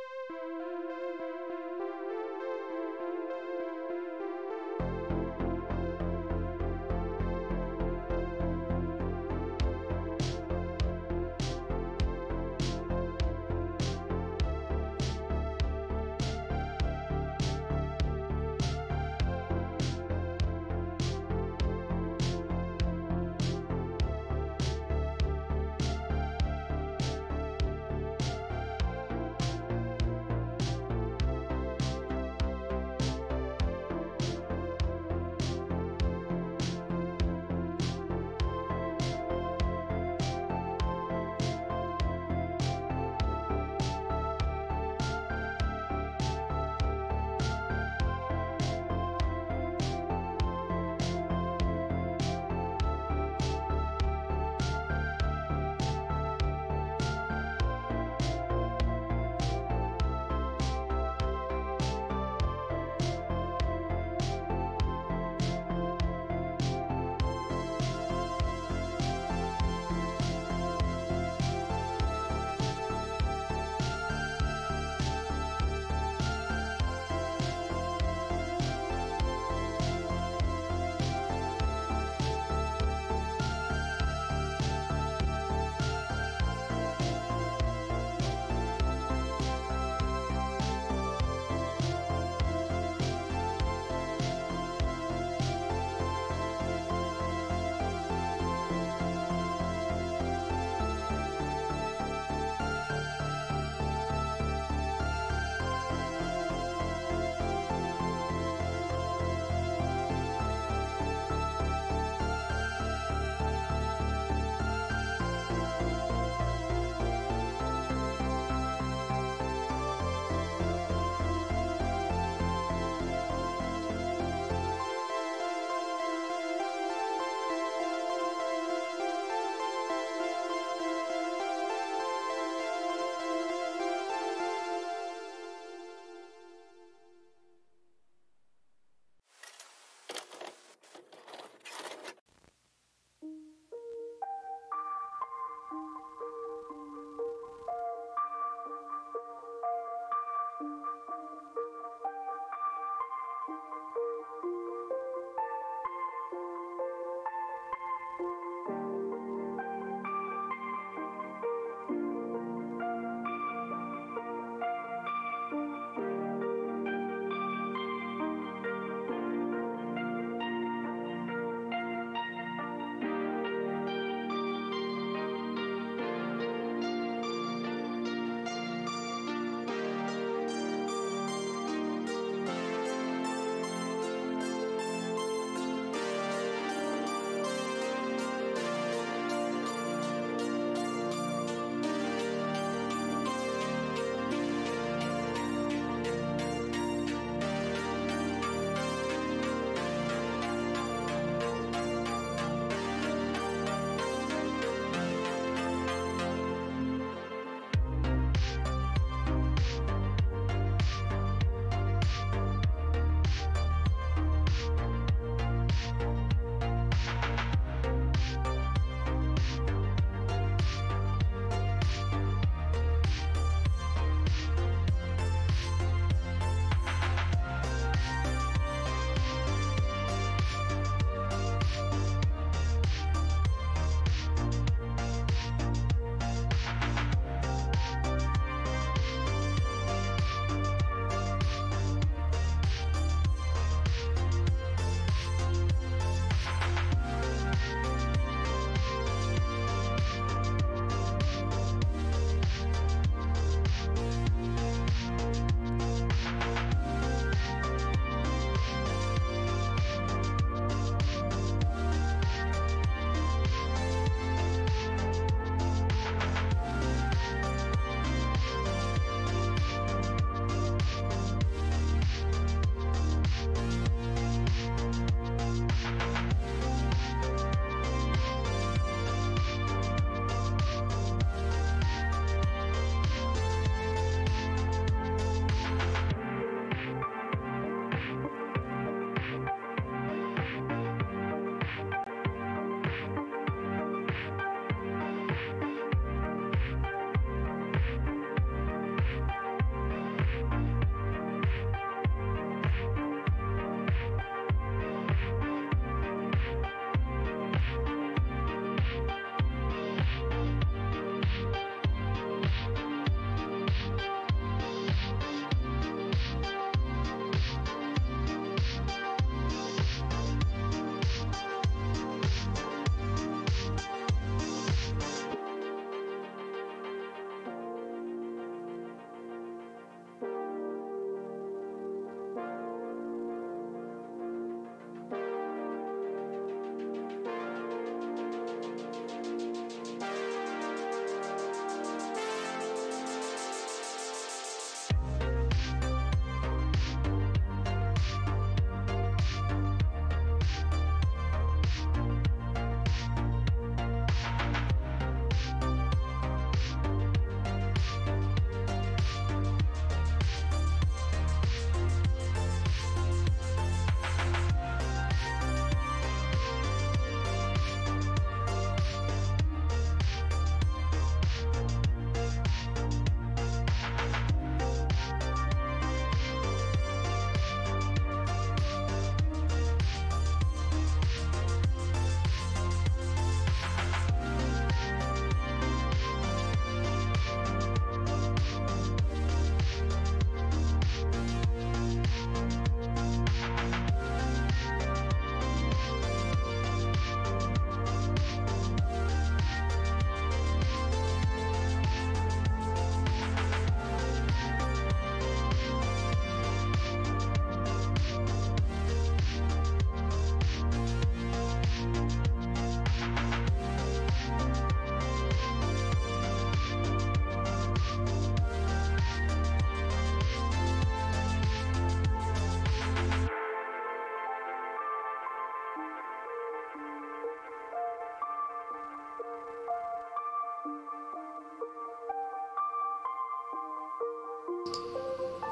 Música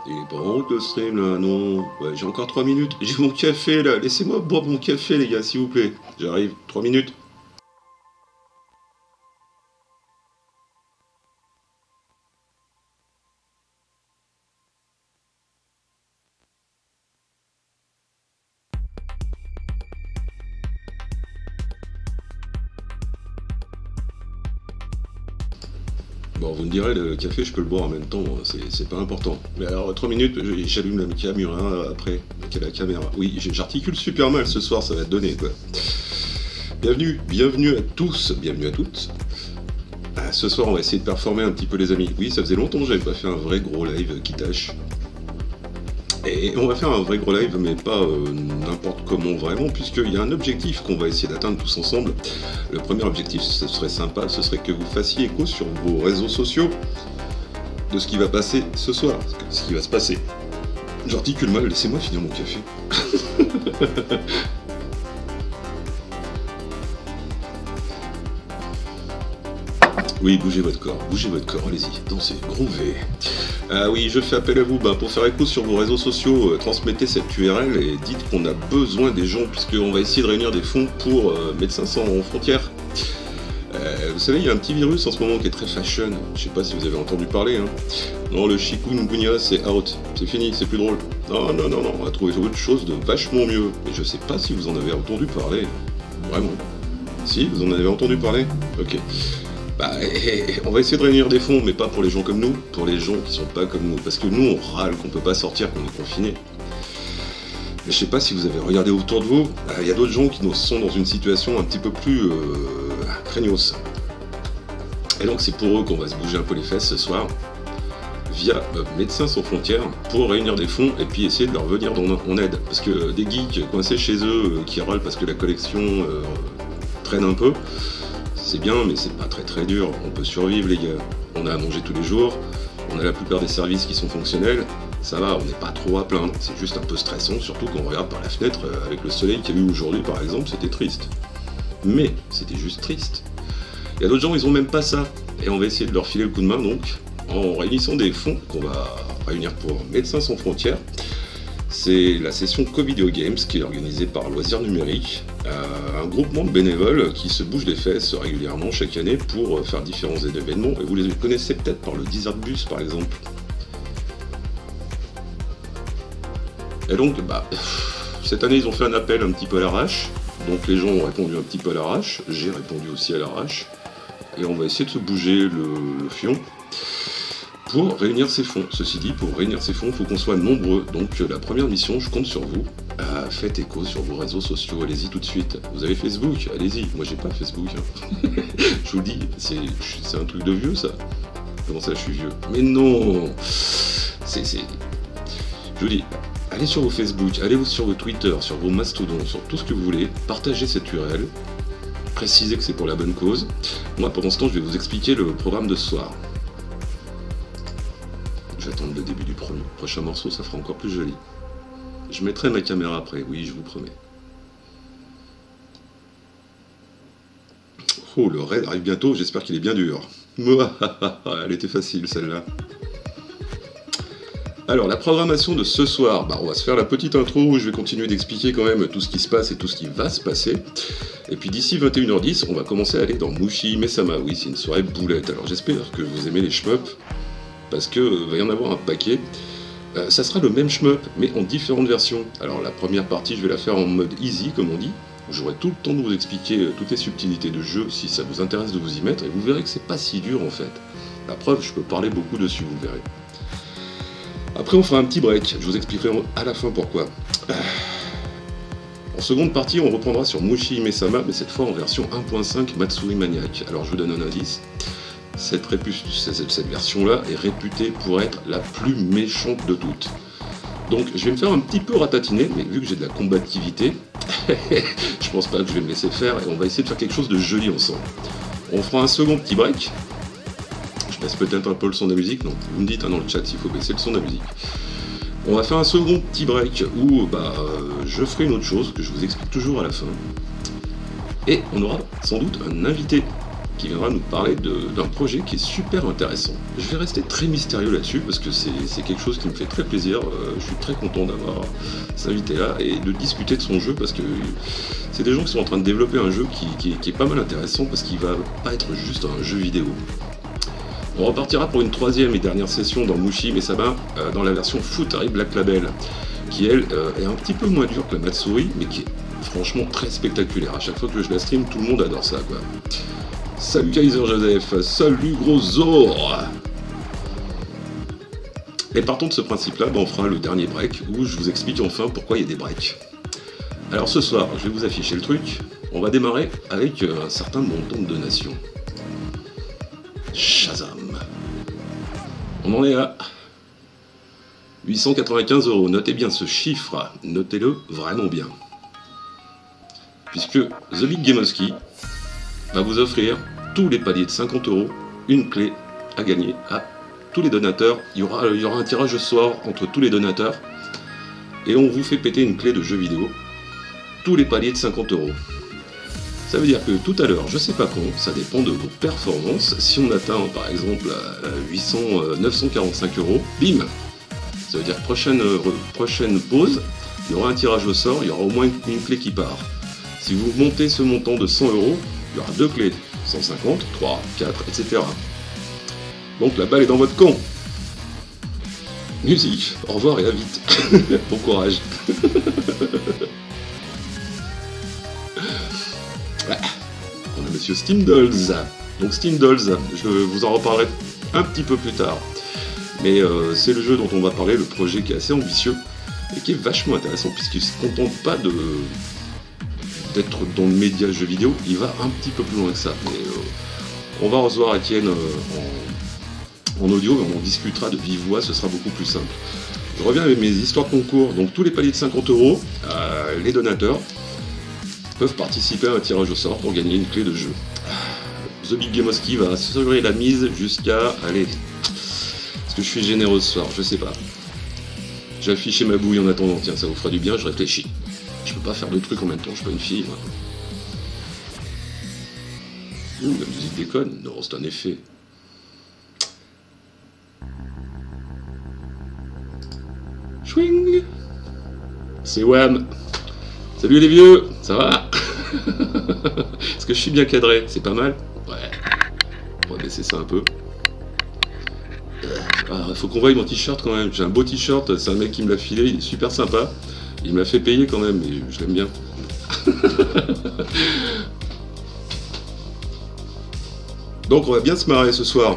Il est pas en route le stream là, non. Ouais, j'ai encore 3 minutes. J'ai mon café là. Laissez-moi boire mon café les gars, s'il vous plaît. J'arrive. 3 minutes. Bon, vous me direz, le café, je peux le boire en même temps, c'est pas important. Mais alors, 3 minutes, j'allume la caméra après. La caméra Oui, j'articule super mal ce soir, ça va donner quoi. Bienvenue, bienvenue à tous, bienvenue à toutes. Ah, ce soir, on va essayer de performer un petit peu, les amis. Oui, ça faisait longtemps que j'avais pas fait un vrai gros live qui tâche. Et on va faire un vrai gros live, mais pas euh, n'importe comment vraiment, puisqu'il y a un objectif qu'on va essayer d'atteindre tous ensemble. Le premier objectif, ce serait sympa, ce serait que vous fassiez écho sur vos réseaux sociaux de ce qui va passer ce soir, ce qui va se passer. J'articule mal, laissez-moi finir mon café. Oui, bougez votre corps, bougez votre corps, allez-y, dansez, groovez. Ah oui, je fais appel à vous bah, pour faire écho sur vos réseaux sociaux, euh, transmettez cette URL et dites qu'on a besoin des gens, puisqu'on va essayer de réunir des fonds pour euh, Médecins sans frontières. Euh, vous savez, il y a un petit virus en ce moment qui est très fashion, je sais pas si vous avez entendu parler. Hein. Non, le chikungunya c'est out, c'est fini, c'est plus drôle. Non, non, non, non, on va trouver autre chose de vachement mieux. Et je sais pas si vous en avez entendu parler. Vraiment. Si, vous en avez entendu parler? Ok. Bah, eh, eh, on va essayer de réunir des fonds, mais pas pour les gens comme nous, pour les gens qui sont pas comme nous. Parce que nous, on râle qu'on peut pas sortir, qu'on est confiné. Mais je sais pas si vous avez regardé autour de vous, euh, il y a d'autres gens qui sont dans une situation un petit peu plus euh. Et donc c'est pour eux qu'on va se bouger un peu les fesses ce soir, via euh, Médecins sans frontières, pour réunir des fonds et puis essayer de leur venir en, aide. Parce que euh, des geeks coincés chez eux, qui râlent parce que la collection traîne un peu, c'est bien, mais c'est pas très très dur. On peut survivre, les gars. On a à manger tous les jours. On a la plupart des services qui sont fonctionnels. Ça va, on n'est pas trop à plaindre. C'est juste un peu stressant, surtout quand on regarde par la fenêtre euh, avec le soleil qu'il y a eu aujourd'hui, par exemple. C'était triste. Mais c'était juste triste. Il y a d'autres gens, ils ont même pas ça. Et on va essayer de leur filer le coup de main, donc, en réunissant des fonds qu'on va réunir pour Médecins sans frontières. C'est la session Co-Video Games qui est organisée par Loisirs Numériques, euh, un groupement de bénévoles qui se bougent les fesses régulièrement chaque année pour euh, faire différents événements. Et vous les connaissez peut-être par le Desert Bus par exemple. Et donc, bah, cette année ils ont fait un appel un petit peu à l'arrache. Donc les gens ont répondu un petit peu à l'arrache. J'ai répondu aussi à l'arrache. Et on va essayer de se bouger le fion pour réunir ces fonds. Ceci dit, pour réunir ces fonds, il faut qu'on soit nombreux. Donc euh, la première mission, je compte sur vous. Euh, faites écho sur vos réseaux sociaux, allez-y tout de suite. Vous avez Facebook, allez-y. Moi j'ai pas Facebook. hein. je vous dis, c'est un truc de vieux ça. Comment ça, je suis vieux? Mais non c'est- Je vous dis, allez sur vos Facebook, allez sur vos Twitter, sur vos mastodons, sur tout ce que vous voulez. Partagez cette URL. Précisez que c'est pour la bonne cause. Moi, pendant ce temps, je vais vous expliquer le programme de ce soir. Attendre le début du prochain morceau, ça fera encore plus joli. Je mettrai ma caméra après, oui, je vous promets. Oh, le raid arrive bientôt, j'espère qu'il est bien dur. Elle était facile celle-là. Alors, la programmation de ce soir, bah, on va se faire la petite intro où je vais continuer d'expliquer quand même tout ce qui se passe et tout ce qui va se passer. Et puis d'ici 21h10, on va commencer à aller dans Mushi Mesama. Oui, c'est une soirée boulette. Alors j'espère que vous aimez les shmups, parce que euh, va y en avoir un paquet. Euh, ça sera le même shmup, mais en différentes versions. Alors la première partie, je vais la faire en mode easy, comme on dit. J'aurai tout le temps de vous expliquer euh, toutes les subtilités de jeu, si ça vous intéresse de vous y mettre, et vous verrez que c'est pas si dur en fait. La preuve, je peux parler beaucoup dessus, vous verrez. Après, on fera un petit break. Je vous expliquerai à la fin pourquoi. En seconde partie, on reprendra sur Mushi Mesama, mais cette fois en version 1.5 Matsuri Maniac. Alors je vous donne un indice. Cette, version-là est réputée pour être la plus méchante de toutes. Donc je vais me faire un petit peu ratatiner, mais vu que j'ai de la combativité, je pense pas que je vais me laisser faire et on va essayer de faire quelque chose de joli ensemble. On fera un second petit break. Je baisse peut-être un peu le son de la musique, non, vous me dites hein, dans le chat s'il faut baisser le son de la musique. On va faire un second petit break où bah, euh, je ferai une autre chose que je vous explique toujours à la fin. Et on aura sans doute un invité. Qui viendra nous parler d'un projet qui est super intéressant. Je vais rester très mystérieux là-dessus parce que c'est quelque chose qui me fait très plaisir. Euh, je suis très content d'avoir cet invité-là et de discuter de son jeu parce que c'est des gens qui sont en train de développer un jeu qui, est pas mal intéressant parce qu'il va pas être juste un jeu vidéo. On repartira pour une troisième et dernière session dans Mushi Mesaba euh, dans la version Futari Black Label qui elle euh, est un petit peu moins dure que la Matsuri mais qui est franchement très spectaculaire. À chaque fois que je la stream, tout le monde adore ça. Salut Kaiser Joseph, salut gros Zor Et partons de ce principe-là, ben, on fera le dernier break où je vous explique enfin pourquoi il y a des breaks. Alors ce soir, je vais vous afficher le truc. On va démarrer avec un certain montant de donations. Shazam On en est à 895 euros. Notez bien ce chiffre, notez-le vraiment bien. Puisque The Big Gameowski va vous offrir tous les paliers de 50 euros, une clé à gagner à tous les donateurs. Il y aura, il y aura un tirage ce soir entre tous les donateurs. Et on vous fait péter une clé de jeu vidéo. Tous les paliers de 50 euros. Ça veut dire que tout à l'heure, je sais pas quand, ça dépend de vos performances. Si on atteint par exemple 800, 945 euros, bim Ça veut dire prochaine, euh, prochaine pause, il y aura un tirage au sort, il y aura au moins une clé qui part. Si vous montez ce montant de 100 euros, il y aura deux clés. 150, 3, 4, etc. Donc la balle est dans votre camp. Musique, au revoir et à vite. bon courage. On a Monsieur Steam Dolls. Donc Steam Dolls, je vous en reparlerai un petit peu plus tard. Mais euh, c'est le jeu dont on va parler, le projet qui est assez ambitieux et qui est vachement intéressant puisqu'il ne se contente pas de dans le média jeu vidéo, il va un petit peu plus loin que ça. Mais, euh, on va recevoir Étienne euh, en, audio, on discutera de vive voix, ce sera beaucoup plus simple. Je reviens avec mes histoires concours. Donc tous les paliers de 50 euros, euh, les donateurs peuvent participer à un tirage au sort pour gagner une clé de jeu. The Big Gameowski va assurer la mise jusqu'à... Allez, est-ce que je suis généreux ce soir? Je sais pas. J'ai affiché ma bouille en attendant, tiens, ça vous fera du bien, je réfléchis. Je peux pas faire deux trucs en même temps, je suis pas une fille, moi. Ouh, la musique déconne Non, c'est un effet. Chwing C'est Wham Salut les vieux Ça va? Est-ce que je suis bien cadré? C'est pas mal? Ouais. On va baisser ça un peu. Ah, faut qu'on voie mon t-shirt quand même. J'ai un beau t-shirt, c'est un mec qui me l'a filé, il est super sympa. Il m'a fait payer quand même, mais je l'aime bien. Donc on va bien se marrer ce soir.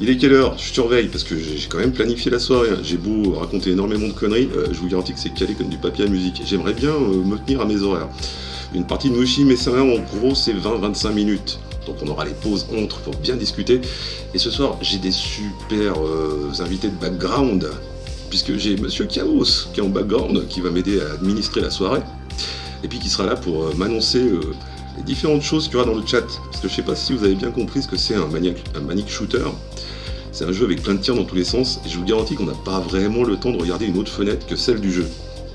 Il est quelle heure? Je surveille parce que j'ai quand même planifié la soirée. J'ai beau raconter énormément de conneries, euh, je vous garantis que c'est calé comme du papier à musique. J'aimerais bien euh, me tenir à mes horaires. Une partie de Mushi, mais ça en gros c'est 20-25 minutes. Donc on aura les pauses entre pour bien discuter. Et ce soir j'ai des super euh, invités de background puisque j'ai Monsieur Chaos qui est en background, qui va m'aider à administrer la soirée, et puis qui sera là pour euh, m'annoncer euh, les différentes choses qu'il y aura dans le chat. Parce que je sais pas si vous avez bien compris ce que c'est un manic shooter. C'est un jeu avec plein de tirs dans tous les sens, et je vous garantis qu'on n'a pas vraiment le temps de regarder une autre fenêtre que celle du jeu.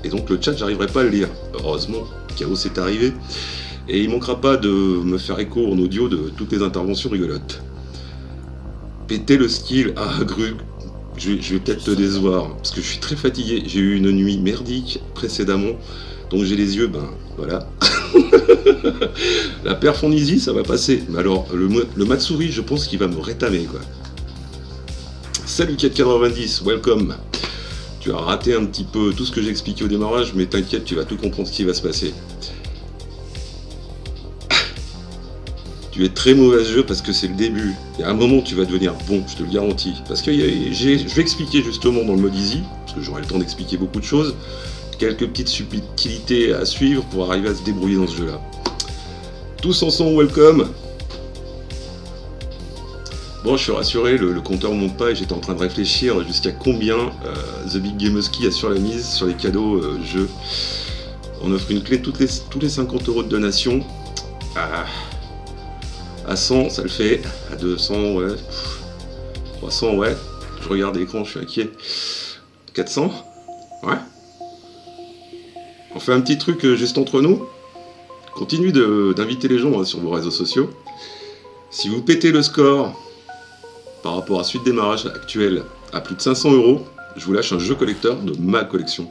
Et donc le chat, j'arriverai pas à le lire. Heureusement, Chaos est arrivé, et il manquera pas de me faire écho en audio de toutes les interventions rigolotes. Péter le skill à Grug, je vais, peut-être te décevoir, parce que je suis très fatigué. J'ai eu une nuit merdique précédemment, donc j'ai les yeux, ben voilà. la perfondisie, ça va passer. Mais alors, le, le Matsuri, je pense qu'il va me rétamer, quoi. Salut 490, welcome. Tu as raté un petit peu tout ce que j'ai expliqué au démarrage, mais t'inquiète, tu vas tout comprendre ce qui va se passer. Tu es très mauvais jeu parce que c'est le début. Et à un moment, tu vas devenir bon, je te le garantis. Parce que je vais expliquer justement dans le mode easy, parce que j'aurai le temps d'expliquer beaucoup de choses, quelques petites subtilités à suivre pour arriver à se débrouiller dans ce jeu-là. Tous ensemble, welcome Bon, je suis rassuré, le, compteur ne monte pas et j'étais en train de réfléchir jusqu'à combien euh, The Big Game a sur la mise sur les cadeaux euh, jeux. On offre une clé toutes les, tous les 50 euros de donation. Ah, à 100, ça le fait. À 200, ouais. 300, ouais. Je regarde l'écran, je suis inquiet. 400 Ouais. On fait un petit truc euh, juste entre nous. Continue d'inviter les gens hein, sur vos réseaux sociaux. Si vous pétez le score par rapport à suite démarrage actuel à plus de 500 euros, je vous lâche un jeu collecteur de ma collection.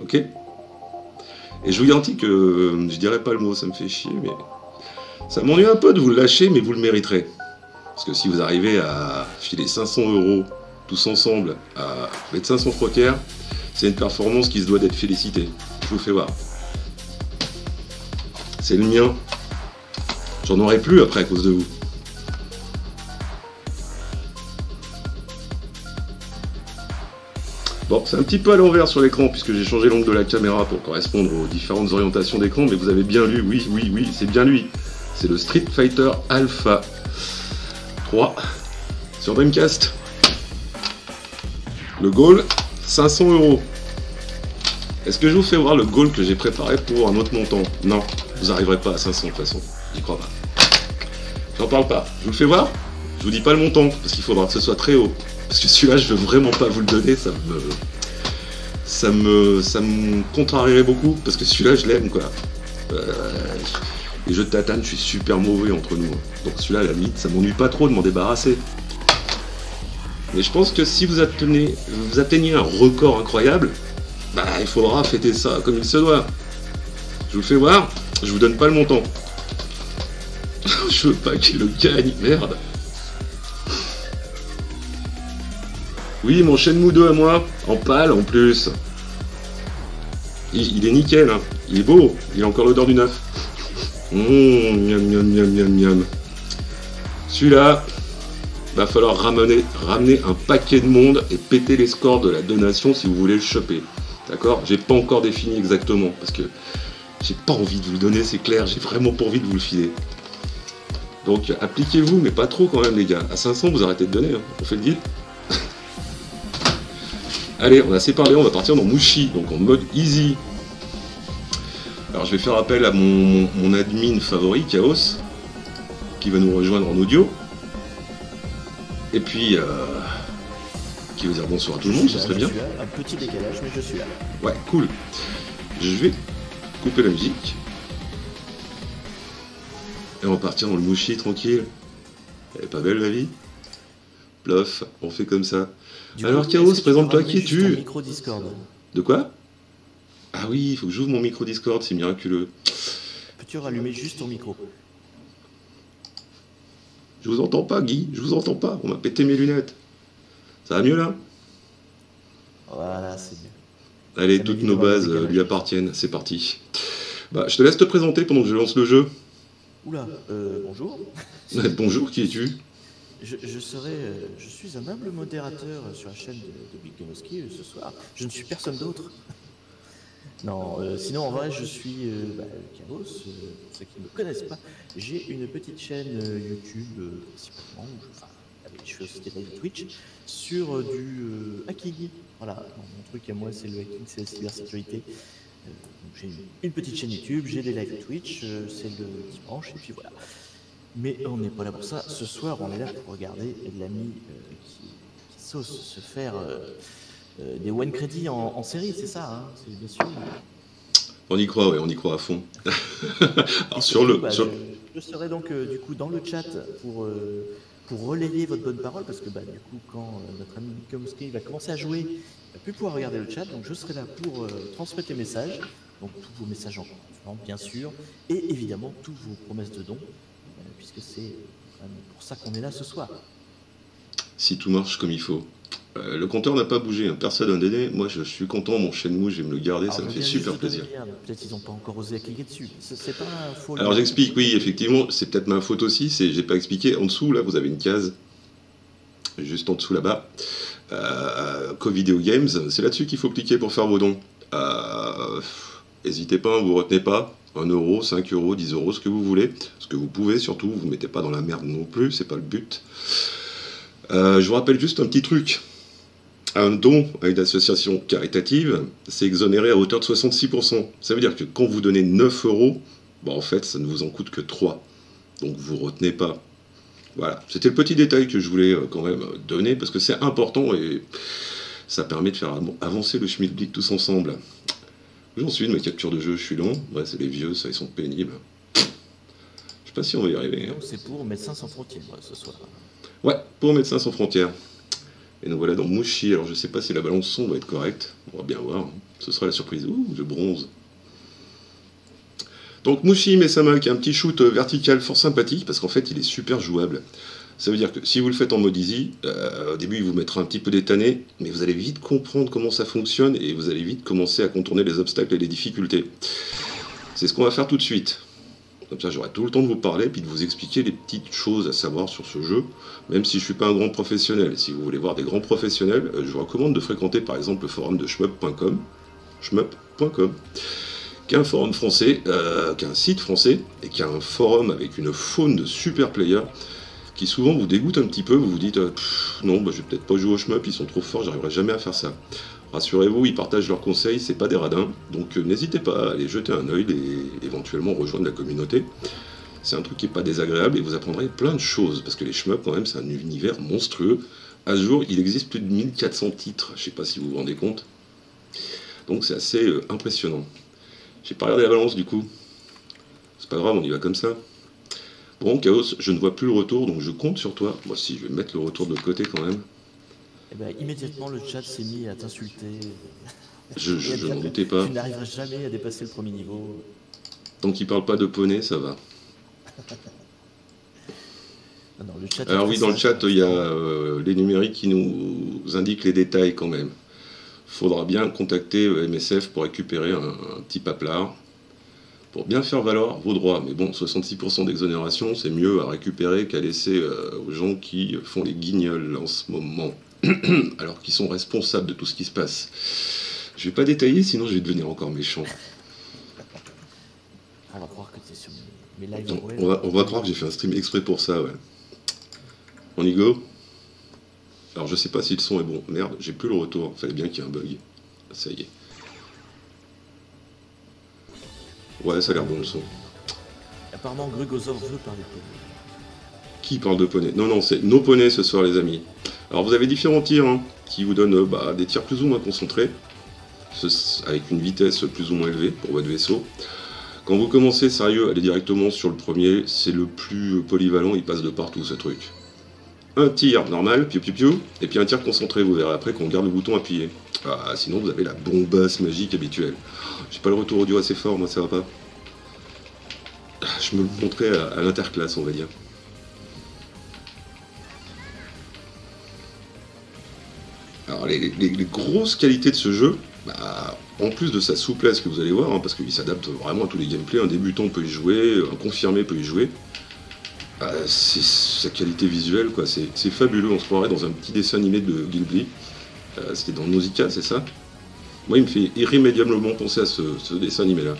Ok? Et je vous garantis que euh, je dirais pas le mot, ça me fait chier, mais ça m'ennuie un peu de vous le lâcher, mais vous le mériterez. Parce que si vous arrivez à filer 500 euros tous ensemble à médecin sans frontières, c'est une performance qui se doit d'être félicitée. Je vous fais voir. C'est le mien. J'en aurai plus après à cause de vous. Bon, c'est un petit peu à l'envers sur l'écran puisque j'ai changé l'angle de la caméra pour correspondre aux différentes orientations d'écran, mais vous avez bien lu, oui, oui, oui, c'est bien lui. C'est le Street Fighter Alpha 3 sur Dreamcast. Le goal, 500 euros. Est-ce que je vous fais voir le goal que j'ai préparé pour un autre montant? Non, vous n'arriverez pas à 500 de toute façon, j'y crois pas. J'en parle pas. Je vous le fais voir? Je vous dis pas le montant, parce qu'il faudra que ce soit très haut. Parce que celui-là, je veux vraiment pas vous le donner, ça me. Ça me. Ça me contrarierait beaucoup, parce que celui-là, je l'aime, quoi. Euh, les jeux de tatane, je suis super mauvais entre nous. Donc celui-là, la limite, ça m'ennuie pas trop de m'en débarrasser. Mais je pense que si vous atteignez, vous atteignez un record incroyable, bah il faudra fêter ça comme il se doit. Je vous le fais voir, je vous donne pas le montant. je veux pas qu'il le gagne, merde. Oui, mon Shenmue 2 à moi, en pâle en plus. Il, est nickel, hein. il est beau, il a encore l'odeur du neuf. Mmh, miam, miam, miam, miam, miam. Celui-là, va falloir ramener, ramener un paquet de monde et péter les scores de la donation si vous voulez le choper. D'accord? J'ai pas encore défini exactement parce que j'ai pas envie de vous le donner, c'est clair, j'ai vraiment pas envie de vous le filer. Donc appliquez-vous, mais pas trop quand même les gars. À 500, vous arrêtez de donner, hein. on fait le deal? Allez, on a assez parlé, on va partir dans Mushi, donc en mode easy. Alors je vais faire appel à mon, admin favori, Chaos, qui va nous rejoindre en audio. Et puis, euh, qui va dire bonsoir à tout le monde, ce serait bien. Un petit décalage, mais je suis là. Ouais, cool. Je vais couper la musique. Et on va partir dans le Mushi tranquille. Elle est pas belle la vie Plof, on fait comme ça. Alors Chaos, présente-toi, qui es-tu De quoi? Ah oui, il faut que j'ouvre mon micro Discord, c'est miraculeux. Peux-tu rallumer juste ton micro? Je vous entends pas, Guy, je vous entends pas, on m'a pété mes lunettes. Ça va mieux là? Voilà, c'est mieux. Allez, toutes nos bases euh, lui appartiennent, c'est parti. Bah, je te laisse te présenter pendant que je lance le jeu. Oula, euh, bonjour. bonjour, qui es-tu? Je, serai, euh, je suis un humble modérateur sur la chaîne de, Big Gamoski euh, ce soir. Je ne suis personne d'autre. Non, euh, sinon en vrai je suis bah, pour ceux qui ne me connaissent pas, j'ai une petite chaîne YouTube principalement, enfin, je fais aussi des lives Twitch, sur du hacking. Voilà, mon truc à moi c'est le hacking, c'est la cybersécurité. j'ai une petite chaîne YouTube, j'ai des lives Twitch, c'est le dimanche, et puis voilà. Mais on n'est pas là pour ça. Ce soir, on est là pour regarder l'ami euh, qui, qui sauce se faire euh, euh, des one credit en, série, c'est ça, hein c'est bien sûr. On y croit, oui, on y croit à fond. Alors, sur le, bah, Je, serai donc du coup dans le chat pour, pour relayer votre bonne parole, parce que bah, du coup, quand notre ami Komsky va commencer à jouer, il va plus pouvoir regarder le chat, donc je serai là pour transmettre les messages, donc tous vos messages en bien sûr, et évidemment toutes vos promesses de dons puisque c'est pour ça qu'on est là ce soir. Si tout marche comme il faut. Euh, le compteur n'a pas bougé, hein. personne n'a donné. Moi, je suis content, mon Shenmue, je vais me le garder, ça me fait super plaisir. Peut-être qu'ils n'ont pas encore osé cliquer dessus. Pas faux. Alors j'explique, oui, effectivement, c'est peut-être ma faute aussi. C'est, j'ai pas expliqué. En dessous, là, vous avez une case, juste en dessous là-bas. Euh, Co-Video Games, c'est là-dessus qu'il faut cliquer pour faire vos dons. Euh, n'hésitez pas, vous retenez pas. 1 euro, 5 euros, 10 euros, ce que vous voulez. Ce que vous pouvez surtout, vous ne mettez pas dans la merde non plus, c'est pas le but. Euh, je vous rappelle juste un petit truc. Un don à une association caritative, c'est exonéré à hauteur de 66%. Ça veut dire que quand vous donnez 9 euros, bah en fait, ça ne vous en coûte que 3. Donc vous retenez pas. Voilà, c'était le petit détail que je voulais euh, quand même donner parce que c'est important et ça permet de faire avancer le schmilblick tous ensemble. J'en suis de ma capture de jeu, je suis long. Ouais, c'est les vieux, ça, ils sont pénibles. Je sais pas si on va y arriver. hein. C'est pour Médecins sans frontières euh, ce soir. Ouais, pour Médecins sans frontières. Et nous voilà dans Mouchi. Alors je sais pas si la balance son va être correcte. On va bien voir. hein. Ce sera la surprise. Ouh, je bronze. Donc Mushi Mesama qui a un petit shoot vertical fort sympathique parce qu'en fait il est super jouable. Ça veut dire que si vous le faites en mode easy, euh, au début il vous mettra un petit peu détanné, mais vous allez vite comprendre comment ça fonctionne et vous allez vite commencer à contourner les obstacles et les difficultés. C'est ce qu'on va faire tout de suite. Comme ça j'aurai tout le temps de vous parler puis de vous expliquer les petites choses à savoir sur ce jeu, même si je suis pas un grand professionnel. Si vous voulez voir des grands professionnels, euh, je vous recommande de fréquenter par exemple le forum de shmup.com, shmup.com qui est un forum français, euh, qui est un site français, et qui a un forum avec une faune de super players, qui souvent vous dégoûte un petit peu, vous vous dites euh, non, bah, je vais peut-être pas jouer au shmup, ils sont trop forts, j'arriverai jamais à faire ça. Rassurez-vous, ils partagent leurs conseils, c'est pas des radins, donc n'hésitez pas à aller jeter un œil et éventuellement rejoindre la communauté. C'est un truc qui est pas désagréable et vous apprendrez plein de choses, parce que les shmups, quand même, c'est un univers monstrueux. À ce jour, il existe plus de 1400 titres, je sais pas si vous vous rendez compte. Donc c'est assez euh, impressionnant. J'ai pas regardé la balance du coup. C'est pas grave, on y va comme ça. Bon, Chaos, je ne vois plus le retour, donc je compte sur toi. Moi, si, je vais mettre le retour de côté quand même. Et ben immédiatement le chat s'est mis à t'insulter. Je, je, je doutais pas. Tu n'arriveras jamais à dépasser le premier niveau. Tant qu'il parle pas de poney, ça va. Non, non, le chat est Alors oui, dans le chat, il y a euh, les numériques qui nous indiquent les détails quand même. Faudra bien contacter MSF pour récupérer un, un petit paplard, pour bien faire valoir vos droits. Mais bon, 66% d'exonération, c'est mieux à récupérer qu'à laisser euh, aux gens qui font les guignols en ce moment, alors qu'ils sont responsables de tout ce qui se passe. Je vais pas détailler, sinon je vais devenir encore méchant. On va croire lives web. on, va, on va croire que j'ai fait un stream exprès pour ça, ouais. On y go Alors je sais pas si le son est bon. Merde, j'ai plus le retour. Fallait bien qu'il y ait un bug. Ça y est. Ouais, ça a l'air bon le son. Apparemment, Grugozor veut parler de toi. Qui parle de poney? Non, non, c'est nos poneys ce soir, les amis. Alors vous avez différents tirs hein, qui vous donnent euh, bah, des tirs plus ou moins concentrés, ce- avec une vitesse plus ou moins élevée pour votre vaisseau. Quand vous commencez sérieux, allez directement sur le premier, c'est le plus polyvalent, il passe de partout ce truc. Un tir normal, piou piou piou, et puis un tir concentré, vous verrez après qu'on garde le bouton appuyé. Ah, sinon vous avez la bombasse magique habituelle. J'ai pas le retour audio assez fort, moi ça va pas. Je me le montrais à, l'interclasse, on va dire. Alors les, les- les grosses qualités de ce jeu, bah, en plus de sa souplesse que vous allez voir, hein, parce qu'il s'adapte vraiment à tous les gameplays, un débutant peut y jouer, un confirmé peut y jouer, bah, c'est sa qualité visuelle, quoi. C'est fabuleux, on se croirait dans un petit dessin animé de Ghibli. Euh, C'était dans Nausicaa, c'est ça? Moi, il me fait irrémédiablement penser à ce, dessin animé-là.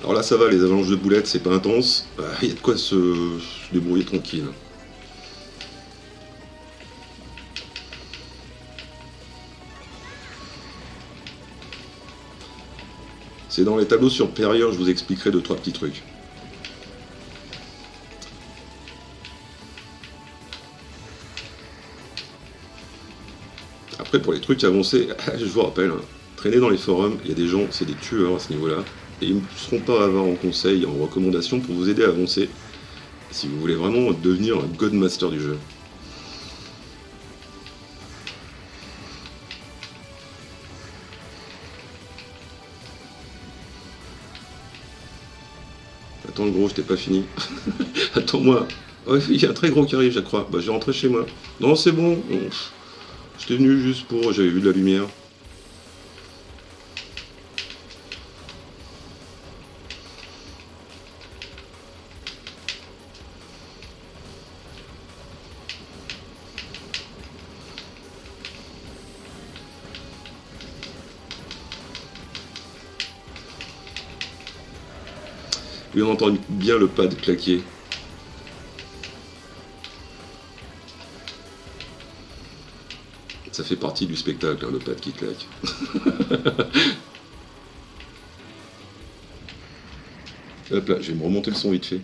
Alors là, ça va, les avalanches de boulettes, c'est pas intense. Bah, Il y a de quoi se débrouiller tranquille. C'est dans les tableaux supérieurs, je vous expliquerai deux, trois petits trucs. Après, pour les trucs avancés, je vous rappelle, hein, traîner dans les forums, il y a des gens, c'est des tueurs à ce niveau-là, et ils ne seront pas avares en conseil, en recommandation pour vous aider à avancer, si vous voulez vraiment devenir un Godmaster du jeu. Attends gros, je pas fini. Attends-moi. Il y a un très gros qui arrive, je crois. Bah, je vais rentrer chez moi. Non, c'est bon. J'étais venu juste pour... J'avais vu de la lumière. On entend bien le pad claquer. Ça fait partie du spectacle, hein, le pad qui claque. Hop là, je vais me remonter le son vite fait.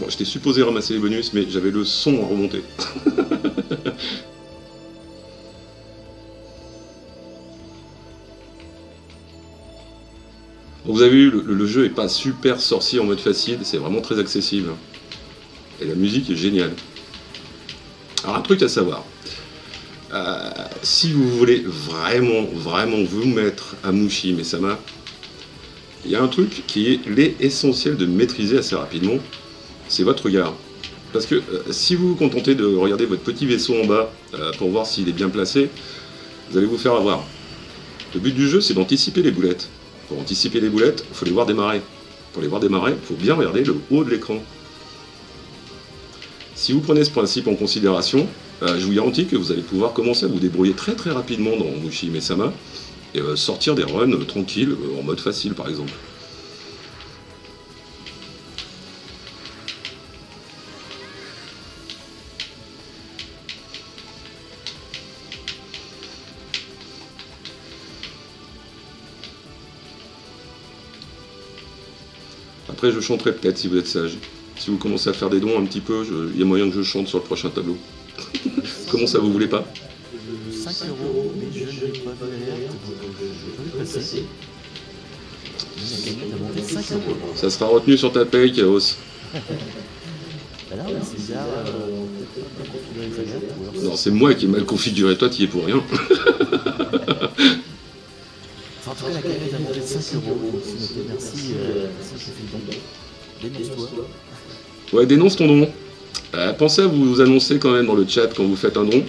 Bon, j'étais supposé ramasser les bonus, mais j'avais le son à remonter. vous avez vu, le, jeu est pas super sorcier en mode facile, c'est vraiment très accessible. Et la musique est géniale. Alors un truc à savoir. Euh, si vous voulez vraiment, vraiment vous mettre à Mushi Mesama, il y a un truc qui est essentiel de maîtriser assez rapidement, c'est votre regard. Parce que euh, si vous vous contentez de regarder votre petit vaisseau en bas euh, pour voir s'il est bien placé, vous allez vous faire avoir. Le but du jeu, c'est d'anticiper les boulettes. Pour anticiper les boulettes, il faut les voir démarrer. Pour les voir démarrer, il faut bien regarder le haut de l'écran. Si vous prenez ce principe en considération, euh, je vous garantis que vous allez pouvoir commencer à vous débrouiller très très rapidement dans Mushi Mesama et euh, sortir des runs tranquilles, euh, en mode facile par exemple. Je chanterai peut-être si vous êtes sage. Si vous commencez à faire des dons un petit peu, il y a moyen que je chante sur le prochain tableau. Comment ça, vous voulez pas 5 euros, mais je ne vais pas donc je passer. Ça sera retenu sur ta paye, Chaos. Non, c'est moi qui ai mal configuré, toi tu y es pour rien. en tout cas, la cagnotte a monté de 5 euros. Merci, euh, Dénonce-toi. Ouais, dénonce ton don. Euh, pensez à vous annoncer quand même dans le chat quand vous faites un don,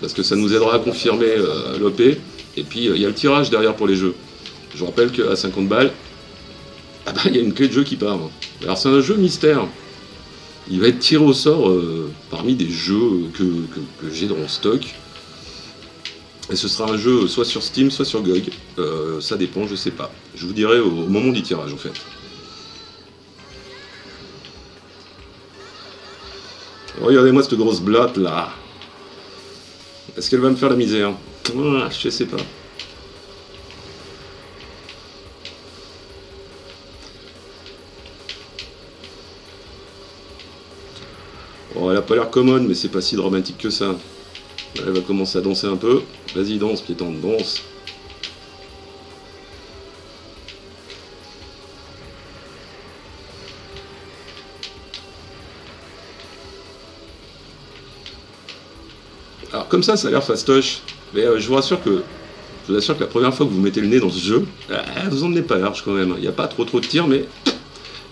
parce que ça nous aidera à confirmer euh, l'OP. Et puis il y a le tirage derrière pour les jeux. Je vous rappelle qu'à 50 balles, ah bah, il y a une clé de jeu qui part. Alors c'est un jeu mystère. Il va être tiré au sort parmi des jeux que, j'ai dans mon stock. Et ce sera un jeu soit sur Steam, soit sur GOG. ça dépend, je sais pas. Je vous dirai au moment du tirage en fait. Regardez-moi cette grosse blatte là. Est-ce qu'elle va me faire la misère? Ah, Je sais pas. Bon, elle a pas l'air commode, mais c'est pas si dramatique que ça. Elle va commencer à danser un peu. Vas-y, danse, piétante, danse. Alors comme ça, ça a l'air fastoche, mais euh, je vous rassure que je vous assure que la première fois que vous mettez le nez dans ce jeu, euh, vous en emmenez pas large quand même. Il n'y a pas trop trop de tirs, mais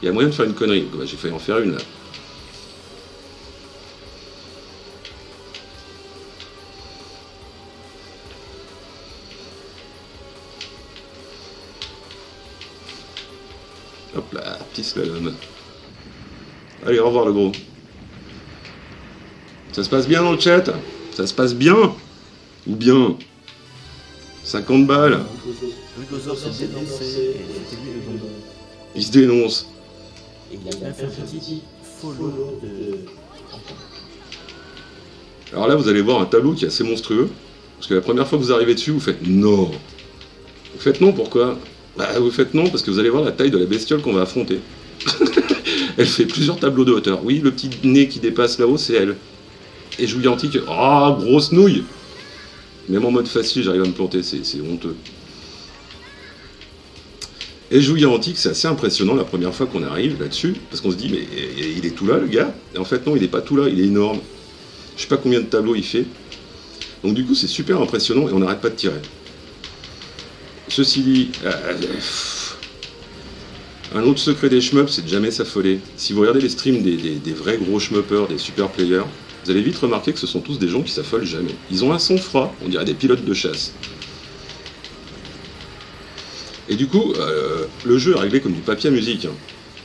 il y a moyen de faire une connerie. Bah, j'ai failli en faire une là. Slalom. Allez, au revoir le gros. Ça se passe bien dans le chat? Ça se passe bien? Ou bien 50 balles? Il se dénonce. Alors là, vous allez voir un tableau qui est assez monstrueux. Parce que la première fois que vous arrivez dessus, vous faites non. Vous faites non, pourquoi? Bah, vous faites non parce que vous allez voir la taille de la bestiole qu'on va affronter. elle fait plusieurs tableaux de hauteur. Oui, le petit nez qui dépasse là-haut, c'est elle. Et je vous garantis que. Ah, grosse nouille Même en mode facile, j'arrive à me planter, c'est honteux. Et je vous garantis que c'est assez impressionnant la première fois qu'on arrive là-dessus, parce qu'on se dit, mais il est tout là, le gars Et en fait, non, il n'est pas tout là, il est énorme. Je sais pas combien de tableaux il fait. Donc du coup, c'est super impressionnant et on n'arrête pas de tirer. Ceci dit, euh, un autre secret des shmups, c'est de jamais s'affoler. Si vous regardez les streams des, vrais gros shmuppers, des super players, vous allez vite remarquer que ce sont tous des gens qui s'affolent jamais. Ils ont un sang-froid, on dirait des pilotes de chasse. Et du coup, euh, le jeu est réglé comme du papier à musique. Hein.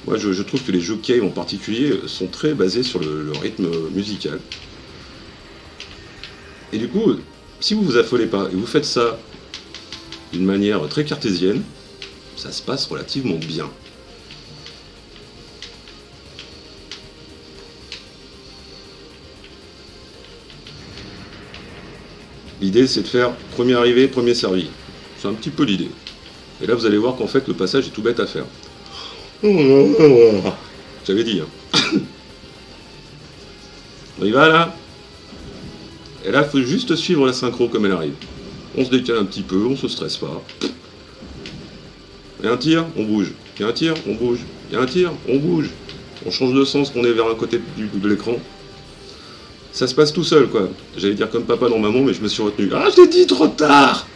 Moi, je, trouve que les jeux cave en particulier sont très basés sur le, rythme musical. Et du coup, si vous vous affolez pas et vous faites ça d'une manière très cartésienne, ça se passe relativement bien. L'idée, c'est de faire premier arrivé, premier servi. C'est un petit peu l'idée. Et là, vous allez voir qu'en fait, le passage est tout bête à faire. J'avais dit. Hein. On y va là? Et là, il faut juste suivre la synchro comme elle arrive. On se décale un petit peu, on se stresse pas. Il y a un tir, on bouge. Il y a un tir, on bouge. Il y a un tir, on bouge. On change de sens, qu'on est vers un côté de l'écran. Ça se passe tout seul, quoi. J'allais dire comme papa dans maman, mais je me suis retenu. Ah, je l'ai dit trop tard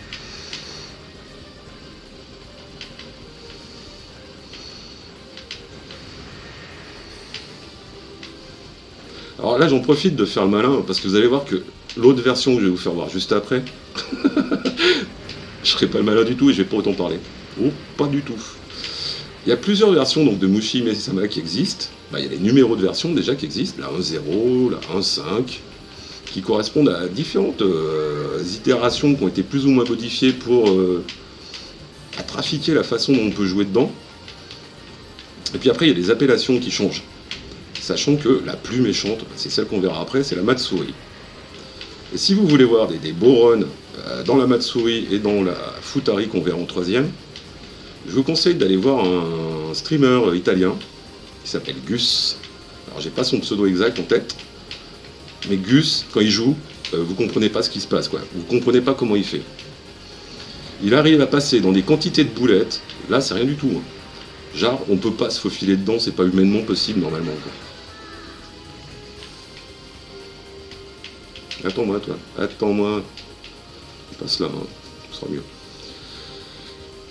Alors là, j'en profite de faire le malin, parce que vous allez voir que l'autre version que je vais vous faire voir juste après, je serai pas le malin du tout et je vais pas autant parler. Oh, pas du tout. Il y a plusieurs versions donc, de Mushi Mesama qui existent. Bah, il y a les numéros de version déjà qui existent, la 1.0, la 1.5, qui correspondent à différentes euh, itérations qui ont été plus ou moins modifiées pour euh, trafiquer la façon dont on peut jouer dedans. Et puis après, il y a des appellations qui changent. Sachant que la plus méchante, c'est celle qu'on verra après, c'est la Matsuri. Si vous voulez voir des, des beaux runs euh, dans la Matsuri et dans la Futari qu'on verra en troisième, je vous conseille d'aller voir un streamer italien qui s'appelle Gus. Alors j'ai pas son pseudo exact en tête, mais Gus, quand il joue, euh, vous comprenez pas ce qui se passe, quoi. Vous comprenez pas comment il fait. Il arrive à passer dans des quantités de boulettes, là c'est rien du tout. Hein. Genre, on peut pas se faufiler dedans, c'est pas humainement possible normalement. Attends-moi, toi. Attends-moi. Passe là, hein. ce sera mieux.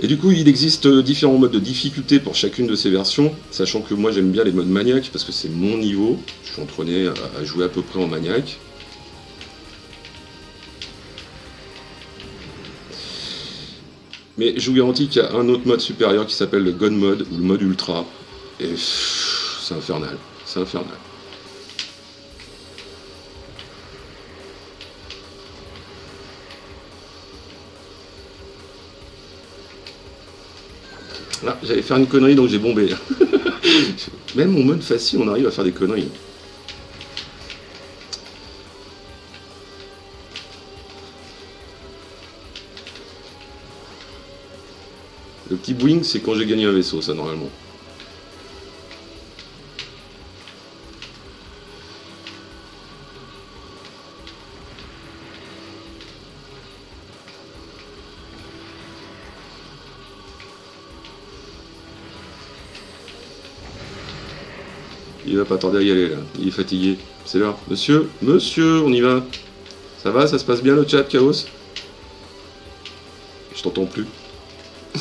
Et du coup, il existe différents modes de difficulté pour chacune de ces versions, sachant que moi j'aime bien les modes maniaques parce que c'est mon niveau. Je suis entraîné à jouer à peu près en maniaque. Mais je vous garantis qu'il y a un autre mode supérieur qui s'appelle le Gun Mode ou le mode Ultra. Et c'est infernal. C'est infernal. Ah, j'allais faire une connerie donc j'ai bombé. Même mon mode facile, on arrive à faire des conneries. Le petit boing, c'est quand j'ai gagné un vaisseau, ça, normalement. Il va pas tarder à y aller là, il est fatigué. C'est l'heure. Monsieur, monsieur, on y va. Ça va, ça se passe bien le chat, Chaos? Je t'entends plus. Ah,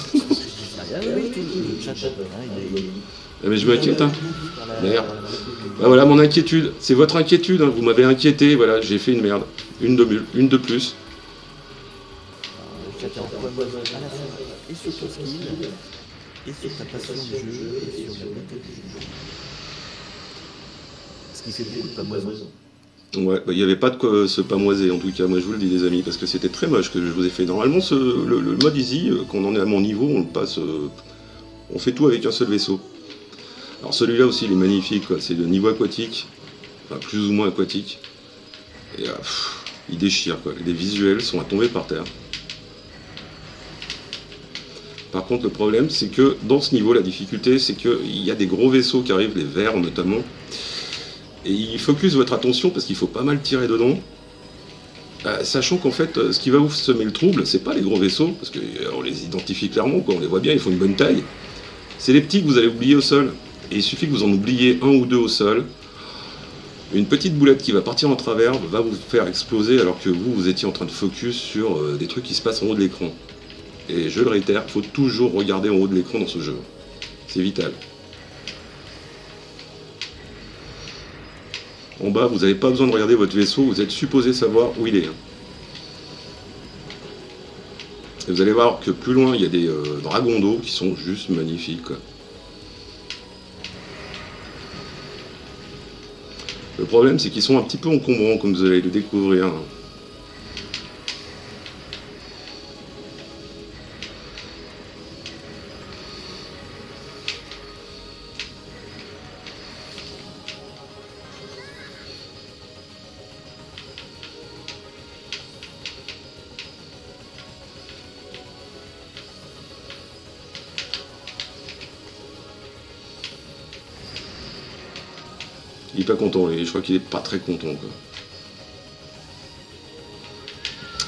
mais je m'inquiète, hein. Merde. Bah voilà mon inquiétude. C'est votre inquiétude, hein. vous m'avez inquiété, voilà, j'ai fait une merde. Une de, une de plus. Et sur ton skill, et sur ta passion du jeu, et sur la beauté du jeu. Ouais, bah, il n'y avait pas de se pamoiser en tout cas, moi je vous le dis les amis, parce que c'était très moche que je vous ai fait. Normalement, le, mode easy, euh, quand on en est à mon niveau, on le passe, euh, on fait tout avec un seul vaisseau. Alors celui-là aussi, il est magnifique, c'est le niveau aquatique, plus ou moins aquatique, et euh, il déchire, quoi. les visuels sont à tomber par terre. Par contre, le problème, c'est que dans ce niveau, la difficulté, c'est qu'il y a des gros vaisseaux qui arrivent, les verts notamment, et il focus votre attention parce qu'il faut pas mal tirer dedans. Euh, sachant qu'en fait, euh, ce qui va vous semer le trouble, c'est pas les gros vaisseaux, parce qu'on euh, les identifie clairement, on les voit bien, ils font une bonne taille. C'est les petits que vous allez oublier au sol. Et il suffit que vous en oubliez un ou deux au sol. Une petite boulette qui va partir en travers va vous faire exploser alors que vous, vous étiez en train de focus sur des trucs qui se passent en haut de l'écran. Et je le réitère, il faut toujours regarder en haut de l'écran dans ce jeu. C'est vital. En bas, vous n'avez pas besoin de regarder votre vaisseau, vous êtes supposé savoir où il est. Hein. Et vous allez voir que plus loin, il y a des euh, dragons d'eau qui sont juste magnifiques. Le problème, c'est qu'ils sont un petit peu encombrants, comme vous allez le découvrir. Content, et je crois qu'il est pas très content. Quoi.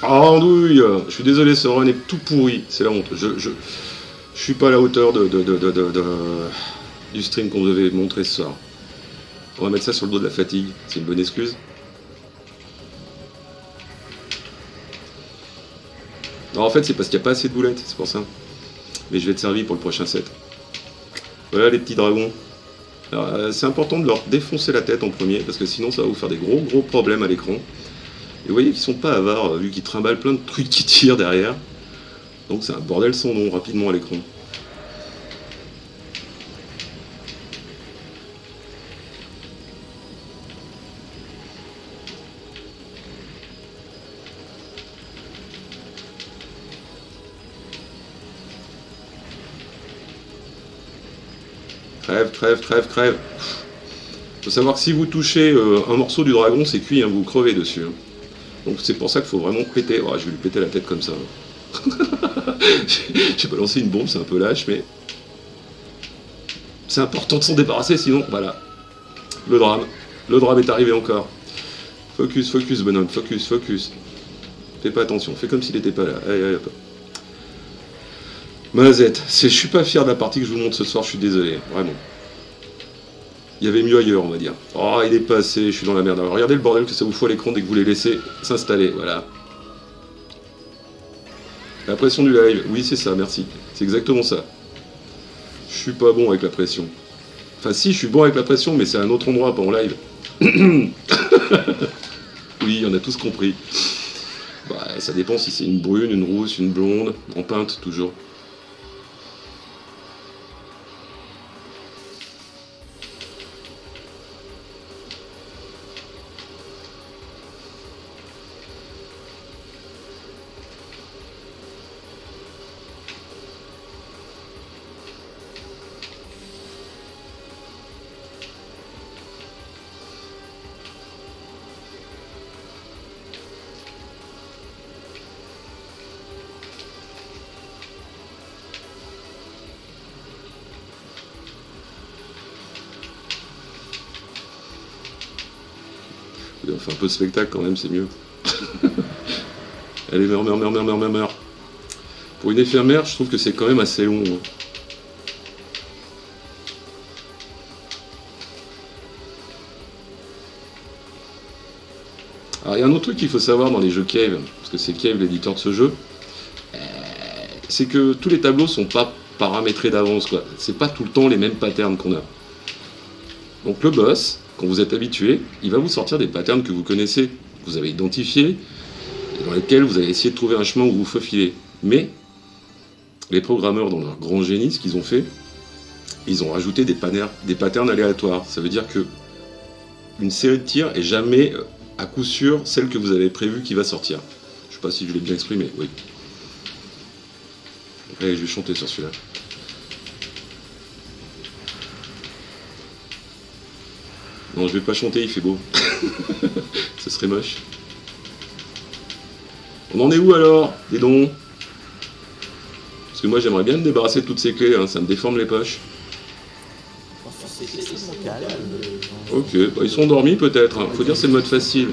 Ah, andouille Je suis désolé, ce run est tout pourri, c'est la honte. Je, je, suis pas à la hauteur du stream qu'on devait montrer ce soir. On va mettre ça sur le dos de la fatigue, c'est une bonne excuse. En fait, c'est parce qu'il n'y a pas assez de boulettes, c'est pour ça. Mais je vais te servir pour le prochain set. Voilà les petits dragons. Euh, c'est important de leur défoncer la tête en premier, parce que sinon ça va vous faire des gros gros problèmes à l'écran. Et vous voyez qu'ils sont pas avares, vu qu'ils trimballent plein de trucs qui tirent derrière. Donc c'est un bordel sans nom rapidement à l'écran. Crève, crève, crève, crève. Faut savoir que si vous touchez euh, un morceau du dragon, c'est cuit, hein, vous crevez dessus. Hein. Donc c'est pour ça qu'il faut vraiment péter. Oh, je vais lui péter la tête comme ça. J'ai balancé une bombe, c'est un peu lâche, mais c'est important de s'en débarrasser, sinon, voilà. Le drame. Le drame est arrivé encore. Focus, focus, bonhomme, focus, focus. Fais pas attention, fais comme s'il n'était pas là. Allez, allez, hop. Mazette, je suis pas fier de la partie que je vous montre ce soir, je suis désolé, vraiment. Il y avait mieux ailleurs, on va dire. Oh, il est passé, je suis dans la merde. Alors, regardez le bordel que ça vous fout à l'écran dès que vous les laissez s'installer, voilà. La pression du live, oui c'est ça, merci. C'est exactement ça. Je suis pas bon avec la pression. Enfin si, je suis bon avec la pression, mais c'est à un autre endroit, pas en live. oui, on a tous compris. Bah, ça dépend si c'est une brune, une rousse, une blonde, en peinte toujours. Spectacle quand même, c'est mieux. Allez, meurs, meurs, meurs, meurs, meurs, meurs, Pour une éphémère, je trouve que c'est quand même assez long. Hein. Alors, il y a un autre truc qu'il faut savoir dans les jeux Cave, parce que c'est Cave l'éditeur de ce jeu, euh, c'est que tous les tableaux sont pas paramétrés d'avance, quoi. C'est pas tout le temps les mêmes patterns qu'on a. Donc le boss, quand vous êtes habitué, il va vous sortir des patterns que vous connaissez, que vous avez identifiés, dans lesquels vous avez essayé de trouver un chemin où vous faufilez. Mais les programmeurs, dans leur grand génie, ce qu'ils ont fait, ils ont rajouté des, des patterns aléatoires. Ça veut dire que une série de tirs est jamais euh, à coup sûr celle que vous avez prévue qui va sortir. Je sais pas si je l'ai bien exprimé, oui. Allez, je vais chanter sur celui-là. Non, je vais pas chanter, il fait beau. Ce serait moche. On en est où alors? Des dons Parce que moi j'aimerais bien me débarrasser de toutes ces clés, hein, ça me déforme les poches. Ok, bah, ils sont endormis peut-être, hein. faut dire c'est le mode facile.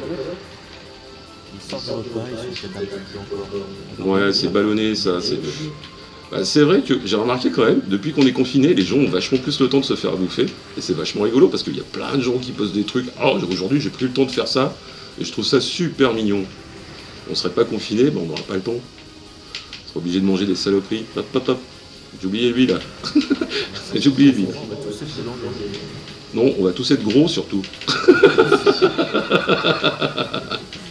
Ouais, c'est ballonné ça. Bah, c'est vrai que j'ai remarqué quand même, depuis qu'on est confiné, les gens ont vachement plus le temps de se faire bouffer. Et c'est vachement rigolo parce qu'il y a plein de gens qui posent des trucs. Oh, aujourd'hui j'ai pris le temps de faire ça. Et je trouve ça super mignon. On serait pas confiné, ben on n'aurait pas le temps. On serait obligé de manger des saloperies. Hop, hop, hop. J'ai oublié lui là. j'ai oublié lui. Non, on va tous être gros surtout.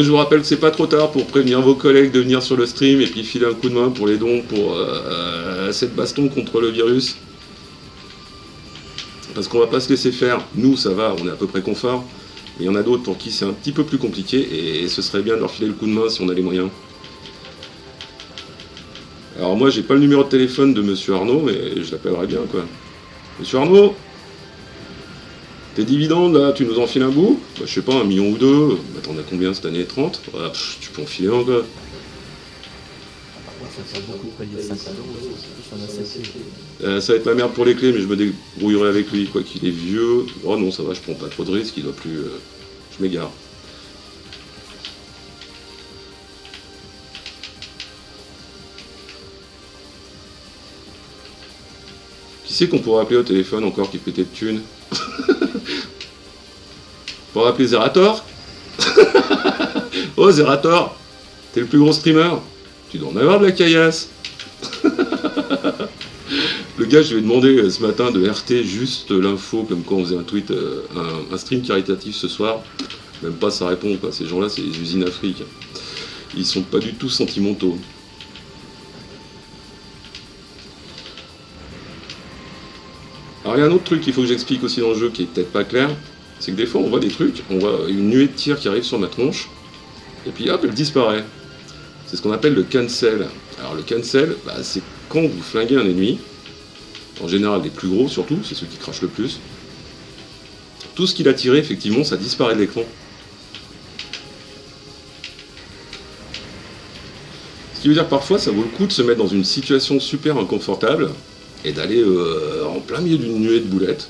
je vous rappelle que c'est pas trop tard pour prévenir vos collègues de venir sur le stream et puis filer un coup de main pour les dons pour euh, cette baston contre le virus. Parce qu'on va pas se laisser faire. Nous, ça va, on est à peu près confort. Mais il y en a d'autres pour qui c'est un petit peu plus compliqué et ce serait bien de leur filer le coup de main si on a les moyens. Alors moi, j'ai pas le numéro de téléphone de Monsieur Arnaud, mais je l'appellerai bien, quoi. Monsieur Arnaud tes dividendes, là, tu nous enfiles un bout bah, Je sais pas, un million ou deux. Bah, T'en as combien cette année 30 ah, Tu peux enfiler un, peu. Ça va être ma merde pour les clés, mais je me débrouillerai avec lui, quoi qu'il est vieux. Oh non, ça va, je prends pas trop de risques, il doit plus... Euh, je m'égare. Qui c'est qu'on pourrait appeler au téléphone encore qui pétait de thunes? Pour appeler Zerator Oh Zerator T'es le plus gros streamer Tu dois en avoir de la caillasse Le gars, je lui ai demandé euh, ce matin de RT juste l'info, comme quand on faisait un tweet, euh, un, stream caritatif ce soir. Même pas ça répond, quoi. Ces gens-là, c'est les usines Afrique. Ils sont pas du tout sentimentaux. Alors il y a un autre truc qu'il faut que j'explique aussi dans le jeu qui est peut-être pas clair, c'est que des fois on voit des trucs, on voit une nuée de tir qui arrive sur ma tronche, et puis hop, elle disparaît. C'est ce qu'on appelle le cancel. Alors le cancel, bah, c'est quand vous flinguez un ennemi, en général les plus gros surtout, c'est ceux qui crachent le plus, tout ce qu'il a tiré, effectivement, ça disparaît de l'écran. Ce qui veut dire parfois, ça vaut le coup de se mettre dans une situation super inconfortable et d'aller euh, en plein milieu d'une nuée de boulettes,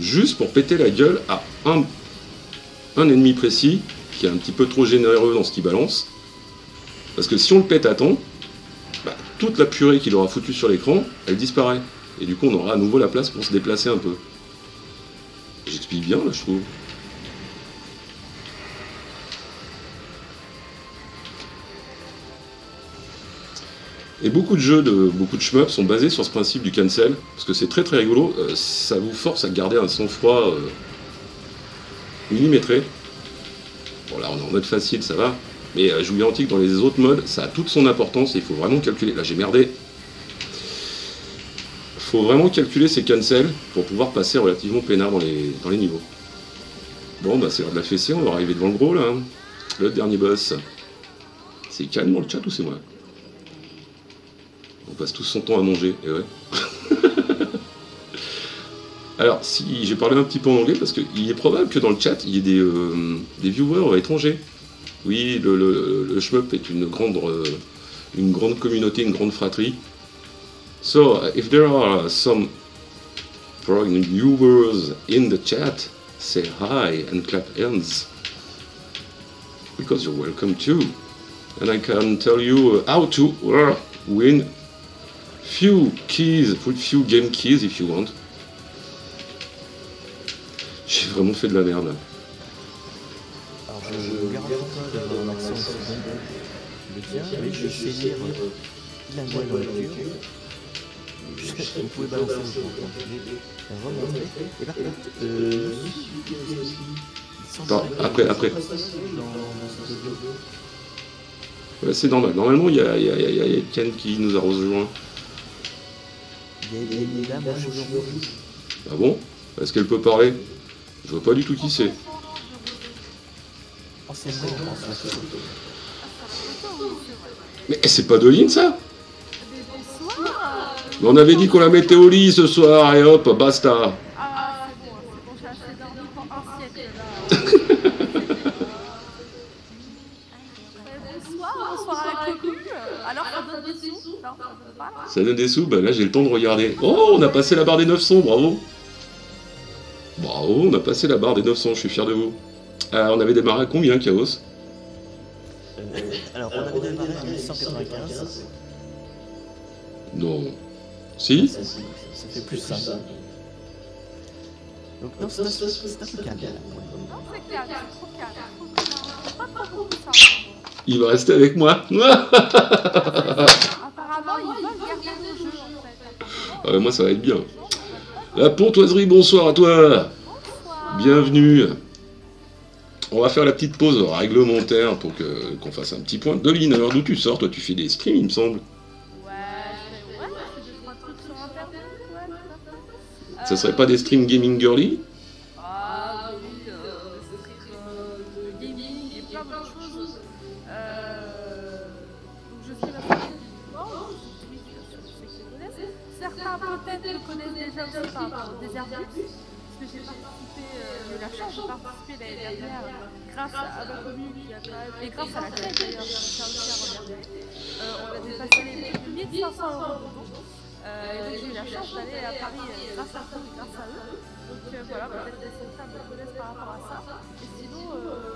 juste pour péter la gueule à un, ennemi précis qui est un petit peu trop généreux dans ce qu'il balance. Parce que si on le pète à temps, bah, toute la purée qu'il aura foutue sur l'écran, elle disparaît. Et du coup, on aura à nouveau la place pour se déplacer un peu. J'explique bien, là, je trouve. Et beaucoup de jeux, de, beaucoup de shmups sont basés sur ce principe du cancel, parce que c'est très très rigolo, euh, ça vous force à garder un sang-froid euh, millimétré. Bon là on est en mode facile, ça va, mais euh, je vous garantis que dans les autres modes, ça a toute son importance et il faut vraiment calculer. Là j'ai merdé. Faut vraiment calculer ces cancels pour pouvoir passer relativement peinard dans les, dans les niveaux. Bon bah c'est l'heure de la fessée, on va arriver devant le gros là. Hein. Le dernier boss. C'est dans le chat ou c'est moi? On passe tout son temps à manger, et ouais. Alors, si j'ai parlé un petit peu en anglais, parce qu'il est probable que dans le chat, il y ait des, euh, viewers étrangers. Oui, le, le, est une grande, euh, une grande communauté, une grande fratrie. So, if there are some foreign viewers in the chat, say hi and clap hands. Because you're welcome too. And I can tell you how to uh, win few keys, few game keys if you want. J'ai vraiment fait de la merde. Alors je, je garde pas d'avoir un accent aussi bon le tien, mais je sais lire bilingual dans lecture. Vous pouvez balancer le point. On va montrer. Et par contre, euh, Attends, après, après. Ouais, c'est normal. Normalement, il y a, y, a, y a Ken qui nous a rejoint. Ah bon? Est-ce qu'elle peut parler? Je vois pas du tout qui c'est. Oh, Mais c'est pas Doline ça? On avait dit qu'on la mettait au lit ce soir et hop, basta. Ça donne des sous Bah là j'ai le temps de regarder. Oh, on a passé la barre des 900, bravo Bravo, on a passé la barre des 900, je suis fier de vous. Euh, on avait démarré à combien, Chaos? Euh, Alors, on avait démarré à 1195. Non. Si? Ça, fait plus ça. Donc non, c'est un peu calme. Non, c'est calme, c'est trop calme. Pas trop ça. Il va rester avec moi. Ah, moi, ça va être bien. La pontoiserie, bonsoir à toi. Bienvenue. On va faire la petite pause réglementaire pour qu'on fasse un petit point. Doline, alors d'où tu sors? Toi, tu fais des streams, il me semble. Ouais, ouais, Ça serait pas des streams gaming girly? Grâce à la commune qui a quand et grâce à la tête d'ailleurs, qui a réussi à regarder. Euh, on a dépassé les 1500 euros euh, et donc j'ai eu la chance d'aller à Paris euh, grâce à eux, grâce à eux. Donc euh, voilà, peut-être que ces femmes me connaissent par rapport à ça. Et sinon, euh,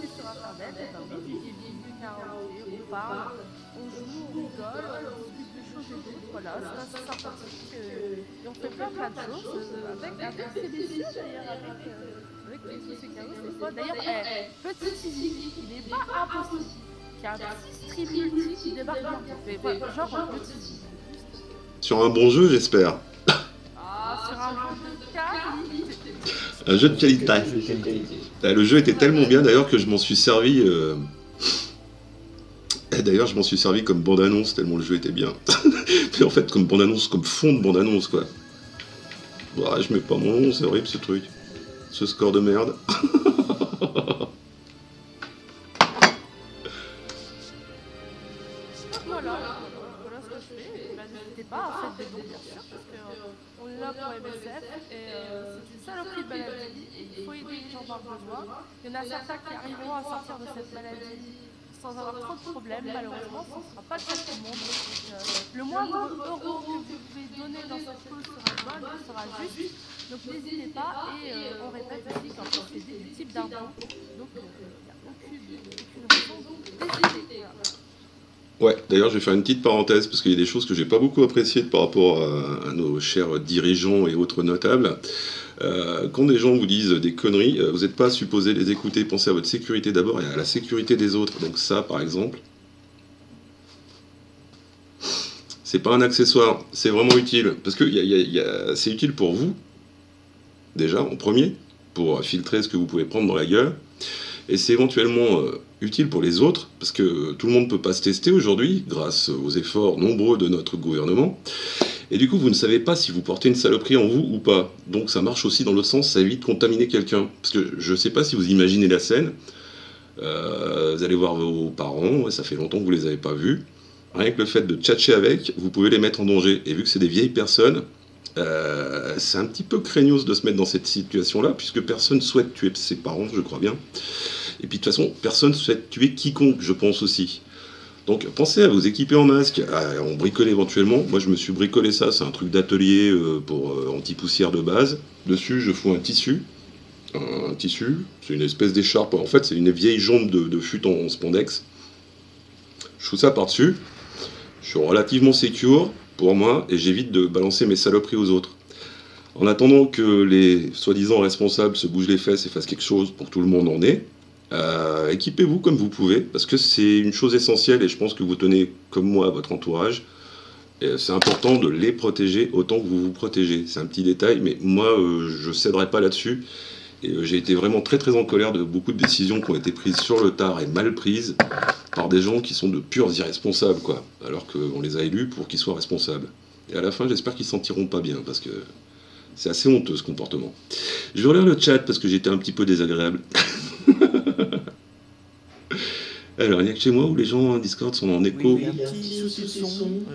que je sur internet, et ben oui, j'ai des vidéos karaoké, on parle, on joue, on rigole, on discute de choses et d'autres. Voilà, c'est assez sympathique. Euh, fait plein plein de choses euh, avec, avec messieurs d'ailleurs, avec, euh, avec les chaos. D'ailleurs, eh, petit teasing, il n'est pas impossible. Il y a un petit stream multi qui débarque bientôt. Mais genre un petit. Sur un bon jeu, j'espère. Ah, sur un jeu de qualité. Un jeu de qualité. Ah, Le jeu était tellement bien d'ailleurs que je m'en suis servi. euh, et D'ailleurs, je m'en suis servi comme bande-annonce tellement le jeu était bien. Puis en fait, comme bande-annonce, comme fond de bande-annonce, quoi. Ouais, je mets pas mon nom, c'est horrible ce truc. Ce score de merde. Voilà, voilà ce que je fais. Bah, N'hésitez pas à faire des sûr, parce qu'on l'a pour MSF et euh, c'est une saloperie de maladie. Et il faut aider les gens le besoin. Il y en a certains qui arriveront à sortir de cette maladie sans avoir trop de problèmes. Malheureusement, ce ne sera pas le cas tout le monde. Euh, euro que vous pouvez donner dans cette cause sera bon, sera juste. Donc n'hésitez pas. Et euh, on répète aussi qu'en fait, c'est des types d'impôts. Donc euh, il n'y a aucune, aucune raison d'hésiter. Ouais, d'ailleurs, je vais faire une petite parenthèse parce qu'il y a des choses que j'ai pas beaucoup appréciées par rapport à nos chers dirigeants et autres notables. Euh, quand des gens vous disent des conneries, euh, vous n'êtes pas supposé les écouter. Pensez à votre sécurité d'abord et à la sécurité des autres. Donc ça, par exemple, c'est pas un accessoire, c'est vraiment utile parce que c'est utile pour vous déjà en premier pour filtrer ce que vous pouvez prendre dans la gueule. Et c'est éventuellement euh, utile pour les autres, parce que tout le monde ne peut pas se tester aujourd'hui, grâce aux efforts nombreux de notre gouvernement. Et du coup, vous ne savez pas si vous portez une saloperie en vous ou pas. Donc ça marche aussi dans l'autre sens, ça évite de contaminer quelqu'un. Parce que je ne sais pas si vous imaginez la scène. Euh, vous allez voir vos parents, ça fait longtemps que vous ne les avez pas vus. Rien que le fait de tchatcher avec, vous pouvez les mettre en danger. Et vu que c'est des vieilles personnes, euh, c'est un petit peu craignos de se mettre dans cette situation-là, puisque personne souhaite tuer ses parents, je crois bien. Et puis de toute façon, personne souhaite tuer quiconque, je pense aussi. Donc pensez à vous équiper en masque, à en bricoler éventuellement. Moi je me suis bricolé ça, c'est un truc d'atelier euh, pour euh, anti-poussière de base. Dessus je fous un tissu. Un tissu, c'est une espèce d'écharpe. En fait c'est une vieille jambe de, de fut en spandex. Je fous ça par-dessus. Je suis relativement secure pour moi et j'évite de balancer mes saloperies aux autres. En attendant que les soi-disant responsables se bougent les fesses et fassent quelque chose pour que tout le monde en ait, euh, équipez-vous comme vous pouvez, parce que c'est une chose essentielle et je pense que vous tenez comme moi à votre entourage. C'est important de les protéger autant que vous vous protégez. C'est un petit détail, mais moi euh, je céderai pas là-dessus. Et euh, j'ai été vraiment très très en colère de beaucoup de décisions qui ont été prises sur le tard et mal prises par des gens qui sont de purs irresponsables, quoi. Alors qu'on les a élus pour qu'ils soient responsables. Et à la fin, j'espère qu'ils s'en tireront pas bien, parce que c'est assez honteux ce comportement. Je vais relire le chat parce que j'étais un petit peu désagréable. Alors, il n'y a que chez moi où les gens en Discord sont en écho. Euh,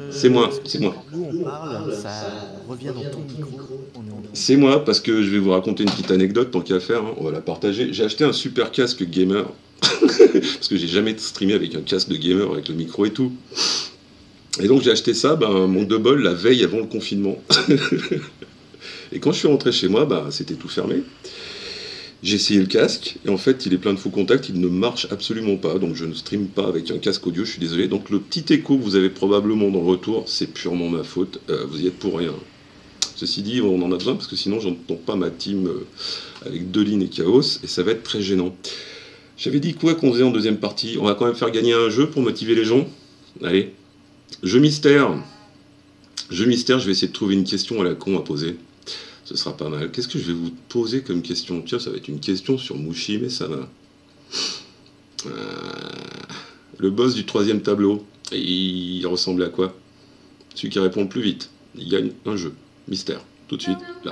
C'est moi, c'est moi. C'est moi parce que je vais vous raconter une petite anecdote tant qu'à faire, hein, on va la partager. J'ai acheté un super casque gamer parce que j'ai jamais streamé avec un casque de gamer avec le micro et tout. Et donc j'ai acheté ça, ben, manque de bol, la veille avant le confinement. et quand je suis rentré chez moi, ben, c'était tout fermé. J'ai essayé le casque et en fait il est plein de faux contacts, il ne marche absolument pas, donc je ne stream pas avec un casque audio, je suis désolé. Donc le petit écho que vous avez probablement dans le retour, c'est purement ma faute, Euh, vous y êtes pour rien. Ceci dit, on en a besoin parce que sinon j'entends pas ma team euh, avec Deline et Chaos et ça va être très gênant. J'avais dit quoi qu'on faisait en deuxième partie? On va quand même faire gagner un jeu pour motiver les gens. Allez. Jeu mystère. Jeu mystère, je vais essayer de trouver une question à la con à poser. Ce sera pas mal. Qu'est-ce que je vais vous poser comme question? Tiens, ça va être une question sur Mouchi, mais ça va. Euh, le boss du troisième tableau, il ressemble à quoi? Celui qui répond le plus vite, il gagne un jeu. Mystère. Tout de suite, là.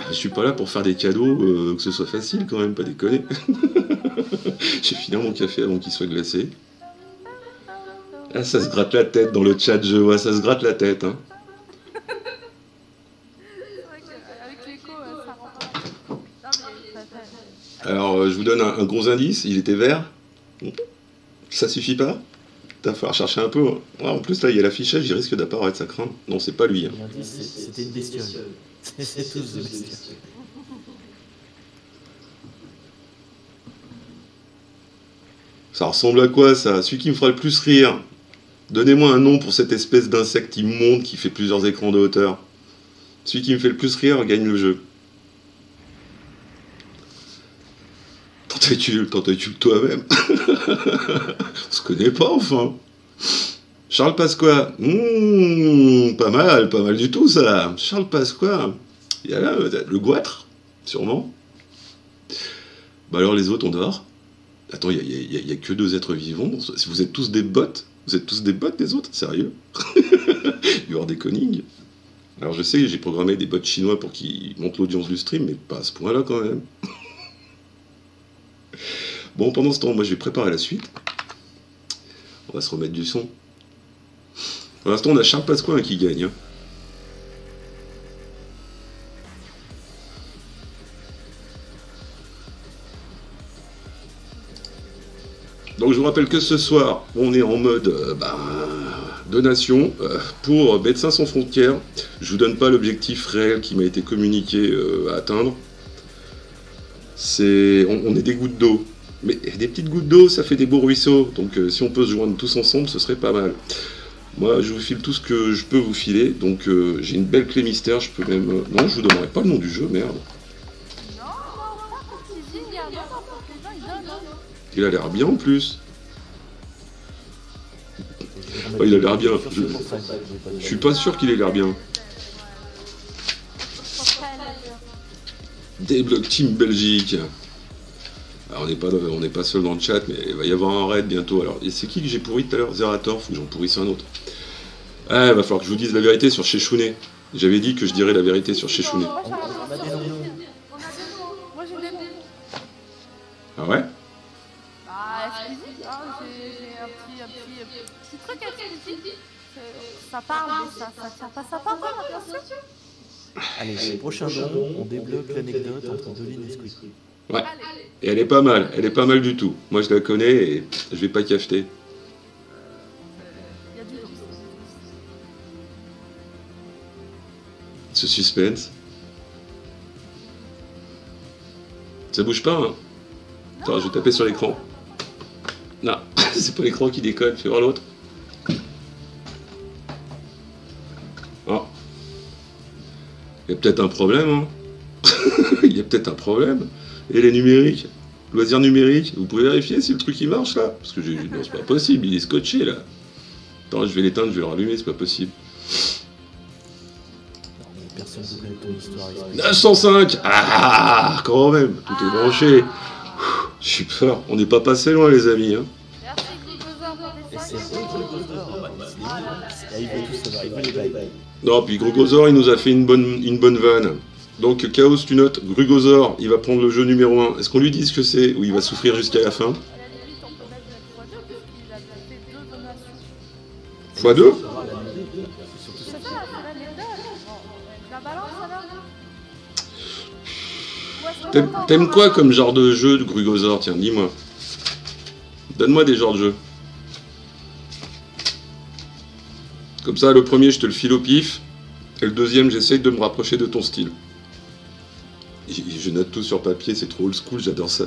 Ah, je suis pas là pour faire des cadeaux, euh, que ce soit facile quand même, pas déconner. J'ai fini mon café avant qu'il soit glacé. Ah, ça se gratte la tête dans le chat, je vois, ça se gratte la tête. Hein. Alors, euh, je vous donne un, un gros indice, il était vert. Ça suffit pas va falloir chercher un peu. Ah, en plus, là, il y a l'affichage, il risque d'apparaître, ça craint. Non, c'est pas lui. hein. C'était une bestiole. C'est tous des bestioles. Ça ressemble à quoi ça? Celui qui me fera le plus rire. Donnez-moi un nom pour cette espèce d'insecte immonde qui fait plusieurs écrans de hauteur. Celui qui me fait le plus rire gagne le jeu. Tentacule, tentacule toi-même. On se connaît pas enfin. Charles Pasqua. Mmh, pas mal, pas mal du tout ça. Charles Pasqua. Il y a là le goitre, sûrement. Bah alors les autres, on dort. Attends, il n'y a, que deux êtres vivants. Si vous êtes tous des bots, vous êtes tous des bots des autres, sérieux Il va y avoir des connings. Alors je sais, j'ai programmé des bots chinois pour qu'ils montent l'audience du stream, mais pas à ce point-là quand même. bon, pendant ce temps, moi je vais préparer la suite. On va se remettre du son. Pour l'instant, on a Charles Pasqua qui gagne. Hein. Donc je vous rappelle que ce soir, on est en mode euh, bah, donation euh, pour Médecins sans frontières. Je vous donne pas l'objectif réel qui m'a été communiqué euh, à atteindre. C'est, on, est des gouttes d'eau. Mais des petites gouttes d'eau, ça fait des beaux ruisseaux. Donc si on peut se joindre tous ensemble, ce serait pas mal. Moi, je vous file tout ce que je peux vous filer. Donc j'ai une belle clé mystère. Je peux même. Non, je vous donnerai pas le nom du jeu, merde. Il a l'air bien en plus. Oh, il a l'air bien. Je... suis pas sûr qu'il ait l'air bien. Déblock Team Belgique. Alors, on n'est pas, on pas seul dans le chat, mais il va y avoir un raid bientôt. Alors, c'est qui que j'ai pourri tout à l'heure? Zerator, faut que j'en pourrisse un autre? Ah, il va falloir que je vous dise la vérité sur Chechouné. J'avais dit que je dirais la vérité sur Chechouné. Ah ouais? Ça parle, mais ça, ça tient pas sa parole, bien sûr. Allez, le prochain don, on débloque l'anecdote entre Doline et Squeak. Ouais. Et elle est pas mal, elle est pas mal du tout. Moi je la connais et je vais pas cafeter. Ce suspense. Ça bouge pas, hein? Attends, je vais taper sur l'écran. Non, c'est pas l'écran qui déconne, fais voir l'autre. Il y a peut-être un problème, hein Il y a peut-être un problème. Et les numériques Loisirs numériques Vous pouvez vérifier si le truc il marche là Parce que je... non, c'est pas possible, il est scotché là. Attends, je vais l'éteindre, je vais le rallumer, c'est pas possible. 905 Ah Quand même, tout est branché. Je suis peur, on n'est pas passé loin les amis. Hein. Non, puis Grugozor, il nous a fait une bonne, une bonne vanne. Donc, Chaos, tu notes, Grugozor, il va prendre le jeu numéro 1. Est-ce qu'on lui dit ce que c'est Ou il va souffrir jusqu'à la fin Fois 2 T'aimes quoi comme genre de jeu de Grugozor? Tiens, dis-moi. Donne-moi des genres de jeux. Comme ça, le premier, je te le file au pif. Et le deuxième, j'essaye de me rapprocher de ton style. Je note tout sur papier, c'est trop old school, j'adore ça.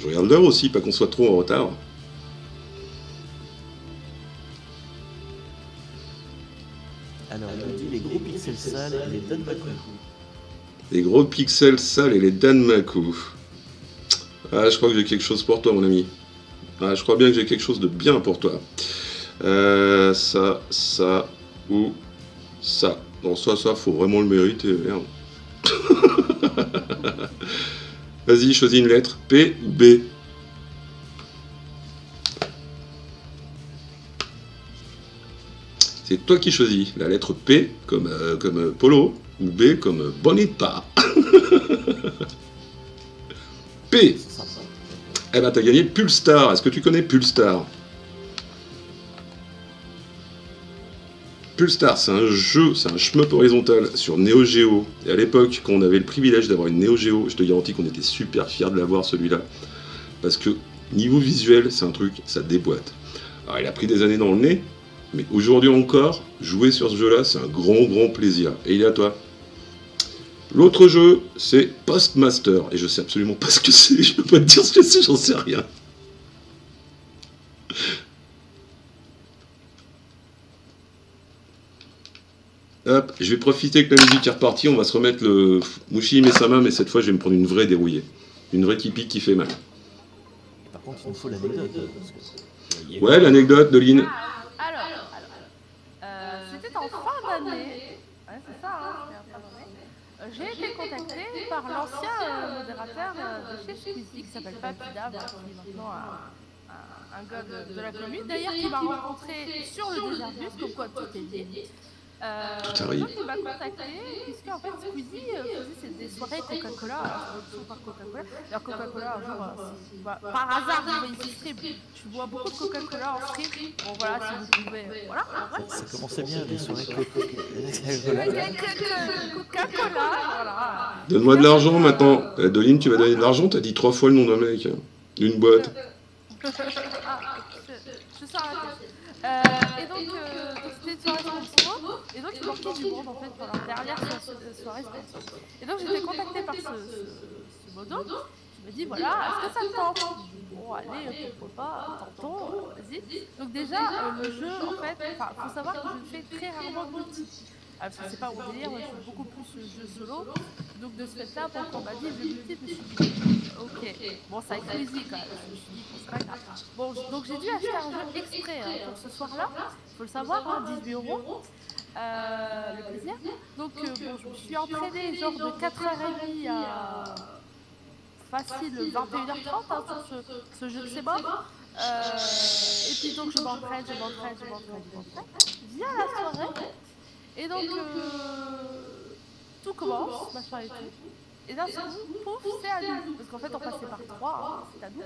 Je regarde l'heure aussi, pas qu'on soit trop en retard. Alors, il dit les gros pixels sales et les Danmaku. Les gros pixels sales et les Danmaku. Ah, je crois que j'ai quelque chose pour toi, mon ami. Ah, je crois bien que j'ai quelque chose de bien pour toi. Euh, ça, ça ou ça. Non, ça, ça, faut vraiment le mériter, merde. Vas-y, choisis une lettre. P ou B? C'est toi qui choisis. La lettre P comme, euh, comme Polo ou B comme Bonita. P. Eh ben, t'as gagné Pulstar. Est-ce que tu connais Pulstar? Pulstar, c'est un jeu, c'est un shmup horizontal sur Neo Geo. Et à l'époque, quand on avait le privilège d'avoir une Neo Geo, je te garantis qu'on était super fiers de l'avoir celui-là. Parce que niveau visuel, c'est un truc, ça déboîte. Alors il a pris des années dans le nez, mais aujourd'hui encore, jouer sur ce jeu-là, c'est un grand, grand plaisir. Et il est à toi. L'autre jeu, c'est Postmaster. Et je sais absolument pas ce que c'est. Je peux pas te dire ce que c'est, j'en sais rien. Hop, je vais profiter que la musique est repartie. On va se remettre le Mushi Mesama, mais cette fois, je vais me prendre une vraie dérouillée. Une vraie typique qui fait mal. Par contre, il nous faut l'anecdote. que- Ouais, l'anecdote de Lynn. Ah, alors, alors, euh, c'était en fin d'année, ouais, c'est ça, hein, c'était en fin d'année. Euh, J'ai été contacté par l'ancien euh, modérateur euh, de chez Squeezie qui s'appelle Papida, voilà, qui est maintenant un, un- gars de, de la commune, d'ailleurs qui m'a rencontré sur le désert bus, comme quoi tout est lié. Euh, Tout arrive. donc il m'a contacté puisque en fait Squeezie euh, faisait des soirées Coca-Cola, alors, sponsorisées par Coca-Cola. Alors Coca-Cola un jour, euh, bah, par hasard stream, je bois beaucoup de Coca-Cola en stream. Bon voilà si vous pouvez, euh, voilà. en vrai. Ça commençait bien, des soirées coco. Coca-Cola, voilà. Donne-moi de l'argent maintenant. Doline, tu vas donner de l'argent? T'as dit trois fois le nom d'un mec. Une boîte. Ah, je, je sors la tête. Euh, et donc, euh, c'était une soirée manquaient du monde en fait dernière so- so- soirée. Et donc j'étais contactée par ce, ce, ce modo me dit voilà, est-ce que ça te tente? Bon, allez, pourquoi pas, tentons, vas-y. Donc, déjà, euh, le jeu en fait, enfin, faut savoir que je fais très rarement de multi. Ah, parce que c'est pas mon délire, je suis beaucoup plus euh, jeu solo. Donc de ce fait-là, quand on m'a dit je multi, je me suis ok, bon ça a été easy quand bon. Bon, donc j'ai dû acheter un jeu exprès hein, pour ce soir-là. Faut le savoir, hein, 18 euros. Euh, le. Donc euh, bon, je me suis entraînée genre de 4h30 à facile 21h30 hein, sur ce, jeu de morts. Euh, et puis donc je m'entraîne, je m'entraîne, je m'entraîne, je m'entraîne. Vient la soirée. Et donc tout commence, machin et tout. Et d'un seul coup, pouf, c'est à nous. Parce qu'en fait on passait par trois, hein, c'est à nous.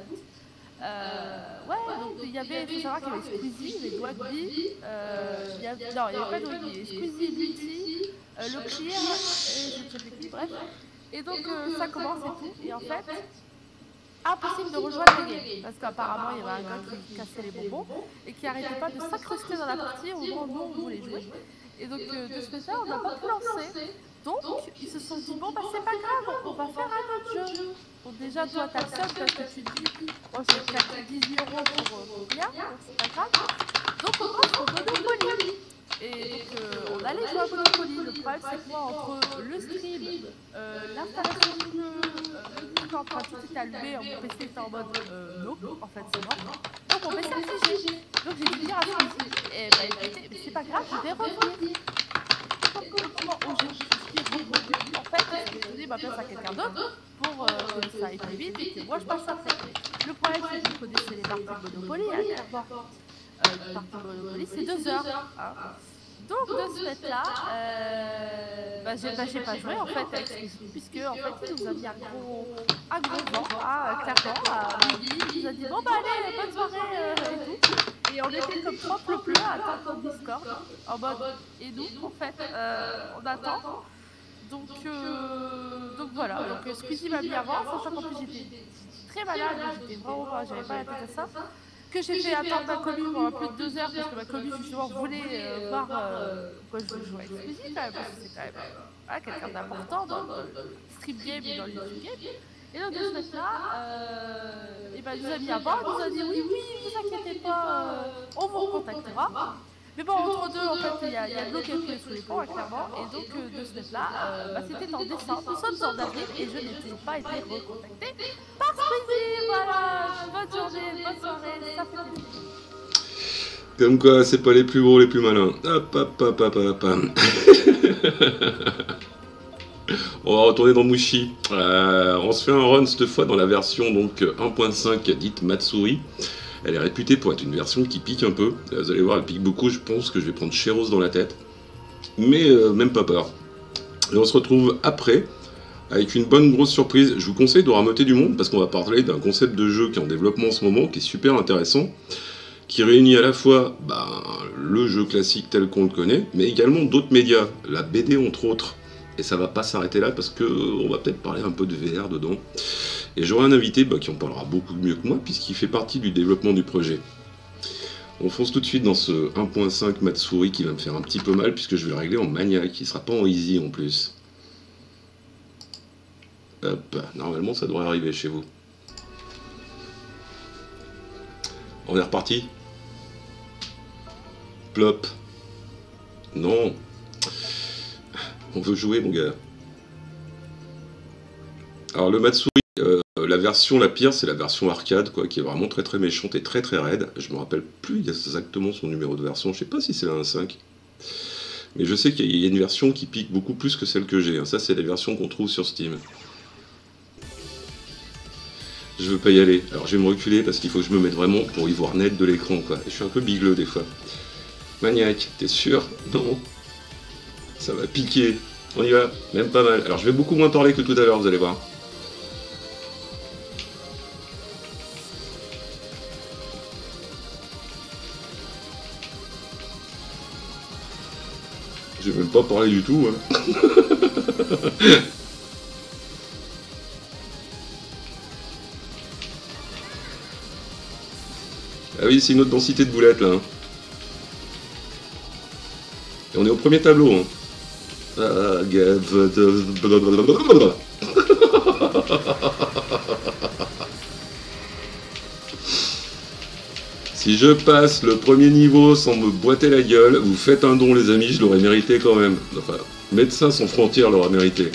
Euh, ouais, donc il y avait, il faut savoir qu'il y avait Squeezie, avait Dwagby, euh, il y avait, non, il n'y avait pas y avait Squeezie, euh, le Clear, et je ne sais plus qui, bref. Et donc euh, ça commence et tout, et en fait, impossible de rejoindre le game, parce qu'apparemment il y avait un gars qui cassait les bonbons, et qui arrêtait pas de s'incruster dans la partie au moment où on voulait jouer. Et donc euh, de ce fait-là, on n'a pas pu lancer. Donc ils se sont dit, bon bah c'est pas grave, on va faire un autre jeu. Bon déjà toi t'as le seum parce que tu dis, moi j'ai claqué 18 euros pour euh, rien, donc c'est pas grave. Donc on passe au Monopoly. Et donc euh, on allait jouer à Monopoly. Le problème c'est que moi entre le stream, euh, l'installation du jeu, euh, Discord, enfin tout était allumé, mon PC était en mode euh, no, en fait c'est mort. Donc mon PC a figé. Donc j'ai dû dire à Squeezie, eh ben écoutez, mais c'est pas grave, je vais revenir. Je. En fait, j'ai donné ma place à quelqu'un d'autre pour euh, que ça aille plus vite et que moi je passe après. Le problème c'est que vous connaissez les parties Monopoly, hein. Euh, partie Monopoly c'est deux heures. hein. Donc de ce fait-là, euh, bah, j'ai bah, pas joué en fait puisque en fait il nous a mis un gros, un gros vent, hein, à midi, il nous a dit bon bah allez, bonne soirée euh, et tout. Et on était comme trois pleu à attendre Discord, en mode et nous en fait, euh, on attend. Donc, euh, donc voilà, donc euh, Squeezie m'a mis avant, sachant qu'en plus j'étais très malade, j'étais vraiment, j'avais pas la tête à ça que j'ai fait attendre ma commu pendant plus de deux heures parce que ma commu justement voulait voir quoi je veux jouer avec Squeezie parce que c'est quand même quelqu'un d'important dans le stream game et dans le YouTube game. Et donc de ce fait là, euh, et ben, il nous a mis avant, il nous a dit oui oui, vous inquiétez pas, euh, on vous recontactera. Mais bon, entre deux, en fait, il y a, y a de l'eau les ponts, hein, clairement. Et donc, euh, de ce fait-là, euh, bah, c'était en décembre. Nous sommes en avril et je n'ai pas été recontacté par Squeezie. Voilà, bonne journée, bonne soirée, ça fait plaisir. Comme quoi, c'est pas les plus gros, les plus malins. Hop, hop, hop, hop, hop, hop. On va retourner dans Mushi. Euh, on se fait un run cette fois dans la version donc 1.5 dite Matsuri. Elle est réputée pour être une version qui pique un peu. Euh, Vous allez voir, elle pique beaucoup. Je pense que je vais prendre Cheros dans la tête. Mais euh, même pas peur. Et on se retrouve après avec une bonne grosse surprise. Je vous conseille de ramoter du monde parce qu'on va parler d'un concept de jeu qui est en développement en ce moment, qui est super intéressant, qui réunit à la fois ben, le jeu classique tel qu'on le connaît, mais également d'autres médias, la BD entre autres. Et ça va pas s'arrêter là parce que euh, on va peut-être parler un peu de VR dedans. Et j'aurai un invité bah, qui en parlera beaucoup mieux que moi puisqu'il fait partie du développement du projet. On fonce tout de suite dans ce 1.5 Matsuri qui va me faire un petit peu mal puisque je vais le régler en maniaque, qui sera pas en easy en plus. Hop, normalement ça devrait arriver chez vous. On est reparti Plop. Non. On veut jouer, mon gars. Alors, le Matsuri, euh, la version la pire, c'est la version arcade, quoi, qui est vraiment très très méchante et très très raide. Je me rappelle plus exactement son numéro de version. Je sais pas si c'est la 1.5. Mais je sais qu'il y a une version qui pique beaucoup plus que celle que j'ai. Hein. Ça, c'est la version qu'on trouve sur Steam. Je veux pas y aller. Alors je vais me reculer parce qu'il faut que je me mette vraiment pour y voir net de l'écran, quoi. Je suis un peu bigleux des fois. Maniaque, t'es sûr? Non. Ça va piquer. On y va, même pas mal. Alors je vais beaucoup moins parler que tout à l'heure, vous allez voir. Je vais même pas parler du tout. Hein. ah oui, c'est une autre densité de boulettes là. Hein. Et on est au premier tableau. Hein. Si je passe le premier niveau sans me boiter la gueule, vous faites un don les amis, je l'aurais mérité quand même. Enfin, Médecins sans frontières l'aurait mérité.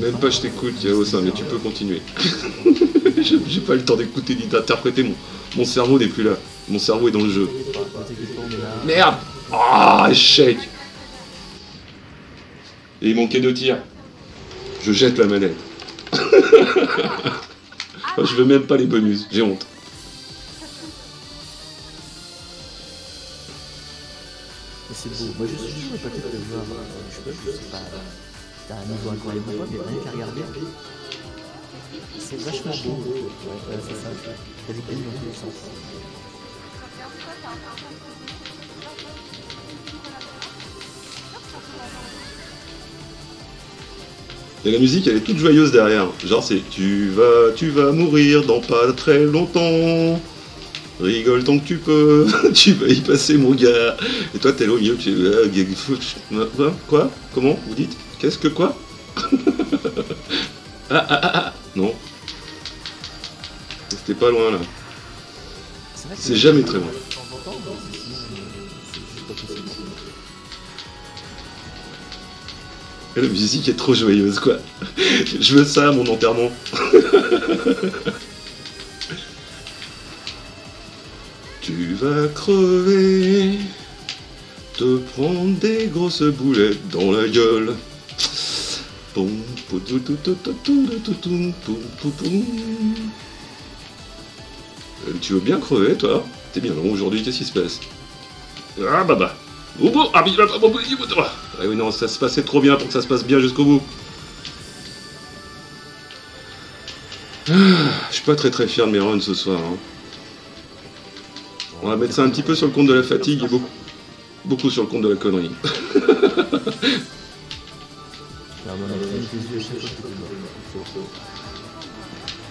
Même pas je t'écoute, ça, mais tu peux continuer. J'ai pas le temps d'écouter ni d'interpréter, mon, mon cerveau n'est plus là. Mon cerveau est dans le jeu. Merde. Ah, échec Et il manquait deux tirs. Je jette la manette. je veux même pas les bonus, j'ai honte. C'est beau. Moi je suis sûr peut-être de voir. Je peux, je sais pas. T'as un niveau incroyable ou pas, mais rien qu'à regarder. C'est vachement beau. Ouais, c'est ça. T'as des pays dans tous les sens. Et la musique, elle est toute joyeuse derrière. Genre, c'est tu vas, tu vas mourir dans pas très longtemps. Rigole tant que tu peux, tu vas y passer mon gars. Et toi t'es là au milieu, tu quoi? Quoi? Comment Vous dites? Qu'est-ce que quoi? Ah, ah, ah, ah, Non. C'était pas loin là. C'est jamais très loin. La musique est trop joyeuse quoi. Je veux ça à mon enterrement. Tu vas crever, te prendre des grosses boulettes dans la gueule. Tu veux bien crever, toi? T'es bien long aujourd'hui, qu'est-ce qui se passe? Ah bah bah Ah oui, non, ça se passait trop bien pour que ça se passe bien jusqu'au bout. Je suis pas très très fier de mes runs ce soir. Hein. On va mettre ça un petit peu sur le compte de la fatigue et beaucoup, beaucoup sur le compte de la connerie.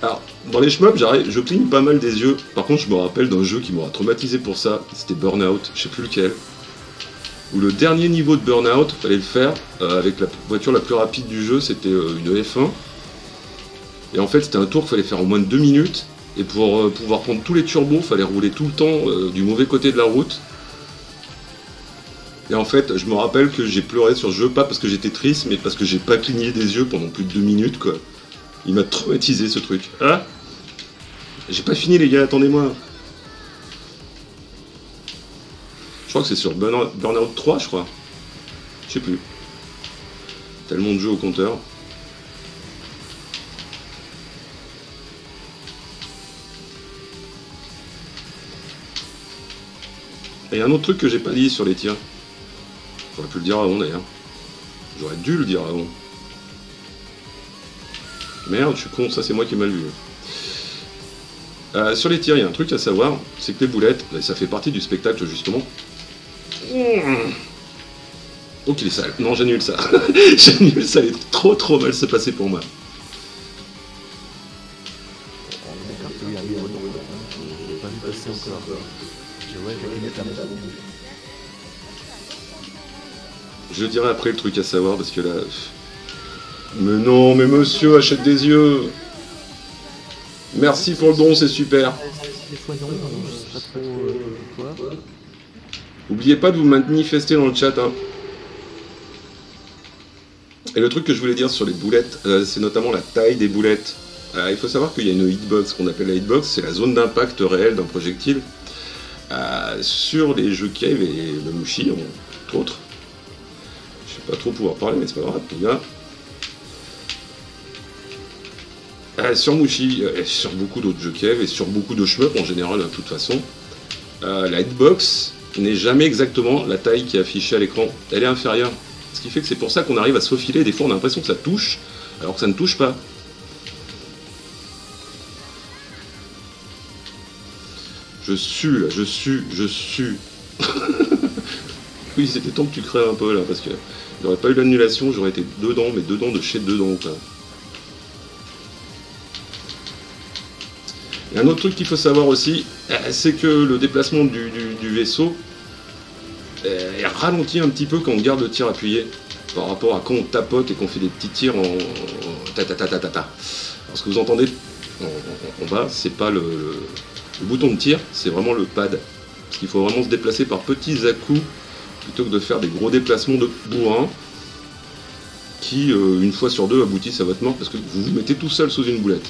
Alors, dans les shmups, je cligne pas mal des yeux. Par contre, je me rappelle d'un jeu qui m'aura traumatisé pour ça. C'était Burnout, je sais plus lequel. Où le dernier niveau de Burnout, fallait le faire euh, avec la voiture la plus rapide du jeu, c'était euh, une F1. Et en fait, c'était un tour qu'il fallait faire en moins de 2 minutes. Et pour euh, pouvoir prendre tous les turbos, fallait rouler tout le temps du mauvais côté de la route. Et en fait, je me rappelle que j'ai pleuré sur ce jeu, pas parce que j'étais triste, mais parce que j'ai pas cligné des yeux pendant plus de deux minutes, quoi. Il m'a traumatisé ce truc. Hein? J'ai pas fini, les gars, attendez-moi. Crois que c'est sur Burnout Burnout 3, je crois. Je sais plus. Tellement de jeux au compteur. Et un autre truc que j'ai pas dit sur les tirs. J'aurais pu le dire avant d'ailleurs. J'aurais dû le dire avant. Merde, je suis con, ça c'est moi qui ai mal vu. Euh, sur les tirs, il y a un truc à savoir, c'est que les boulettes, et ça fait partie du spectacle justement. Oh qu'il est sale. Non, j'annule ça. j'annule ça, est trop trop mal se passer pour moi. Je dirai après le truc à savoir parce que là. Mais non, mais monsieur, achète des yeux. Merci pour le don, c'est super. Pourquoi. Oubliez pas de vous manifester dans le chat. hein. Et le truc que je voulais dire sur les boulettes, euh, c'est notamment la taille des boulettes. Euh, il faut savoir qu'il y a une hitbox qu'on appelle la hitbox, c'est la zone d'impact réelle d'un projectile. Euh, sur les jeux Cave et le Mushi, entre autres. Je sais pas trop pouvoir parler, mais c'est pas grave, sur Mushi, sur beaucoup d'autres jeux Cave et sur beaucoup de shmup en général, de toute façon, la hitbox n'est jamais exactement la taille qui est affichée à l'écran. Elle est inférieure. Ce qui fait que c'est pour ça qu'on arrive à se faufiler. Des fois, on a l'impression que ça touche, alors que ça ne touche pas. Je sue là, je sue, je sue. oui, c'était temps que tu crèves un peu là, parce que j'aurais pas eu l'annulation, j'aurais été dedans, mais dedans de chez dedans quoi. Et un autre truc qu'il faut savoir aussi, euh, c'est que le déplacement du, vaisseau euh, est ralenti un petit peu quand on garde le tir appuyé par rapport à quand on tapote et qu'on fait des petits tirs en ta ta ta ta. Alors ce que vous entendez en, bas, c'est pas le bouton de tir, c'est vraiment le pad. Parce qu'il faut vraiment se déplacer par petits à-coups plutôt que de faire des gros déplacements de bourrin qui, euh, une fois sur deux, aboutissent à votre mort parce que vous vous mettez tout seul sous une boulette.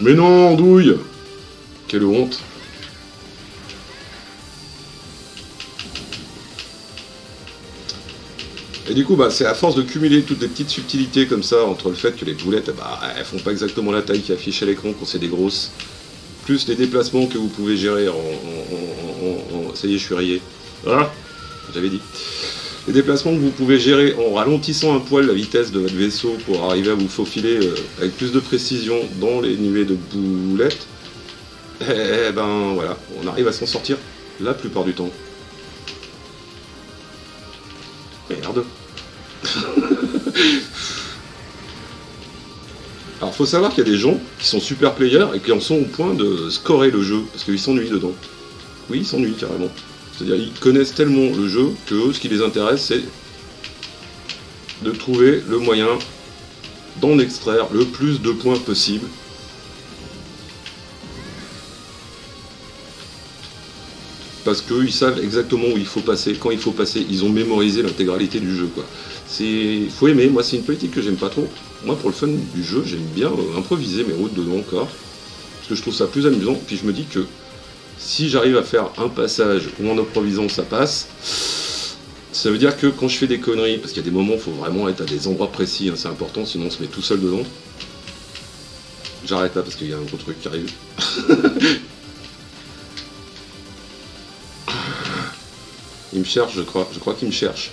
Mais non, douille Quelle honte Et du coup, bah, c'est à force de cumuler toutes les petites subtilités comme ça, entre le fait que les boulettes, bah, elles font pas exactement la taille qui affiche à l'écran quand c'est des grosses, plus les déplacements que vous pouvez gérer en... Ça y est, je suis rayé. Ah J'avais dit. Les déplacements que vous pouvez gérer en ralentissant un poil la vitesse de votre vaisseau pour arriver à vous faufiler euh, avec plus de précision dans les nuées de boulettes, eh ben voilà, on arrive à s'en sortir la plupart du temps. Merde. Alors faut savoir qu'il y a des gens qui sont super players et qui en sont au point de scorer le jeu parce qu'ils s'ennuient dedans. Oui, ils s'ennuient carrément. C'est-à-dire ils connaissent tellement le jeu que ce qui les intéresse, c'est de trouver le moyen d'en extraire le plus de points possible. Parce qu'ils savent exactement où il faut passer, quand il faut passer, ils ont mémorisé l'intégralité du jeu. C'est, faut aimer, moi c'est une politique que j'aime pas trop. Moi pour le fun du jeu, j'aime bien improviser mes routes dedans encore. Parce que je trouve ça plus amusant. Puis je me dis que si j'arrive à faire un passage où en improvisant ça passe, ça veut dire que quand je fais des conneries, parce qu'il y a des moments où il faut vraiment être à des endroits précis, hein, c'est important, sinon on se met tout seul dedans. J'arrête là parce qu'il y a un gros truc qui arrive. il me cherche, je crois. Je crois qu'il me cherche.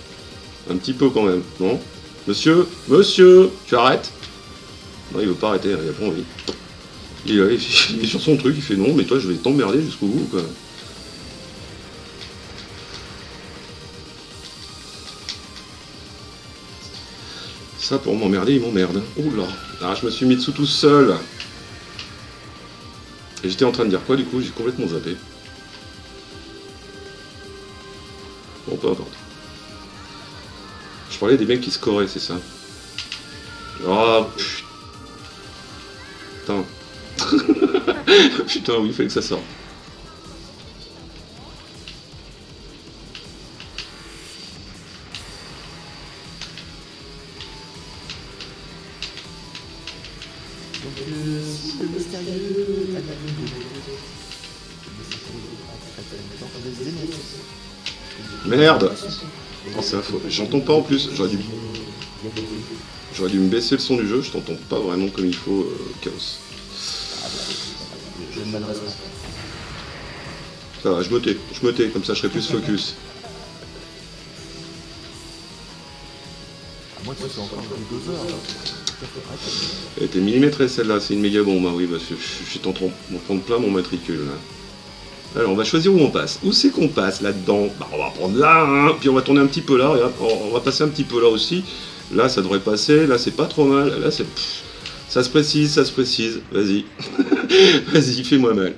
Un petit peu quand même, non? Monsieur Monsieur Tu arrêtes? Non, il veut pas arrêter, il a pas envie. Il est, il est sur son truc, il fait non, mais toi je vais t'emmerder jusqu'au bout quoi. Ça pour m'emmerder, il m'emmerde. Oula, ah, je me suis mis dessous tout seul. Et j'étais en train de dire quoi du coup? J'ai complètement zappé. Bon, peu importe. Je parlais des mecs qui scoraient, c'est ça? Oh, putain. putain, oui, il fallait que ça sorte. Merde Oh, c'est faux. J'entends pas en plus. J'aurais dû... J'aurais dû me baisser le son du jeu. Je t'entends pas vraiment comme il faut, euh, Chaos. Je ne m'adresse pas. Ça va, je me tais. Je me tais, comme ça je serai plus focus. Encore. Elle était millimétrée celle-là, c'est une méga bombe, hein, oui, parce que je suis en train de prendre plein mon matricule là. Alors on va choisir où on passe. Où c'est qu'on passe là-dedans? Bah on va prendre là, hein, puis on va tourner un petit peu là, et on va passer un petit peu là aussi. Là ça devrait passer, là c'est pas trop mal, là c'est... Ça se précise, ça se précise, vas-y. vas-y, fais-moi mal.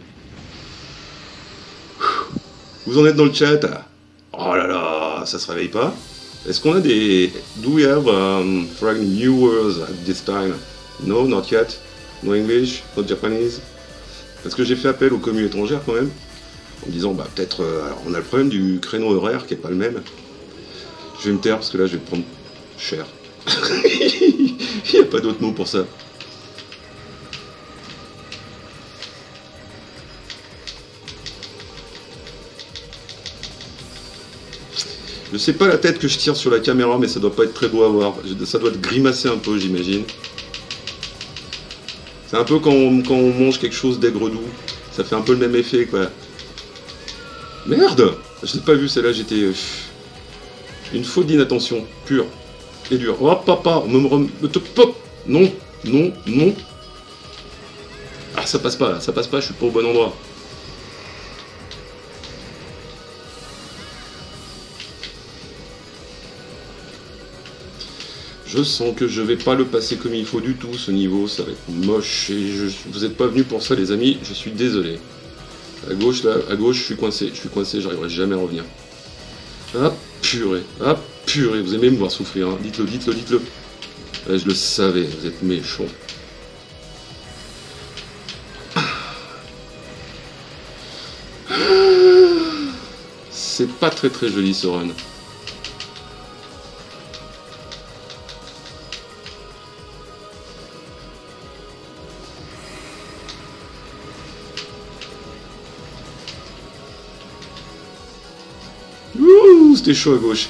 Vous en êtes dans le chat Oh là là, ça se réveille pas Est-ce qu'on a des... Do we have um, foreign viewers at this time? No, not yet. No English, not Japanese. Parce que j'ai fait appel aux communes étrangères quand même, en disant bah peut-être euh, alors on a le problème du créneau horaire qui est pas le même. Je vais me taire parce que là je vais prendre cher. Il n'y a pas d'autre mot pour ça. Je sais pas la tête que je tire sur la caméra, mais ça doit pas être très beau à voir. Ça doit te grimacer un peu, j'imagine. C'est un peu quand on, quand on mange quelque chose d'aigre doux. Ça fait un peu le même effet, quoi. Merde Je l'ai pas vu, celle-là, j'étais... euh, Une faute d'inattention, pure et dure. Oh, papa me, rem- pop Non, non, non. Ah, ça passe pas, là, ça passe pas, je suis pas au bon endroit. Je sens que je vais pas le passer comme il faut du tout ce niveau, ça va être moche et vous êtes pas venus pour ça les amis, je suis désolé. À gauche là, à gauche je suis coincé, je suis coincé, j'arriverai jamais à revenir. Ah purée, ah purée, vous aimez me voir souffrir, hein. dites-le, dites-le, dites-le. Je le savais, vous êtes méchant. C'est pas très très joli ce run. C'était chaud à gauche.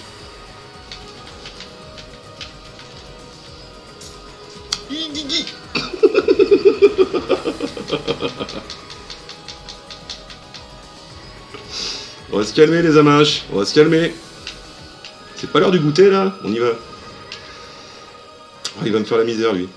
On va se calmer les amaches, on va se calmer. C'est pas l'heure du goûter là On y va. Ah, il va me faire la misère lui.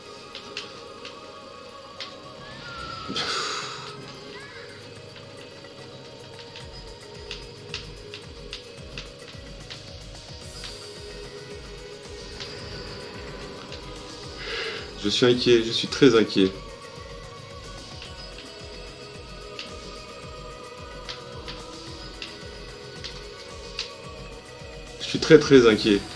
Suis inquiet, je suis très inquiet. Je suis très très inquiet.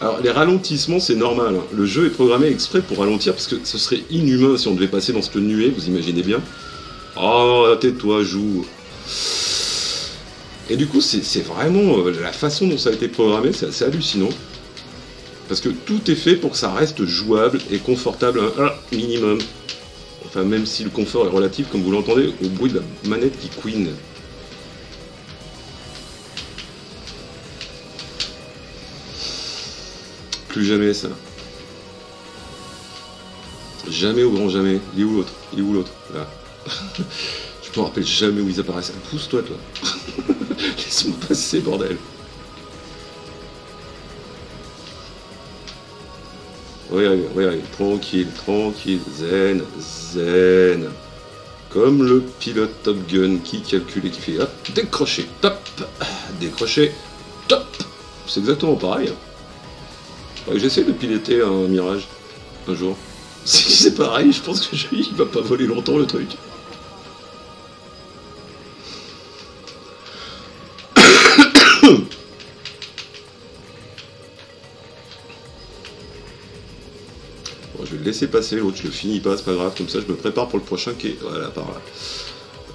Alors les ralentissements c'est normal, hein. le jeu est programmé exprès pour ralentir parce que ce serait inhumain si on devait passer dans cette nuée, vous imaginez bien. Oh tais-toi, joue. Et du coup c'est vraiment euh, la façon dont ça a été programmé, c'est assez hallucinant. Parce que tout est fait pour que ça reste jouable et confortable un, un minimum. Enfin même si le confort est relatif comme vous l'entendez au bruit de la manette qui queen. Plus jamais ça. Jamais au grand jamais. Il est où l'autre? Il est où l'autre? Là. Je me rappelle jamais où ils apparaissent. Pousse-toi, toi. Laisse-moi passer, bordel. Oui, oui, oui, oui, tranquille, tranquille, zen, zen. Comme le pilote Top Gun qui calcule et qui fait hop, décrocher, top, décrocher, top. C'est exactement pareil. hein. J'essaie de piloter un Mirage un jour. Si c'est pareil, je pense que je, il va pas voler longtemps le truc. Laisser passer, l'autre je le finis pas, c'est pas grave, comme ça je me prépare pour le prochain qui est. Voilà, par là.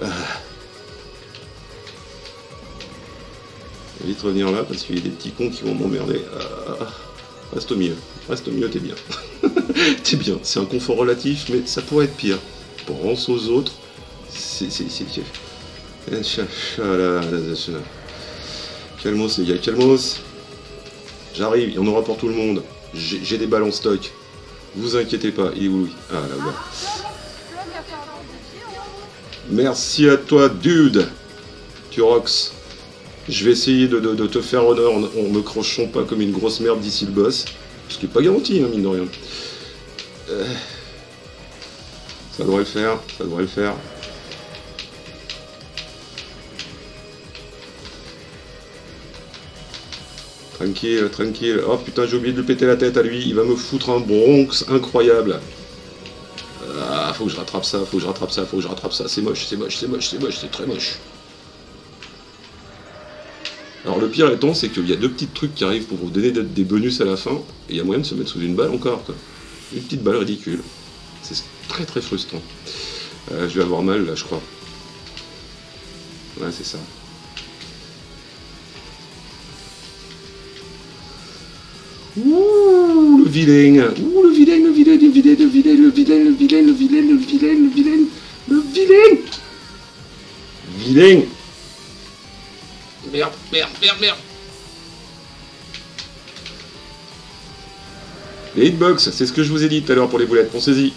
Ah. Vais vite revenir là parce qu'il y a des petits cons qui vont m'emmerder. Ah. Reste au milieu, reste au milieu, t'es bien. t'es bien, c'est un confort relatif, mais ça pourrait être pire. Pense aux autres, c'est. c'est- Calmos les gars, calmos. J'arrive, il y en aura pour tout le monde. J'ai des balles en stock. Vous inquiétez pas, il est où Louis Ah là là. Flo qui a fait un an de tir, hein. Merci à toi, dude. Tu rocks. Je vais essayer de, te faire honneur en, en me crochant pas comme une grosse merde d'ici le boss. Ce qui est pas garanti, hein, mine de rien. Euh, Ça devrait le faire, ça devrait le faire. Tranquille, tranquille. Oh putain, j'ai oublié de lui péter la tête à lui. Il va me foutre un bronx incroyable. Ah, faut que je rattrape ça, faut que je rattrape ça, faut que je rattrape ça. C'est moche, c'est moche, c'est moche, c'est moche, c'est très moche. Alors le pire étant, c'est qu'il y a deux petits trucs qui arrivent pour vous donner des bonus à la fin, et il y a moyen de se mettre sous une balle encore, quoi. Une petite balle ridicule. C'est très très frustrant. Euh, je vais avoir mal là, je crois. Ouais, c'est ça. Ouh, le vilain Ouh, le vilain, le vilain, le vilain, le vilain, le vilain, le vilain, le vilain, le vilain, le vilain, le vilain Vilain Merde, merde, merde, merde Les hitbox, c'est ce que je vous ai dit tout à l'heure pour les boulettes, pensez-y.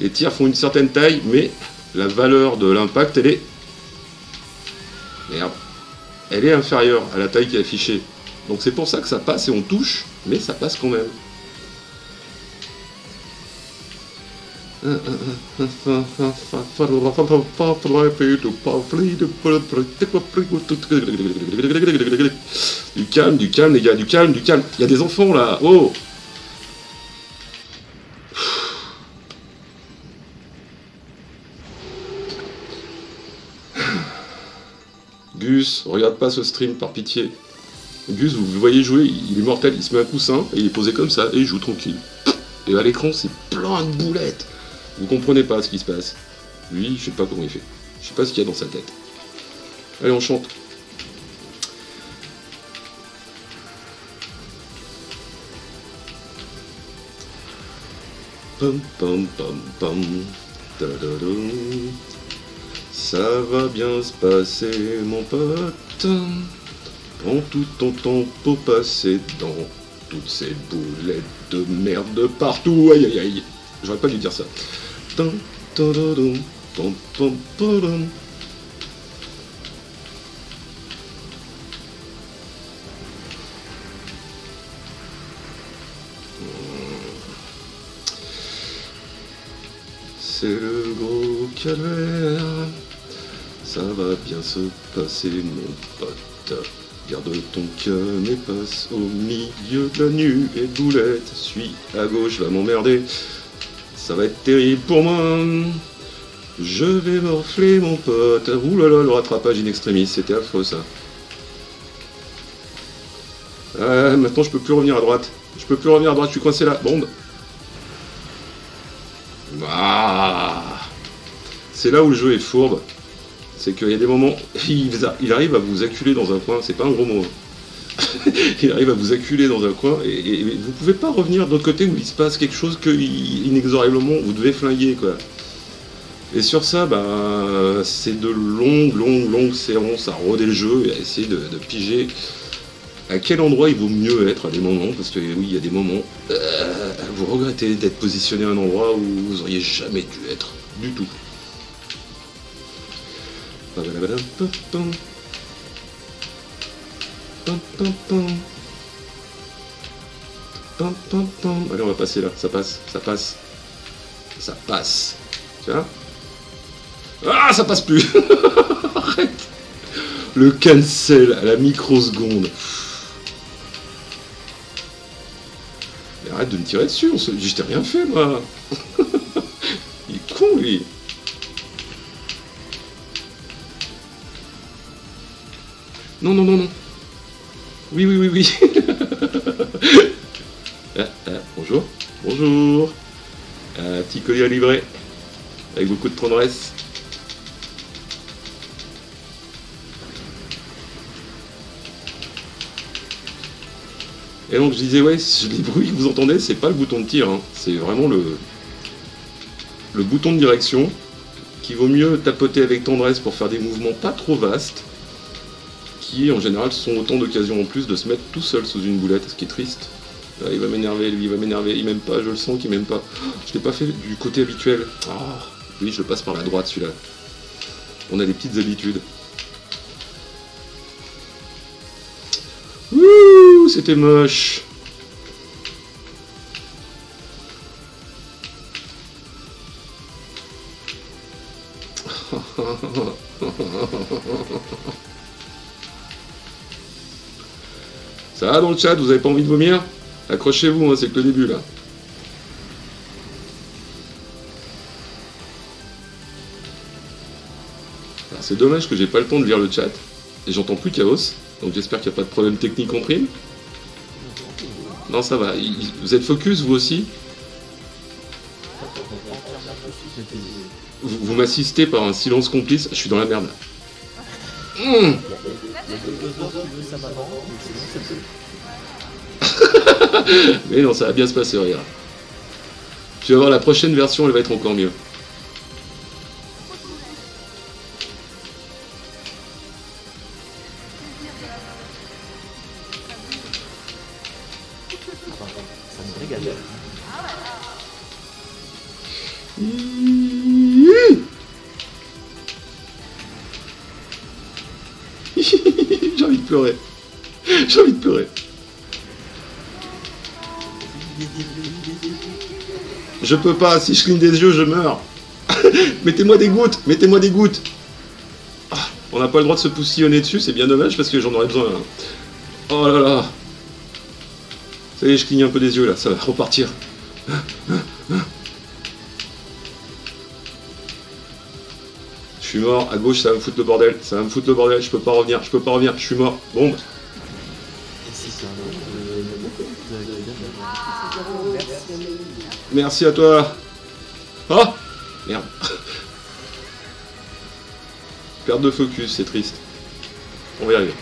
Les tirs font une certaine taille, mais la valeur de l'impact, elle est... Merde. Elle est inférieure à la taille qui est affichée. Donc c'est pour ça que ça passe et on touche, mais ça passe quand même. Du calme, du calme les gars, du calme, du calme. Il y a des enfants là, oh Gus, regarde pas ce stream par pitié. Gus, vous voyez jouer, il est mortel, il se met un coussin, et il est posé comme ça, et il joue tranquille. Et à l'écran, c'est plein de boulettes. Vous comprenez pas ce qui se passe. Lui, je sais pas comment il fait. Je sais pas ce qu'il y a dans sa tête. Allez, on chante. Pam pam pam pam. Ça va bien se passer, mon pote. Prends tout ton temps pour passer dans toutes ces boulettes de merde partout. Aïe aïe aïe. J'aurais pas dû dire ça. C'est le gros calvaire. Ça va bien se passer, mon pote. Garde ton calme et passe au milieu de la nuit et boulette. Suis à gauche, va m'emmerder. Ça va être terrible pour moi. Je vais morfler, mon pote. Ouh là là, le rattrapage in extremis, c'était affreux ça. Ah, maintenant je peux plus revenir à droite. Je peux plus revenir à droite, je suis coincé là. Bombe. Ah. C'est là où le jeu est fourbe. C'est qu'il y a des moments, il, arrive à vous acculer dans un coin, c'est pas un gros mot. il arrive à vous acculer dans un coin et, et- et vous pouvez pas revenir de l'autre côté où il se passe quelque chose que inexorablement vous devez flinguer quoi. Et sur ça, bah, c'est de longues, longues, longues séances à roder le jeu et à essayer de, de piger à quel endroit il vaut mieux être à des moments, parce que oui, il y a des moments, euh, vous regrettez d'être positionné à un endroit où vous auriez jamais dû être du tout. Allez, on va passer là. Ça passe, ça passe. Ça passe. Tu vois Ah, ça passe plus Arrête Le cancel à la microseconde. Mais arrête de me tirer dessus, on se... rien fait moi Il est con lui Non, non, non, non. Oui, oui, oui, oui. ah, ah, bonjour. Bonjour. Un petit collier à livrer. Avec beaucoup de tendresse. Et donc je disais, ouais, les bruits que vous entendez, c'est pas le bouton de tir, hein. c'est vraiment le, le bouton de direction qui vaut mieux tapoter avec tendresse pour faire des mouvements pas trop vastes, qui en général sont autant d'occasions en plus de se mettre tout seul sous une boulette, ce qui est triste. Ah, il va m'énerver, lui, il va m'énerver, il m'aime pas, je le sens qu'il m'aime pas. Je l'ai pas fait du côté habituel. Ah, oui, je passe par la droite celui-là. On a des petites habitudes. Ouh, c'était moche. Ça va dans le chat, vous avez pas envie de vomir? Accrochez-vous, hein, c'est que le début là. Alors, C'est dommage que j'ai pas le temps de lire le chat. Et j'entends plus Chaos. Donc j'espère qu'il n'y a pas de problème technique en prime. Non, ça va. Vous êtes focus, vous aussi? Vous, vous m'assistez par un silence complice. Je suis dans la merde. Mmh. Mais non, ça va bien se passer, regarde. Tu vas voir, la prochaine version, elle va être encore mieux. Je peux pas, si je cligne des yeux, je meurs. mettez-moi des gouttes, mettez-moi des gouttes. Ah, on n'a pas le droit de se poussillonner dessus, c'est bien dommage parce que j'en aurais besoin. hein. Oh là là. Ça y est, je cligne un peu des yeux là, ça va repartir. Je suis mort, à gauche ça va me foutre le bordel, ça va me foutre le bordel, je peux pas revenir, je peux pas revenir, je suis mort. Bon, merci à toi. Oh Merde. Perte de focus, c'est triste. On va y arriver.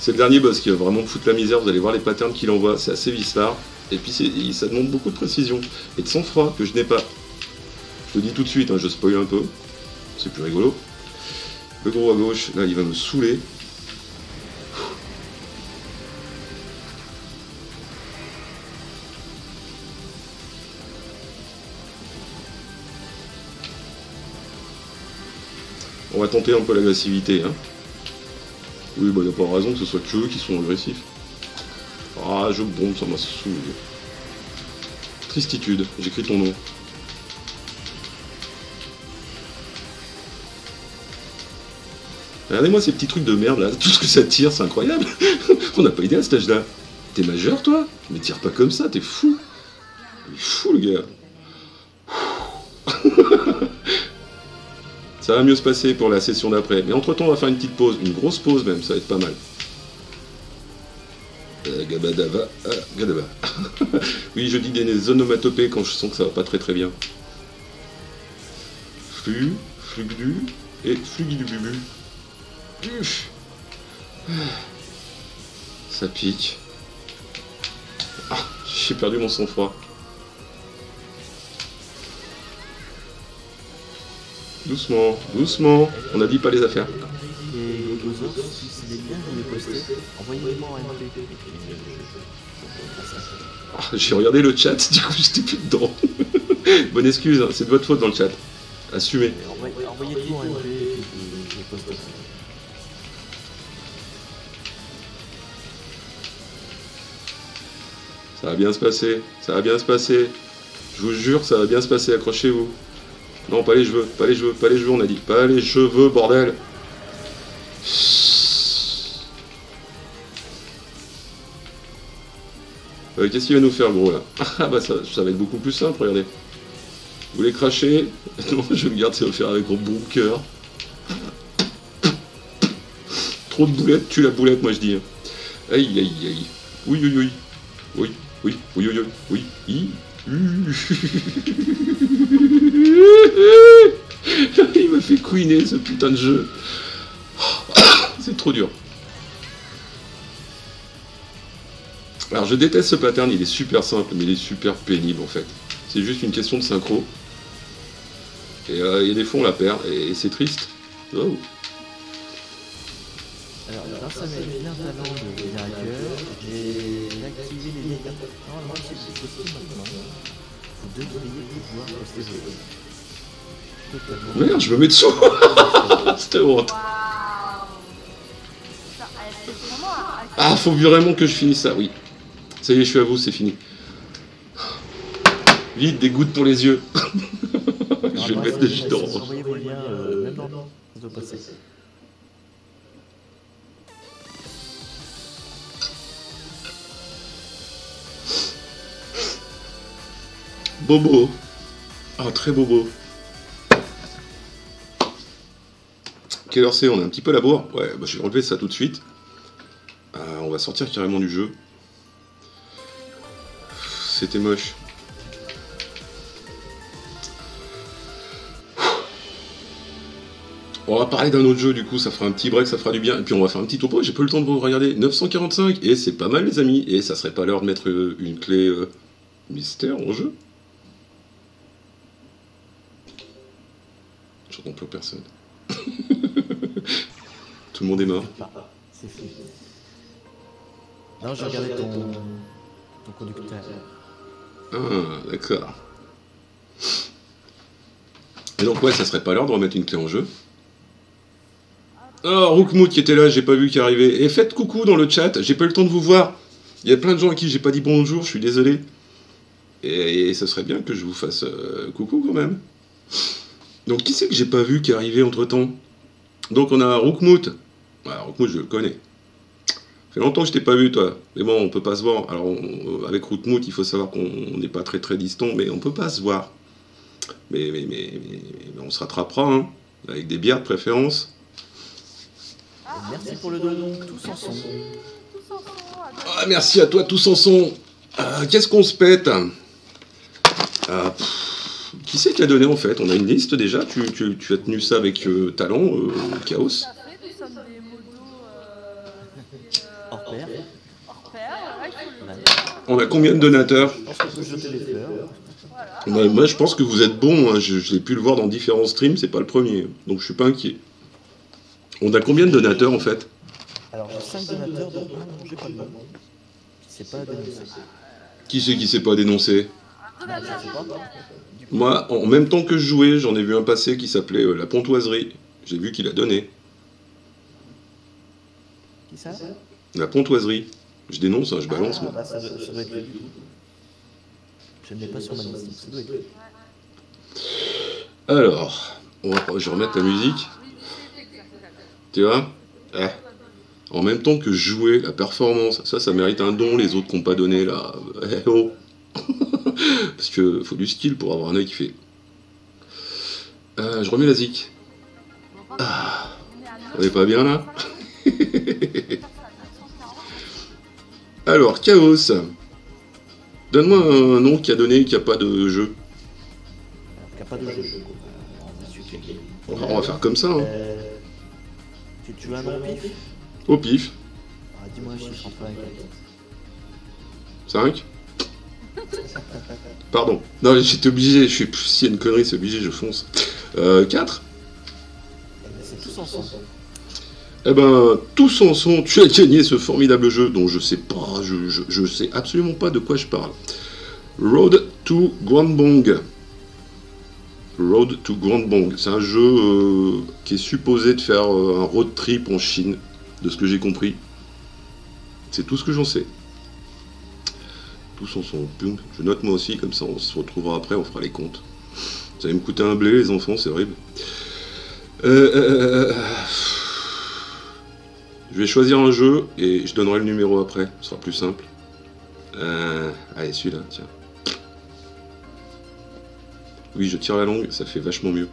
C'est le dernier boss qui va vraiment me foutre la misère, vous allez voir les patterns qu'il envoie, c'est assez vicelard. Et puis ça demande beaucoup de précision et de sang-froid que je n'ai pas. Je le dis tout de suite, hein, je spoil un peu. C'est plus rigolo. Le gros à gauche, là il va me saouler. Va tenter un peu l'agressivité. Hein. Oui, bah y a pas raison que ce soit que eux qui sont agressifs. Ah, je bombe, ça m'a saoulé. Tristitude, j'écris ton nom. Regardez-moi ces petits trucs de merde là, tout ce que ça tire, c'est incroyable. On n'a pas idée à cet âge-là. T'es majeur toi? Mais tire pas comme ça, t'es fou. Il est fou le gars. Ça va mieux se passer pour la session d'après. Mais entre temps, on va faire une petite pause, une grosse pause même, ça va être pas mal. Euh, Gabadava, ah, gadaba. oui, je dis des onomatopées quand je sens que ça va pas très très bien. Flux, flugdu et flugidububu. Uf. Ça pique. Ah, j'ai perdu mon sang-froid. Doucement, doucement. On a dit pas les affaires. Ah, j'ai regardé le chat, du coup j'étais plus dedans. Bonne excuse, hein, c'est de votre faute dans le chat. Assumez. Ça va bien se passer, ça va bien se passer. Je vous jure, ça va bien se passer, accrochez-vous. Non, pas les cheveux. Pas les cheveux. Pas les cheveux, on a dit. Pas les cheveux, bordel. Euh, Qu'est-ce qu'il va nous faire, gros, là? Ah, bah, ça, va être beaucoup plus simple, regardez. Vous voulez cracher? Non, je me garde, ça va faire avec mon bon cœur. Trop de boulettes, tue la boulette, moi je dis. Aïe, aïe, aïe. Oui, oui, oui. Oui, oui, oui, oui, oui, oui. Il m'a fait couiner ce putain de jeu. C'est trop dur. Alors je déteste ce pattern, il est super simple, mais il est super pénible en fait. C'est juste une question de synchro. Et euh, a des fois la perd, et c'est triste. Oh. Alors, grâce de Berger, j'ai activé les dégâts. Vous devriez pouvoir rester joué. Totalement. Merde, je me mets dessous C'était honte. Ah, faut vraiment que je finisse ça, oui. Ça y est, je suis à vous, c'est fini. Vite, des gouttes pour les yeux. je vais le mettre de jus Bobo. Ah, très bobo. Quelle heure c'est On est un petit peu à la bourre Ouais, bah, je vais enlever ça tout de suite. Ah, on va sortir carrément du jeu. C'était moche. On va parler d'un autre jeu du coup, ça fera un petit break, ça fera du bien. Et puis on va faire un petit topo, j'ai pas le temps de vous regarder. 945, et c'est pas mal les amis. Et ça serait pas l'heure de mettre euh, une clé euh, mystère en jeu J'entends plus personne. Tout le monde est mort. C'est fini. Non, j'ai regardé ton, ton conducteur. Ah, d'accord. Et donc, ouais, ça serait pas l'heure de remettre une clé en jeu. Ah, Rookmout qui était là, j'ai pas vu qui arrivait. Et faites coucou dans le chat, j'ai pas eu le temps de vous voir. Il y a plein de gens à qui j'ai pas dit bonjour, je suis désolé. Et, et ce serait bien que je vous fasse euh, coucou quand même. Donc, qui c'est que j'ai pas vu qui est arrivé entre temps Donc, on a Rookmout. Ah, Rookmout, je le connais. Ça fait longtemps que je t'ai pas vu, toi. Mais bon, on peut pas se voir. Alors, on- avec Rookmout, il faut savoir qu'on n'est pas très très distant, mais on peut pas se voir. Mais, mais, mais, on se rattrapera, hein. Avec des bières de préférence. Merci pour le don, tous ensemble. Ah, merci à toi, tous en son. Ah, Qu'est-ce qu'on se pète? Ah, pff, Qui c'est qui a donné en fait? On a une liste déjà. Tu, tu- tu as tenu ça avec euh, talent, euh, Chaos. Euh. On a combien de donateurs? Moi, je pense que vous êtes bon. hein. Je, je l'ai pu le voir dans différents streams. C'est pas le premier. Donc, je suis pas inquiet. On a combien de donateurs en fait? Alors, j'ai 5 donateurs, dont un, j'ai pas le nom. Qui s'est pas dénoncé. Qui c'est qui s'est pas dénoncé? Bah, je sais pas. Moi, en même temps que je jouais, j'en ai vu un passer qui s'appelait euh, La Pontoiserie. J'ai vu qu'il a donné. qui ça? La Pontoiserie. Je dénonce, hein, je balance Ah, moi. bah, ça, doit, ça doit être lui, du coup. Je ne l'ai pas sur ma liste, ça doit être. Alors, on va, je vais remettre la musique. Tu vois? Eh. En même temps que jouer, la performance, ça, ça mérite un don, les autres qui n'ont pas donné, là. Eh oh Parce que faut du skill pour avoir un œil qui fait. Euh, je remets la zik. Ah, on est pas bien là Alors, Chaos. Donne-moi un nom qui a donné, qui a pas de jeu. N'y a pas de jeu. On va faire comme ça, hein. Euh, tu, tu as un nom au pif? Au pif. Ah, Dis-moi un chiffre entre 1 et 4. 5 Pardon. Non, j'étais obligé, je suis. S'il y a une connerie, c'est obligé, je fonce. Euh, 4 Eh ben, C'est tous ensemble. Eh ben, tous en sont, tu as gagné ce formidable jeu dont je sais pas, je, je, je sais absolument pas de quoi je parle. Road to Guanbong. Road to Guanbong. C'est un jeu euh, qui est supposé de faire euh, un road trip en Chine, de ce que j'ai compris. C'est tout ce que j'en sais. Tous ensemble. Je note moi aussi, comme ça on se retrouvera après, on fera les comptes. Ça va me coûter un blé, les enfants, c'est horrible. Euh, je vais choisir un jeu et je donnerai le numéro après, ce sera plus simple. allez, celui-là, tiens. Oui, je tire la langue, ça fait vachement mieux.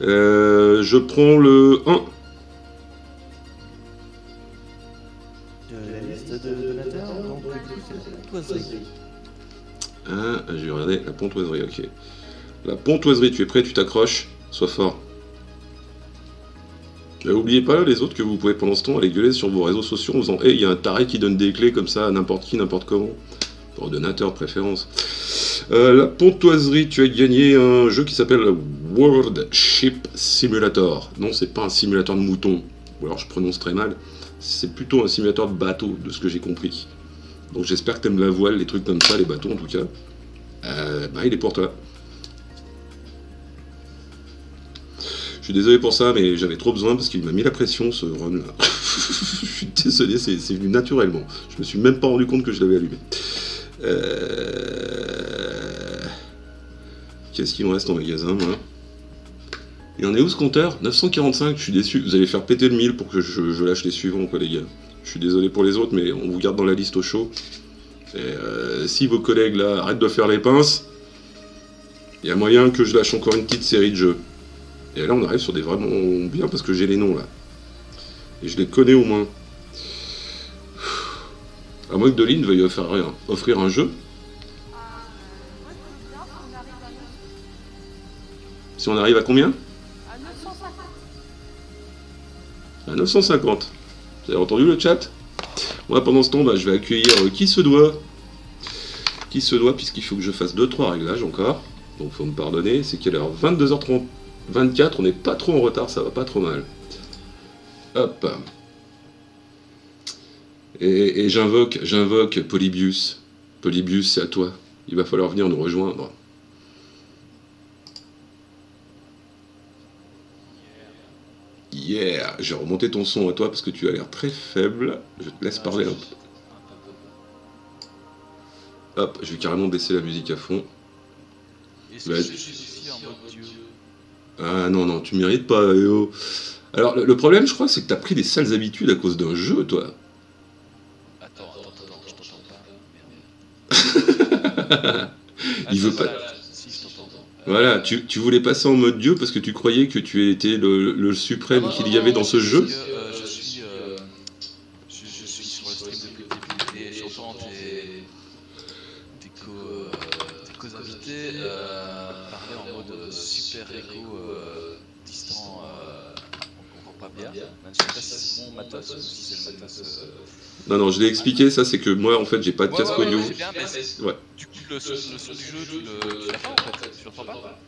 Euh, je prends le 1. De la liste de donateurs, Ah, je vais regarder la pontoiserie, ok. La pontoiserie, tu es prêt, tu t'accroches, sois fort. Euh, oubliez pas les autres que vous pouvez pendant ce temps aller gueuler sur vos réseaux sociaux en disant Hey, il y a un taré qui donne des clés comme ça à n'importe qui, n'importe comment. Pour donateur préférence. Euh, la pontoiserie, tu as gagné un jeu qui s'appelle World Ship Simulator. Non, c'est pas un simulateur de mouton, ou alors je prononce très mal. C'est plutôt un simulateur de bateau, de ce que j'ai compris. Donc j'espère que tu aimes la voile, les trucs comme ça, les bateaux en tout cas. Euh, bah, il est pour toi. Je suis désolé pour ça, mais j'avais trop besoin parce qu'il m'a mis la pression ce run là. je suis désolé, c'est venu naturellement. Je me suis même pas rendu compte que je l'avais allumé. Euh... Qu'est-ce qu'il me reste en magasin, moi? Il en est où ce compteur? 945, je suis déçu. Vous allez faire péter le 1000 pour que je, lâche les suivants, quoi, les gars. Je suis désolé pour les autres, mais on vous garde dans la liste au chaud. Et euh, si vos collègues, là, arrêtent de faire les pinces, il y a moyen que je lâche encore une petite série de jeux. Et là, on arrive sur des vraiment bien, parce que j'ai les noms, là. Et je les connais au moins. À moins que Doline veuille offrir, offrir un jeu? Si on arrive à combien? À 950. Vous avez entendu le chat? Moi, pendant ce temps, bah, je vais accueillir euh, qui se doit? Qui se doit, puisqu'il faut que je fasse 2-3 réglages encore. Donc, faut me pardonner. C'est quelle heure? 22h30. 24, on n'est pas trop en retard, ça va pas trop mal. Hop. Et, j'invoque, j'invoque Polybius. Polybius, c'est à toi. Il va falloir venir nous rejoindre. Yeah, j'ai remonté ton son à toi parce que tu as l'air très faible. Je te laisse parler un peu. Hop, je vais carrément baisser la musique à fond. Ah non, non, tu mérites pas, eh Alors, le, problème, je crois, c'est que t'as pris des sales habitudes à cause d'un jeu, toi. Attends, attends, attends, je t'entends pas. Il veut pas. Voilà, tu, tu, voulais passer en mode Dieu parce que tu croyais que tu étais le, le suprême qu'il y avait dans ce jeu. Euh, je, euh, euh, euh, bien. Je sais pas si c'est mon matos ou si c'est le matos. Non, non, je l'ai expliqué, ça c'est que moi en fait j'ai pas de casque audio. Ouais, Du coup, le son, le son du jeu, tu l'entends en fait Tu l'entends pas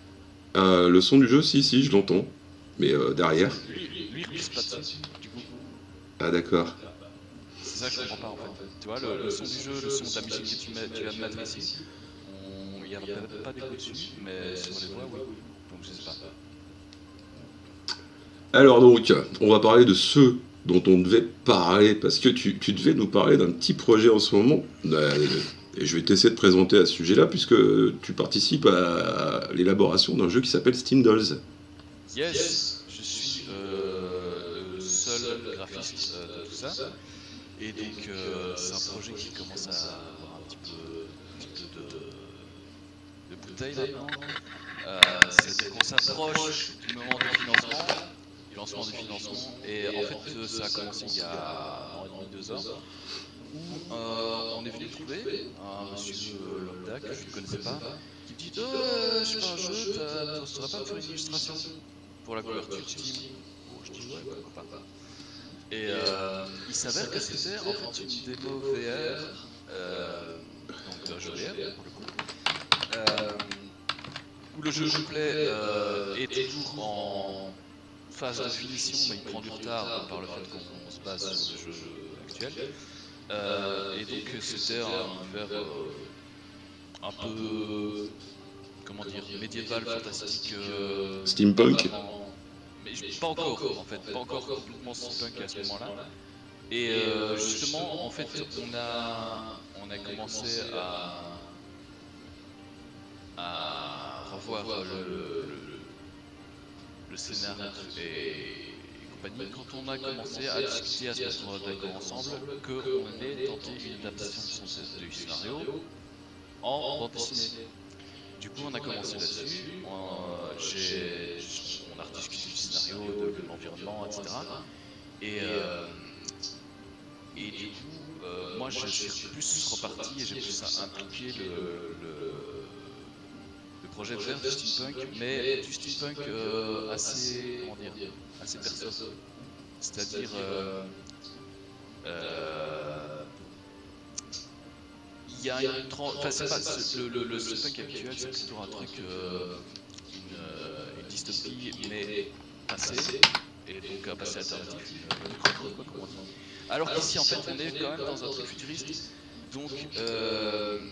euh, Le son du jeu, si, si, je l'entends. Mais euh, derrière. Lui, lui, il pas dessus, du coup. Ah, d'accord. C'est ça que je comprends pas en fait. Tu vois, le, le son du jeu, le son de la musique que tu, mets, tu de mettre ici, il n'y a pas d'écho dessus, mais sur les voix, oui. Donc je sais pas. Alors donc, on va parler de ceux dont on devait parler, parce que tu, devais nous parler d'un petit projet en ce moment. Euh, et je vais t'essayer de présenter à ce sujet-là, puisque tu participes à l'élaboration d'un jeu qui s'appelle Steam Dolls. Yes, je suis euh, le seul graphiste euh, de tout ça. Et donc, c'est un projet qui commence à avoir un petit peu, de, de, bouteille maintenant. C'est qu'on s'approche du moment du financement lancement du financement. Et en fait, euh, ça a commencé il y a un an et demi, deux ans, où euh, on est venu trouver un monsieur lambda que je ne connaissais pas, qui dit oh, Je fais un jeu, tu serais pas faire une illustration pour la couverture Steam. Bon, je dis Ouais, pourquoi pas. Et euh, il s'avère que c'était en fait une démo VR, euh, donc d'un jeu VR pour le coup, euh, où le jeu complet euh, est toujours en phase de finition, mais il prend du retard par le fait qu'on se base sur le jeu actuel. Euh, et donc c'était un univers euh, un peu, comment dire, médiéval, fantastique. Euh, Steampunk Mais pas encore, en fait, pas encore complètement steampunk à ce moment-là. Et euh, justement, en fait, on a, on a commencé à, à revoir le, le, le et, compagnie quand on a commencé à discuter, à se mettre d'accord ensemble, qu'on allait tenter une adaptation du scénario en bande dessinée. Du coup, on a commencé là-dessus. On, a rediscuté du scénario, de l'environnement, etc. Et, euh, et du coup, euh, moi, je suis plus reparti et j'ai plus impliqué le, le, projet vers du steampunk, mais du steampunk euh, assez, comment dire, assez perso. C'est-à-dire, euh, euh, il y a une enfin, c'est pas c'est- le, le, le steampunk habituel, c'est plutôt un truc, euh, une, euh, une dystopie, mais passé, et donc un passé alternatif. Alors qu'ici, en fait, on est quand même dans un truc futuriste, donc euh,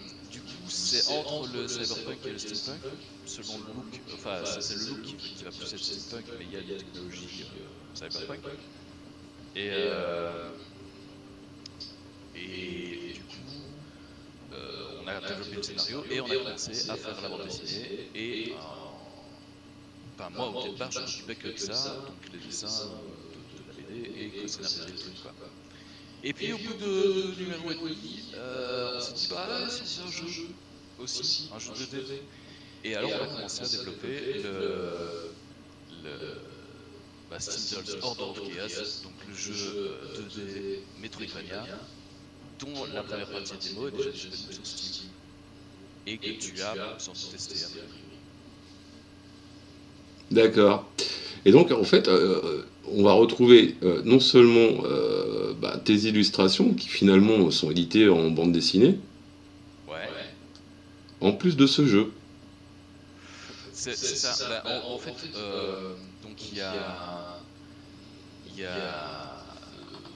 c'est entre le cyberpunk et le steampunk, selon le look, enfin, c'est c'est le look qui, va plus être steampunk, mais il y a des technologies euh, cyberpunk. Et, euh, et du coup, euh, on a développé le scénario et on a commencé à faire la bande dessinée. Et euh, ben, moi, au départ, je m'occupais que de ça, donc les dessins de, de la BD et que scénariser le truc. Quoi. Et puis, au bout de numéro et demi, euh, on s'est dit, bah, on faisait un jeu aussi, un jeu 2D. Et alors, on a commencé à développer le. le bah, Order of Chaos, donc le jeu 2D Metroidvania, dont la première partie de démo est déjà disponible sur Steam. Et que tu as sans testé a priori. D'accord. Et donc, en fait, euh, on va retrouver euh, non seulement euh, bah, tes illustrations, qui finalement sont éditées en bande dessinée, Ouais. en plus de ce jeu. C'est c'est ça. Bah, en, en fait, euh, donc il y a, y a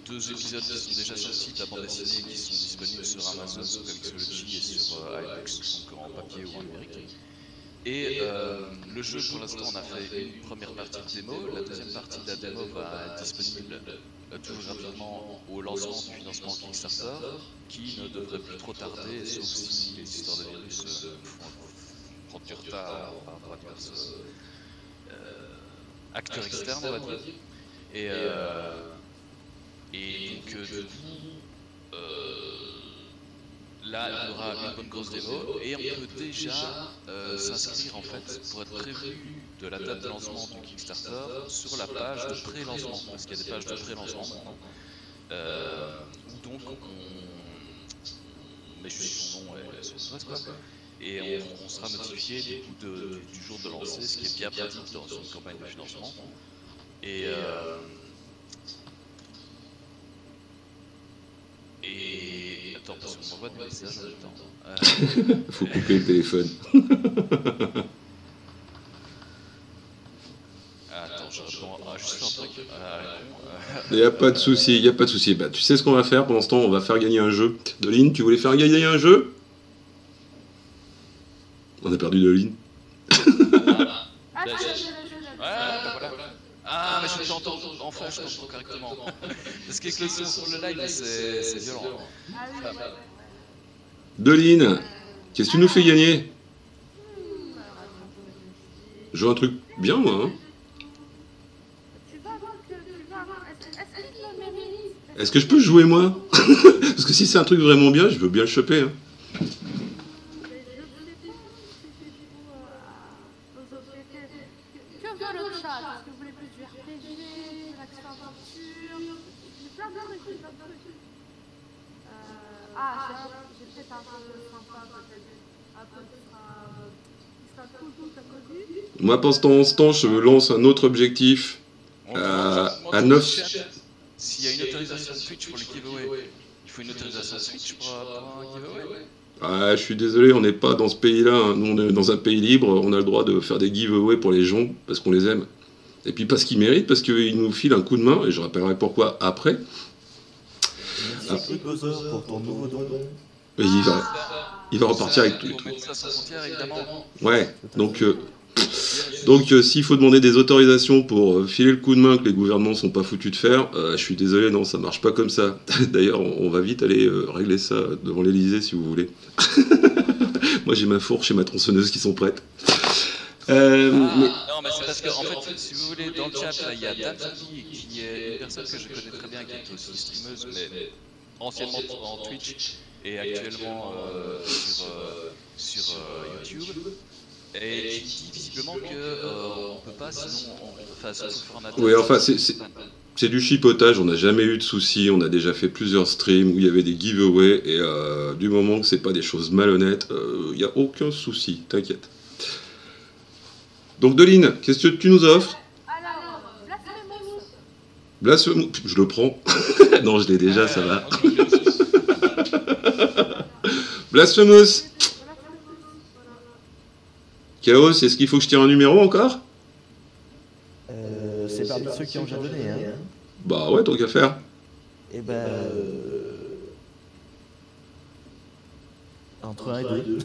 deux épisodes qui sont déjà sortis de la bande dessinée qui sont disponibles sur Amazon, sur Comixology et sur euh, iBooks, donc en papier ou en numérique. Et euh, le jeu, pour l'instant, on a fait une première partie de démo. La deuxième partie de la démo va être disponible euh, toujours rapidement au lancement du financement Kickstarter, qui ne devrait plus trop tarder, sauf si les histoires de virus euh, font du retard par rapport à euh, acteurs externes, on va dire. Et, euh, et donc, euh, du coup, euh, là, il y aura une bonne grosse démo et on peut déjà euh, s'inscrire en fait pour être prévu de la date de lancement du Kickstarter sur la page de pré-lancement, parce qu'il y a des pages de pré-lancement. Euh, donc on, met juste son nom et son adresse quoi. Et on, sera notifié du coup jour de lancer, ce qui est bien pratique dans une campagne de financement. Euh, et attends, parce qu'on m'envoie des messages en même temps. Euh, Faut couper le téléphone. attends, je réponds ah, juste un truc. Euh, Il n'y a pas de souci, il n'y a pas de souci. Bah, tu sais ce qu'on va faire pendant ce temps On va faire gagner un jeu. Doline, tu voulais faire gagner un jeu? On a perdu Doline. Ah, Bah, je l'ai, je Ah, mais je t'entends, enfin je t'entends correctement. Parce qu'avec le son sur le live, c'est violent. Ah. Doline, qu'est-ce que tu nous fais gagner? Je un truc bien, moi. hein. Que Est-ce que je peux jouer, moi? Parce que si c'est un truc vraiment bien, je veux bien le choper. hein. Mais je sais pas si c'est pour euh, aux objectifs. Que, que veut le chat Est-ce que vous voulez plus du RPG, de l'action aventure J'ai plein de trucs, j'ai plein de trucs. Euh, ah, j'ai un- j'ai peut-être un peu sympa, peut-être. Un peu qui sera, qui sera cool, cool, comme connu. Moi, pendant ce temps, je lance un autre objectif. On Euh, à dans neuf- le chat S'il y a une autorisation Twitch pour le giveaway, il faut une autorisation Twitch pour, pour un giveaway Ah, je suis désolé, on n'est pas dans ce pays-là. hein. Nous, on est dans un pays libre. On a le droit de faire des giveaways pour les gens parce qu'on les aime. Et puis parce qu'ils méritent, parce qu'ils nous filent un coup de main. Et je rappellerai pourquoi après. Merci beaucoup, Bowser, pour ton nouveau don. Et il va, il va repartir avec tout. Ouais, donc euh, Donc euh, s'il faut demander des autorisations pour euh, filer le coup de main que les gouvernements sont pas foutus de faire, euh, je suis désolé, non, ça marche pas comme ça. D'ailleurs, on, on va vite aller euh, régler ça devant l'Elysée si vous voulez. Moi j'ai ma fourche et ma tronçonneuse qui sont prêtes. Euh, Ah, mais- Non, mais c'est parce que, en fait, si vous voulez, dans le chat, il y a Damski, qui est une personne que je connais très bien, qui est aussi streameuse, mais anciennement en Twitch, et actuellement euh, sur, euh, sur YouTube. Et qui dit visiblement que euh, on peut pas, sinon, on, enfin, ça peut faire un atteinte. Oui, enfin, c'est- c'est- du chipotage, on n'a jamais eu de soucis, on a déjà fait plusieurs streams où il y avait des giveaways et euh, du moment que c'est pas des choses malhonnêtes, euh, il n'y a aucun souci, t'inquiète. Donc Deline, qu'est-ce que tu nous offres? Alors, Blasphemous. Blasphemous, je le prends. non, je l'ai déjà, ça va. Ok. Blasphemous Chaos, est-ce qu'il faut que je tire un numéro encore? Euh, c'est parmi ceux qui ont déjà donné, hein. Bah ouais, tant qu'à faire. Et ben. euh, Entre 1 et 2.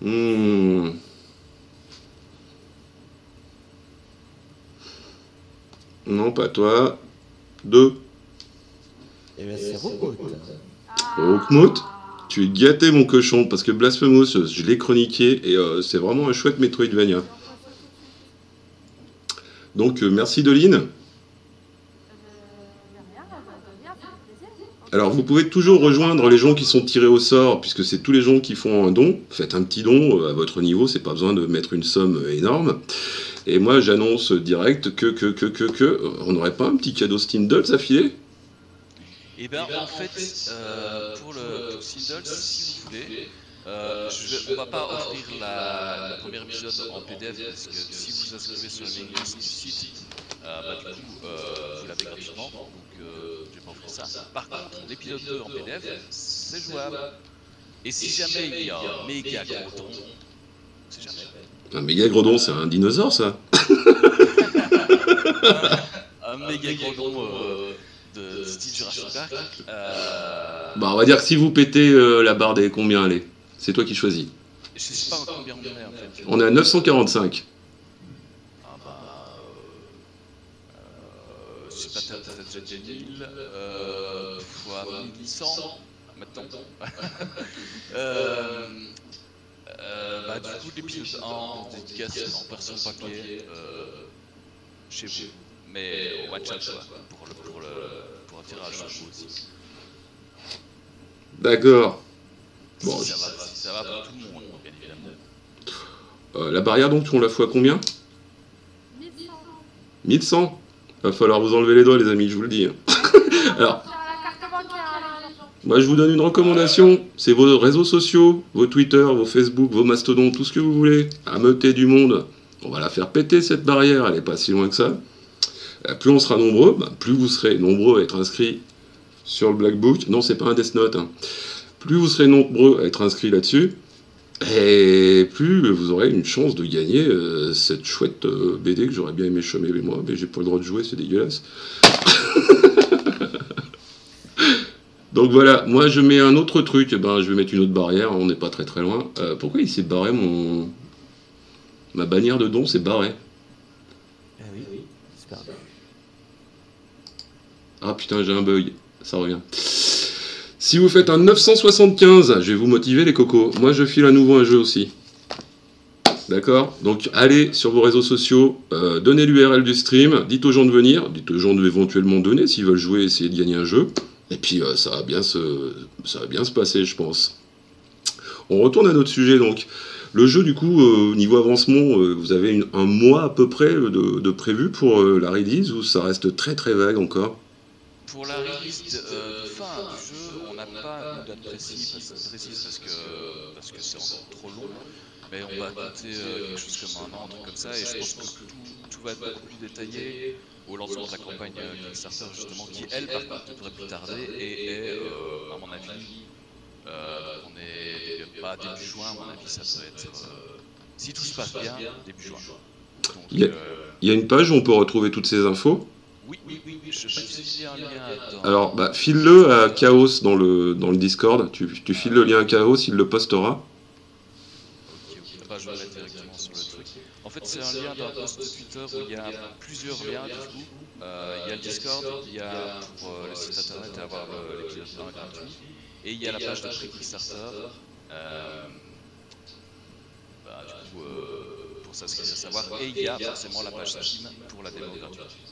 Hmm. Non, pas toi. Deux. Et ben c'est Robot. Rockmout, tu es gâté mon cochon, parce que Blasphemous, je l'ai chroniqué, et euh, c'est vraiment un chouette Metroidvania. Donc euh, merci Deline. Alors vous pouvez toujours rejoindre les gens qui sont tirés au sort, puisque c'est tous les gens qui font un don. Faites un petit don euh, à votre niveau, c'est pas besoin de mettre une somme euh, énorme. Et moi j'annonce direct que, que, que, que, que, euh, on n'aurait pas un petit cadeau Steam Dolls à filer Et ben en fait, euh, pour le pour Sindel, si vous voulez, euh, je vais- on va pas offrir la, le premier épisode en PDF parce que si vous vous inscrivez sur la mailing list du site, euh, bah, du coup euh, vous l'avez gratuitement, donc euh, je vais pas offrir ça. Par contre, l'épisode 2 en PDF, c'est jouable. Et si jamais il y a un méga c'est jamais. Un méga gredon, c'est un dinosaure ça Un méga gros don euh, de style Jurassic Park. Euh, Bah on va dire que si vous pétez euh, la barre des combien elle est C'est toi qui choisis. je sais pas combien on est en fait. On est à 945. Ah bah. Euh, euh, je sais pas, t'as déjà dit 1000 euh, fois 1100 maintenant. euh, euh, bah, du coup, l'épisode 1 en dédicace en version papier euh, chez vous. Mais au one shot quoi, pour, le, pour, le, pour un tirage aussi. D'accord. Bon, si, ça va, si ça va pour tout le monde, bien évidemment. euh, la barrière donc on la fois combien 1100. 1100 Va falloir vous enlever les doigts les amis, je vous le dis. Alors, moi je vous donne une recommandation, c'est vos réseaux sociaux, vos Twitter, vos Facebook, vos mastodons, tout ce que vous voulez. Ameuter du monde. On va la faire péter cette barrière, elle est pas si loin que ça. Euh, Plus on sera nombreux, bah, plus vous serez nombreux à être inscrits sur le Black Book. Non, c'est pas un Death Note. hein. Plus vous serez nombreux à être inscrits là-dessus, et plus vous aurez une chance de gagner euh, cette chouette euh, BD que j'aurais bien aimé chômer mais moi, mais j'ai pas le droit de jouer, c'est dégueulasse. Donc voilà, moi je mets un autre truc, ben, je vais mettre une autre barrière, on n'est pas très très loin. Pourquoi il s'est barré mon... Ma bannière de don s'est barrée Ah oui, oui, c'est pas grave. Ah putain, j'ai un bug, ça revient. Si vous faites un 975, je vais vous motiver les cocos. Moi je file à nouveau un jeu aussi. D'accord? Donc allez sur vos réseaux sociaux, euh, donnez l'URL du stream, dites aux gens de venir, dites aux gens de éventuellement donner s'ils veulent jouer, essayer de gagner un jeu. Et puis euh, ça, va bien se, ça va bien se passer, je pense. On retourne à notre sujet donc. Le jeu, du coup, euh, niveau avancement, vous avez un mois à peu près de, prévu pour la release ou ça reste très très vague encore? Pour la release euh, de fin du jeu, on n'a pas une date précise parce, précise parce que parce que c'est encore trop long. Mais on va compter euh, quelque chose comme un an, un truc comme ça, et je pense que tout, tout va être beaucoup plus détaillé au lancement de la campagne euh, Kickstarter justement, qui elle par contre devrait plus tarder et est, euh, à mon avis, euh, on est pas début juin, à mon avis ça peut être, euh, si tout se passe bien, début juin. Donc, Il y a- Il y a une page où on peut retrouver toutes ces infos? Oui, oui, oui, oui, je sais pas si il y a un lien dans... Alors, bah, file-le à Chaos dans le, dans le Discord. Tu, tu files le lien à Chaos, il le postera. Ok, ok. Bah, je vais le mettre directement sur le truc. En fait, c'est un lien d'un post de Twitter où il y a plusieurs liens du coup. Euh, il y a le Discord, il y a pour euh, le site internet et avoir l'épisode 1 gratuit. Et il y a la page de pré-Kickstarter. Euh, bah, du coup, euh, pour s'inscrire à savoir. Et il y a forcément la page Steam pour la démo gratuite.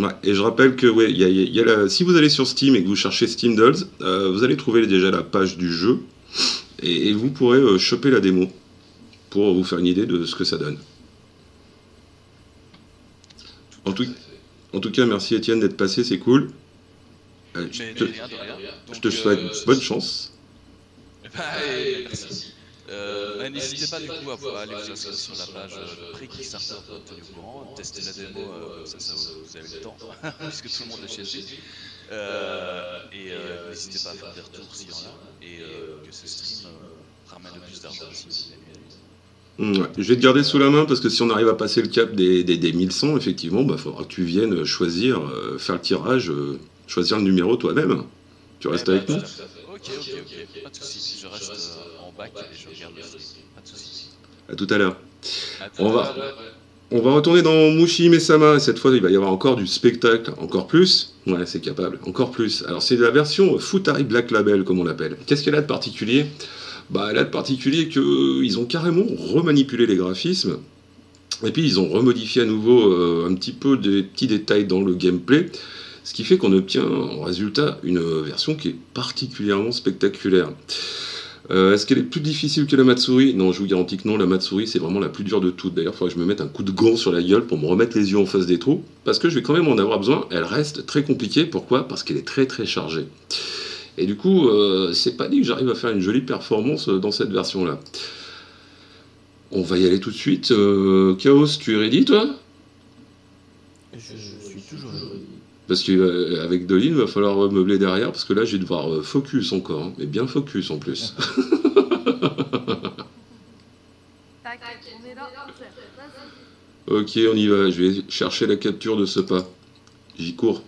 Ouais, et je rappelle que ouais, y a, y a la... si vous allez sur Steam et que vous cherchez Steam Dolls, euh, vous allez trouver déjà la page du jeu et, et vous pourrez euh, choper la démo pour vous faire une idée de ce que ça donne. En tout, en tout cas, merci Étienne d'être passé, c'est cool. Euh, je te, je souhaite bonne chance. Merci. Euh, bah, N'hésitez pas du coup à, à aller vous inscrire sur la page euh, pré-Kickstarter pour être tenu au courant, tester la démo, euh, ça, ça vous, vous avez le temps, puisque tout le monde est chez lui. Euh, et euh, n'hésitez pas à faire des retours s'il y en a, et euh, que ce stream euh, ramène le plus d'argent possible. Mm, ouais. Je vais te garder sous la main parce que si on arrive à passer le cap des, des, des 1100, effectivement, il bah, faudra que tu viennes choisir, euh, faire le tirage, euh, choisir le numéro toi-même. Tu restes Eh avec bah, nous. Ok, ok, ok, pas de soucis, je reste euh, en bac et je regarde le stream, pas de soucis. À tout à l'heure. On va- l'heure. On va retourner dans Mushi Mesama, et cette fois il va y avoir encore du spectacle, encore plus. Ouais, c'est capable, encore plus. Alors c'est la version Futari Black Label, comme on l'appelle. Qu'est-ce qu'elle a de particulier? Bah, elle a de particulier qu'ils ont carrément remanipulé les graphismes, et puis ils ont remodifié à nouveau euh, un petit peu des petits détails dans le gameplay, ce qui fait qu'on obtient en résultat une version qui est particulièrement spectaculaire. Euh, Est-ce qu'elle est plus difficile que la Matsuri? Non, je vous garantis que non, la Matsuri c'est vraiment la plus dure de toutes. D'ailleurs, il faudrait que je me mette un coup de gant sur la gueule pour me remettre les yeux en face des trous, parce que je vais quand même en avoir besoin. Elle reste très compliquée, pourquoi? Parce qu'elle est très très chargée. Et du coup, euh, c'est pas dit que j'arrive à faire une jolie performance euh, dans cette version-là. On va y aller tout de suite. Chaos, tu es ready toi? Parce qu'avec Dolin, il va falloir meubler derrière, parce que là, je vais devoir euh, focus encore, hein, mais bien focus en plus. Ok, on y va. Je vais chercher la capture de ce pas. J'y cours.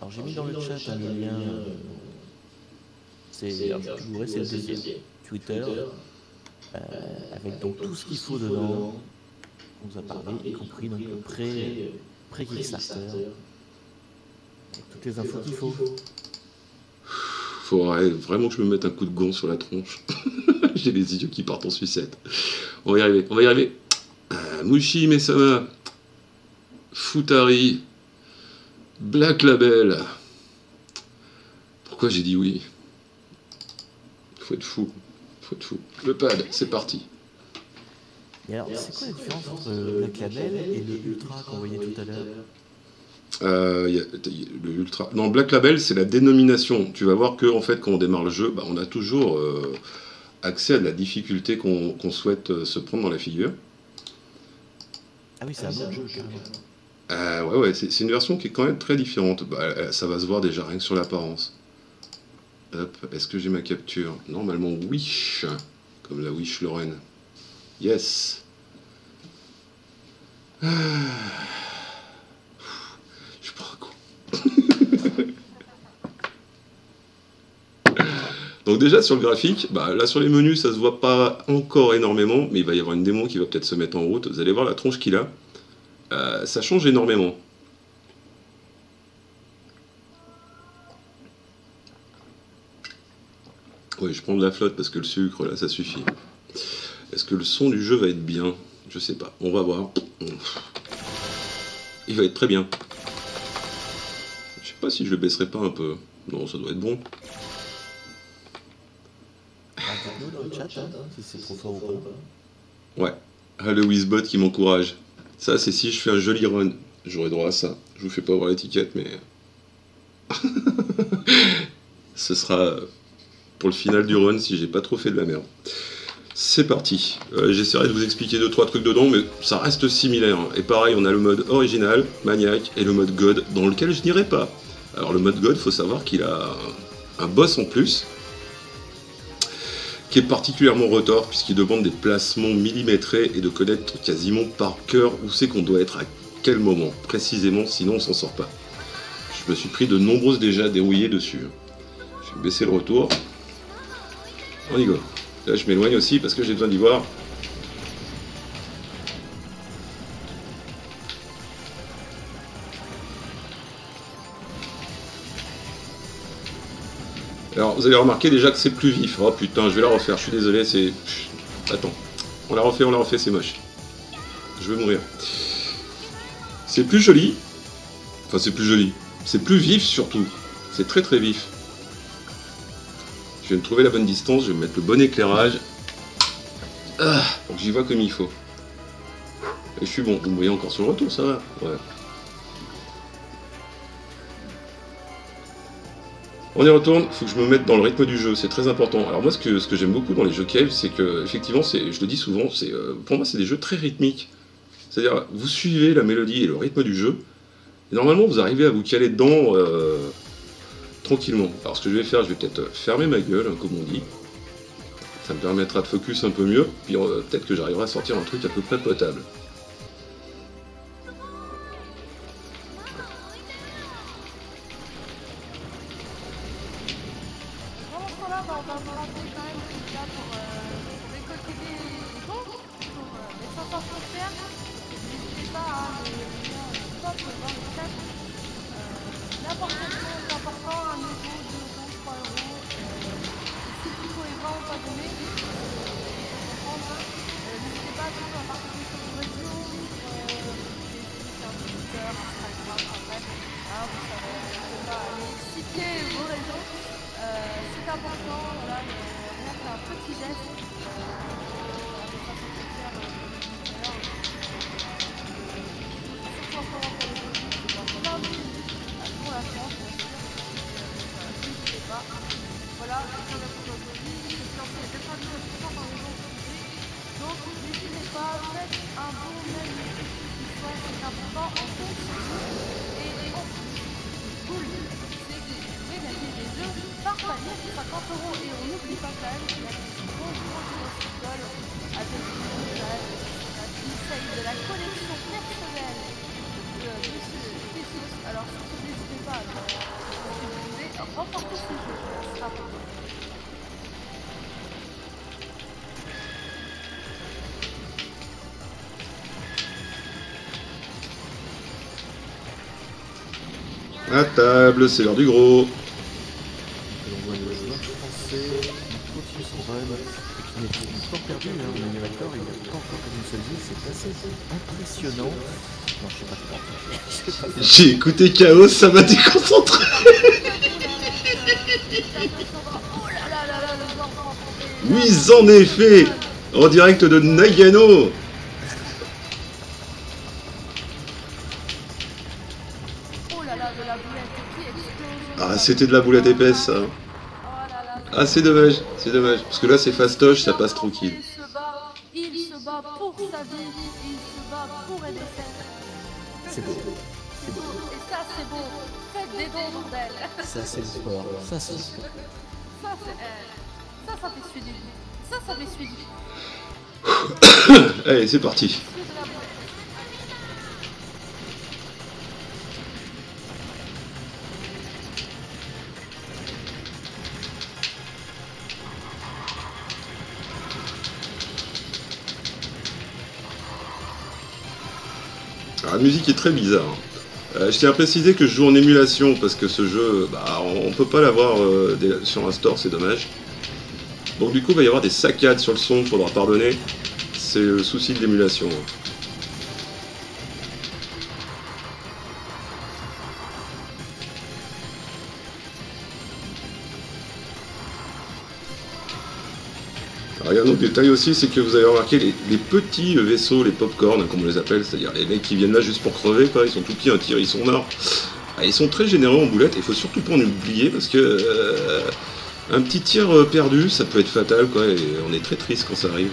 Alors j'ai mis dans le chat un lien. euh, C'est le deuxième. Twitter. euh, avec donc tout ce qu'il faut dedans. On vous a parlé, y compris donc le pré, pré Kickstarter. Avec toutes les infos qu'il faut. Faudrait vraiment que je me mette un coup de gant sur la tronche. J'ai les yeux qui partent en sucette. On va y arriver, on va y arriver. Euh, Mushi Mesama, Futari, Black Label. Pourquoi j'ai dit oui? Faut être fou, faut être fou. Le pad, c'est parti. Et alors, c'est quoi la différence entre le Black Label et le Ultra qu'on voyait tout à l'heure Euh, y a- y a le ultra. Non, Black Label, c'est la dénomination. Tu vas voir que en fait, quand on démarre le jeu, bah, on a toujours euh, accès à de la difficulté qu'on souhaite euh, se prendre dans la figure. Ah oui, c'est un autre jeu. Euh, ouais, ouais, c'est une version qui est quand même très différente. Bah, ça va se voir déjà rien que sur l'apparence. Hop, est-ce que j'ai ma capture? Normalement, Wish, comme la Wish Lorraine. Yes. Je prends un coup. Donc déjà sur le graphique, bah, là sur les menus ça se voit pas encore énormément, mais il va y avoir une démo qui va peut-être se mettre en route. Vous allez voir la tronche qu'il a. Euh, ça change énormément. Oui, je prends de la flotte parce que le sucre, là, ça suffit. Est-ce que le son du jeu va être bien? Je sais pas. On va voir. Il va être très bien. Je sais pas si je le baisserai pas un peu. Non, ça doit être bon. Dites-nous dans le chat hein, si c'est trop fort ou pas. Ouais. Ah, le Wizbot qui m'encourage. Ça, c'est si je fais un joli run. J'aurai droit à ça. Je vous fais pas voir l'étiquette, mais. Ce sera pour le final du run si j'ai pas trop fait de la merde. C'est parti. Euh, J'essaierai de vous expliquer deux trois trucs dedans, mais ça reste similaire. Et pareil, on a le mode original, maniaque, et le mode god, dans lequel je n'irai pas. Alors le mode god, faut savoir qu'il a un, boss en plus, qui est particulièrement retors, puisqu'il demande des placements millimétrés et de connaître quasiment par cœur où c'est qu'on doit être à quel moment, précisément, sinon on s'en sort pas. Je me suis pris de nombreuses déjà dérouillées dessus. Je vais baisser le retour. On y go. Là, je m'éloigne aussi parce que j'ai besoin d'y voir. Alors, vous avez remarqué déjà que c'est plus vif. Oh putain, je vais la refaire, je suis désolé, c'est... Attends. On la refait, on la refait, c'est moche. Je vais mourir. C'est plus joli. Enfin, c'est plus joli. C'est plus vif, surtout. C'est très très vif. Je viens de trouver la bonne distance, je vais mettre le bon éclairage. Ah, pour que j'y vois comme il faut. Et je suis bon. Vous me voyez encore sur le retour, ça va Ouais. On y retourne, faut que je me mette dans le rythme du jeu, c'est très important. Alors moi ce que, ce que j'aime beaucoup dans les jeux cave, c'est que effectivement, je le dis souvent, euh, pour moi c'est des jeux très rythmiques. C'est-à-dire vous suivez la mélodie et le rythme du jeu, et normalement vous arrivez à vous caler dedans euh, tranquillement. Alors ce que je vais faire, je vais peut-être fermer ma gueule, hein, comme on dit. Ça me permettra de focus un peu mieux, puis euh, peut-être que j'arriverai à sortir un truc à peu près potable. C'est l'heure du gros. On pas encore comme une seule vie. C'est assez impressionnant. Non, je sais pas comment faire. J'ai écouté Chaos, ça m'a déconcentré. Oui, en effet, en direct de Nagano. C'était de la boulette épaisse, ça. Là. Ah, c'est dommage, c'est dommage. Parce que là, c'est fastoche, ça passe tranquille. Il se bat, il se bat pour sa vie, il se bat pour MSN. C'est beau. C'est beau. Et ça, c'est beau. Faites des dons, bordel. Ça, c'est le sport. Ça, c'est le sport. Ça, c'est. ça, ça fait lit. Ça, ça fait lit. Allez, c'est parti. La musique est très bizarre. Euh, je tiens à préciser que je joue en émulation parce que ce jeu, bah, on, on peut pas l'avoir euh, sur un store, c'est dommage. Donc du coup, il va y avoir des saccades sur le son, faudra pardonner. C'est le souci de l'émulation. A un autre détail aussi, c'est que vous avez remarqué les, petits vaisseaux, les popcorn, comme on les appelle, c'est-à-dire les mecs qui viennent là juste pour crever, ils sont tout petits, un tir, ils sont morts. Ah, ils sont très généreux en boulettes, il faut surtout pas en oublier parce que euh, un petit tir euh, perdu, ça peut être fatal, quoi, et on est très triste quand ça arrive.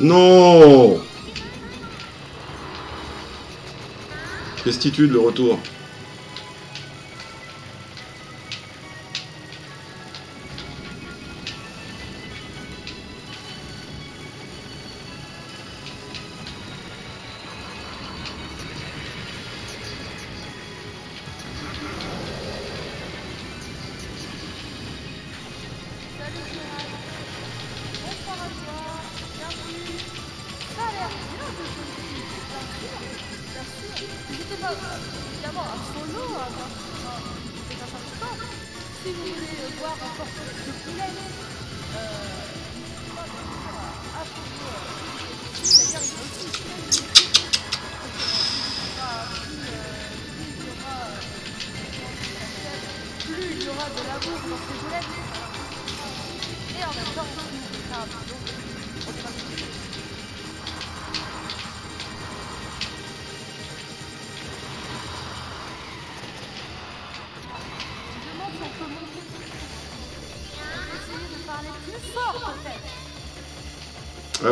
Non Restitude le retour.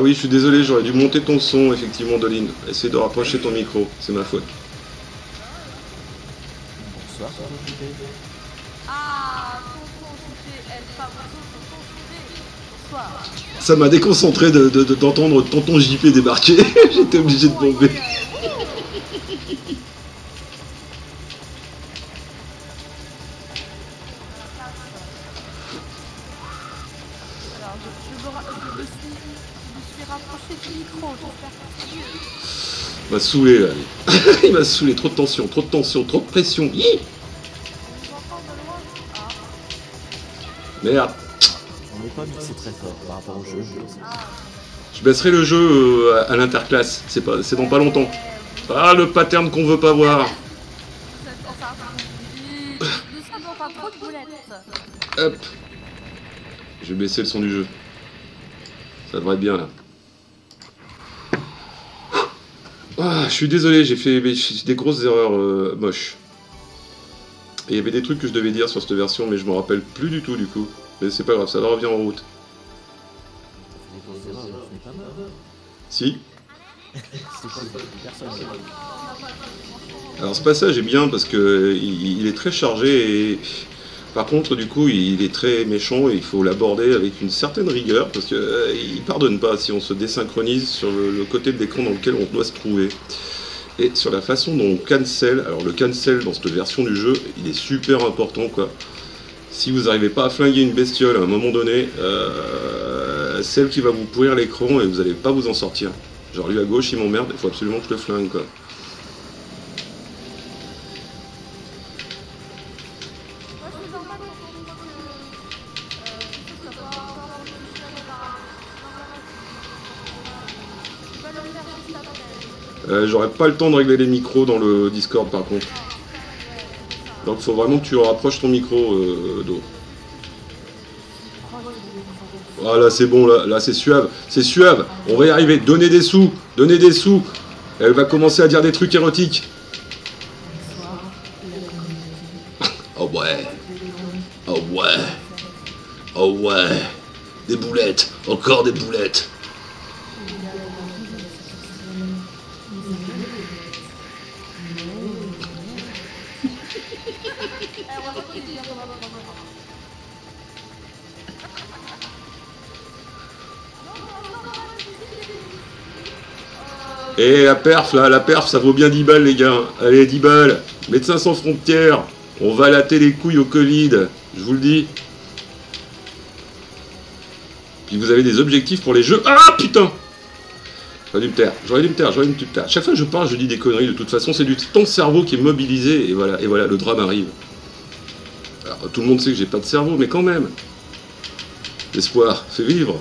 Oui, je suis désolé, j'aurais dû monter ton son, effectivement, Doline. Essaye de rapprocher ton micro, c'est ma faute. Bonsoir. Ah. Ça m'a déconcentré de- de- de- d'entendre tonton JP débarquer. J'étais obligé de bomber. Saoulé là. Il m'a saoulé, trop de tension, trop de tension, trop de pression. Hi Merde. On n'est pas mixé très fort par rapport au jeu. je baisserai le jeu euh, à, l'interclasse, c'est pas, c'est dans pas longtemps. Ah, le pattern qu'on veut pas voir. Hop. Je vais baisser le son du jeu. Ça devrait être bien là. Ah, je suis désolé, j'ai fait des grosses erreurs euh, moches. Et il y avait des trucs que je devais dire sur cette version, mais je me rappelle plus du tout du coup. Mais c'est pas grave, ça va revenir en route. Si. Alors ce passage est bien parce que euh, il, il est très chargé et par contre du coup il est très méchant et il faut l'aborder avec une certaine rigueur parce que euh, il pardonne pas si on se désynchronise sur le, côté de l'écran dans lequel on doit se trouver. Et sur la façon dont on cancel, alors le cancel dans cette version du jeu, il est super important quoi. Si vous n'arrivez pas à flinguer une bestiole à un moment donné, euh, celle qui va vous pourrir l'écran et vous n'allez pas vous en sortir. Genre lui à gauche il m'emmerde, il faut absolument que je le flingue. Euh, J'aurais pas le temps de régler les micros dans le Discord par contre. Donc faut vraiment que tu rapproches ton micro euh, d'eau. Voilà, c'est bon, là, là c'est suave. C'est suave. On va y arriver. Donnez des sous. Donnez des sous. Elle va commencer à dire des trucs érotiques. Oh ouais. Oh ouais. Oh ouais. Des boulettes. Encore des boulettes. Et la perf là, la perf ça vaut bien 10 balles les gars. Allez 10 balles. Médecins sans frontières. On va latter les couilles au Covid. Je vous le dis. Puis vous avez des objectifs pour les jeux. Ah putain J'aurais dû me taire, j'aurais dû me taire, j'aurais dû me taire. Chaque fois que je parle, je dis des conneries. De toute façon, c'est du ton cerveau qui est mobilisé. Et voilà, et voilà, le drame arrive. Alors, tout le monde sait que j'ai pas de cerveau, mais quand même. L'espoir, fait vivre.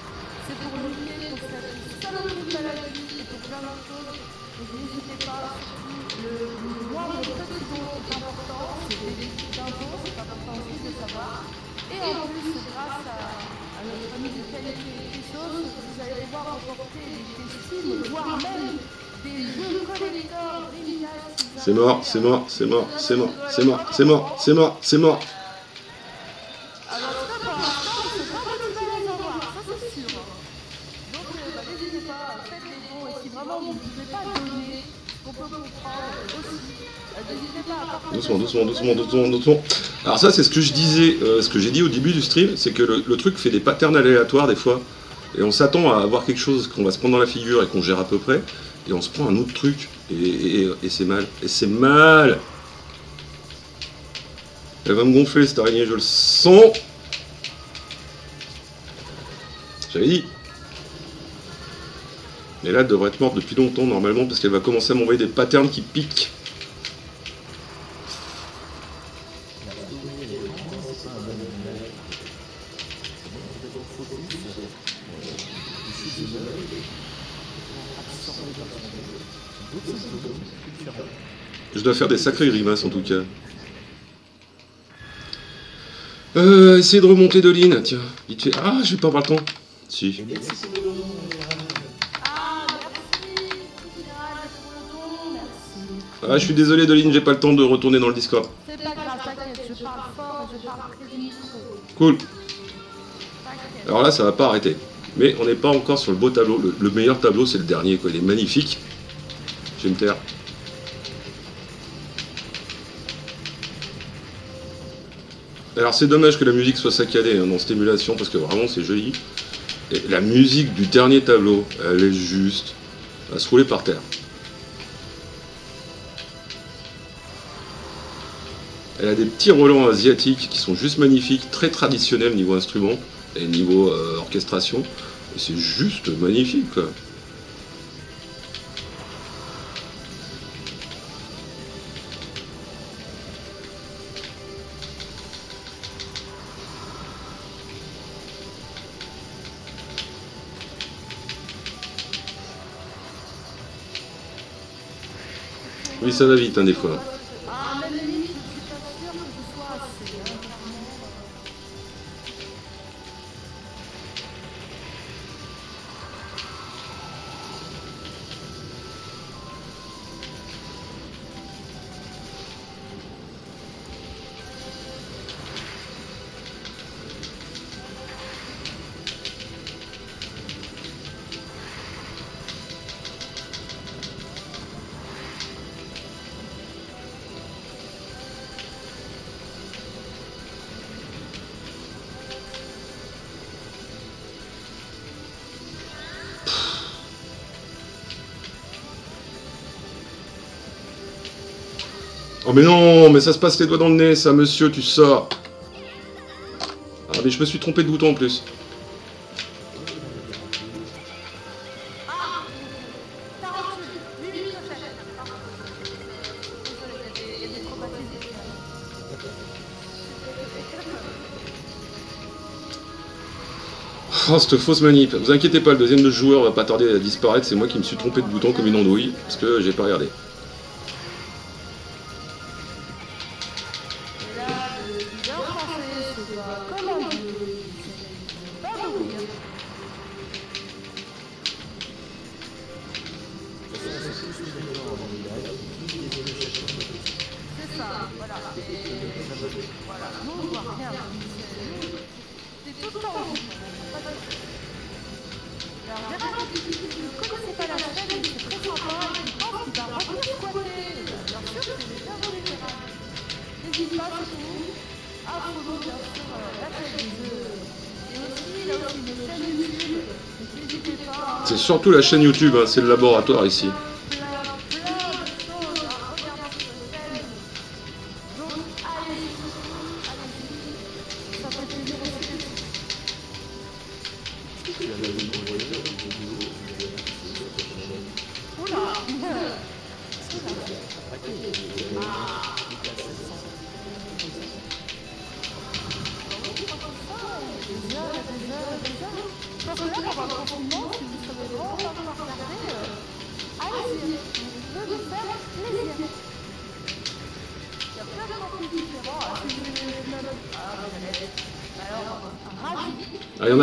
C'est pour lutter contre cette saloperie de maladie et pour plein d'autres choses. Donc n'hésitez pas, surtout le moindre petit don est important. C'est des petits d'impôts, c'est important aussi de le savoir. Et en plus, grâce à, à notre ami de qualité et choses, vous allez pouvoir remporter des Steam, voire même des jeux collector Dreamcast. C'est mort, c'est mort, c'est mort, c'est mort, c'est mort, c'est mort, c'est mort, c'est mort. Doucement, doucement, doucement, doucement. Alors ça, c'est ce que je disais, euh, ce que j'ai dit au début du stream, c'est que le, truc fait des patterns aléatoires des fois. Et on s'attend à avoir quelque chose qu'on va se prendre dans la figure et qu'on gère à peu près. Et on se prend un autre truc. Et, et- et c'est mal. Et c'est mal. Elle va me gonfler cette araignée, je le sens. J'avais dit. Mais là, elle devrait être morte depuis longtemps normalement parce qu'elle va commencer à m'envoyer des patterns qui piquent. Faire des sacrées grimaces en tout cas. Euh, essayer de remonter de ligne, tiens, vite fait. Ah, je vais pas avoir le temps. Si. Ah. Ah, je suis désolé de ligne, j'ai pas le temps de retourner dans le Discord. C'est pas grave, t'inquiète, je parle fort et je parle très vite. Cool. Alors là, ça va pas arrêter. Mais on n'est pas encore sur le beau tableau. Le, le meilleur tableau, c'est le dernier, quoi. Il est magnifique. Je vais me taire. Alors c'est dommage que la musique soit saccadée hein, dans cette émulation parce que vraiment c'est joli. Et la musique du dernier tableau, elle est juste à se rouler par terre. Elle a des petits relents asiatiques qui sont juste magnifiques, très traditionnels niveau instrument et niveau euh, orchestration. C'est juste magnifique quoi. Ça va vite hein, des fois. Oh mais non, mais ça se passe les doigts dans le nez, ça, monsieur, tu sors. Ah mais je me suis trompé de bouton en plus. Oh, cette fausse manip. Vous inquiétez pas, le deuxième de joueur va pas tarder à disparaître, c'est moi qui me suis trompé de bouton comme une andouille, parce que j'ai pas regardé. La chaîne YouTube, hein, c'est le laboratoire ici.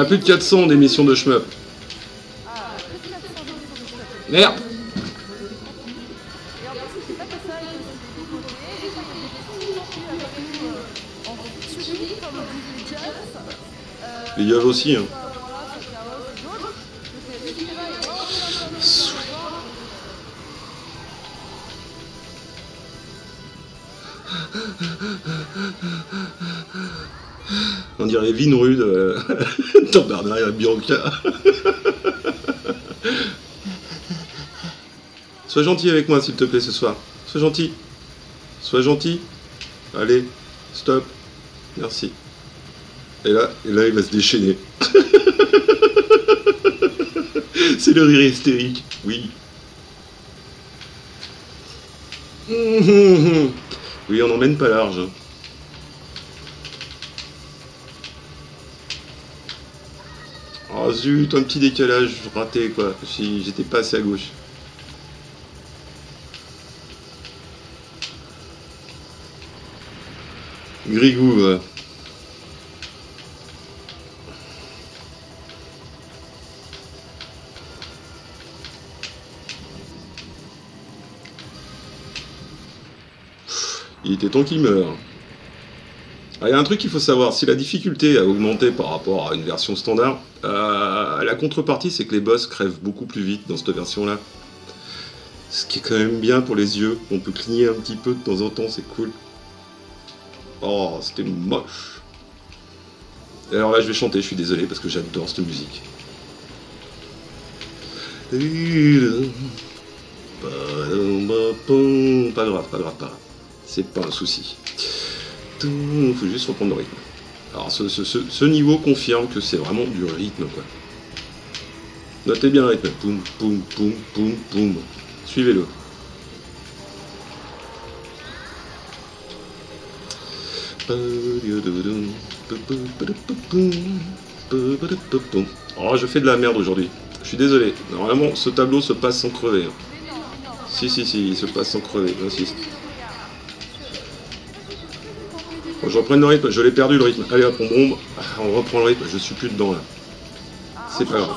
Plus de 400 d'émissions de shmup. Ah, plus de 400 jours dirait Vinrude dans Bernard et Bianca. Sois gentil avec moi, s'il te plaît, ce soir. Sois gentil. Sois gentil. Allez, stop. Merci. Et là, et là, il va se déchaîner. C'est le rire hystérique, oui. Oui, on n'emmène pas large. Oh zut, un petit décalage raté quoi. Si j'étais pas assez à gauche. Grigou. Il était temps qu'il meure. Ah, Il y a un truc qu'il faut savoir, si la difficulté a augmenté par rapport à une version standard, euh, la contrepartie c'est que les boss crèvent beaucoup plus vite dans cette version-là. Ce qui est quand même bien pour les yeux, on peut cligner un petit peu de temps en temps, c'est cool. Oh, c'était moche. Alors là je vais chanter, je suis désolé parce que j'adore cette musique. Pas grave, pas grave, pas grave. C'est pas un souci. Il faut juste reprendre le rythme. Alors ce, niveau confirme que c'est vraiment du rythme quoi. Notez bien le rythme. Poum, poum, poum, poum, poum. Suivez-le. Oh, je fais de la merde aujourd'hui. Je suis désolé. Normalement, ce tableau se passe sans crever. hein. Si, si, si, il se passe sans crever, j'insiste. Je reprenne le rythme, je l'ai perdu le rythme. Allez hop, on bombe, Ah, on reprend le rythme, je suis plus dedans là. C'est pas grave.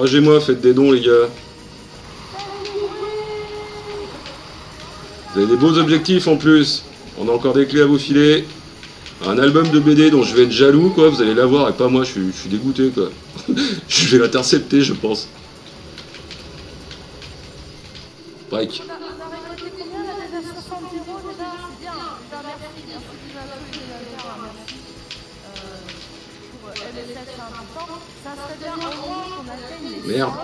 Encouragez-moi, faites des dons les gars. Vous avez des beaux objectifs en plus. On a encore des clés à vous filer. Un album de BD dont je vais être jaloux, quoi. Vous allez l'avoir et pas moi, je suis, dégoûté, quoi. je vais l'intercepter, je pense. Pensez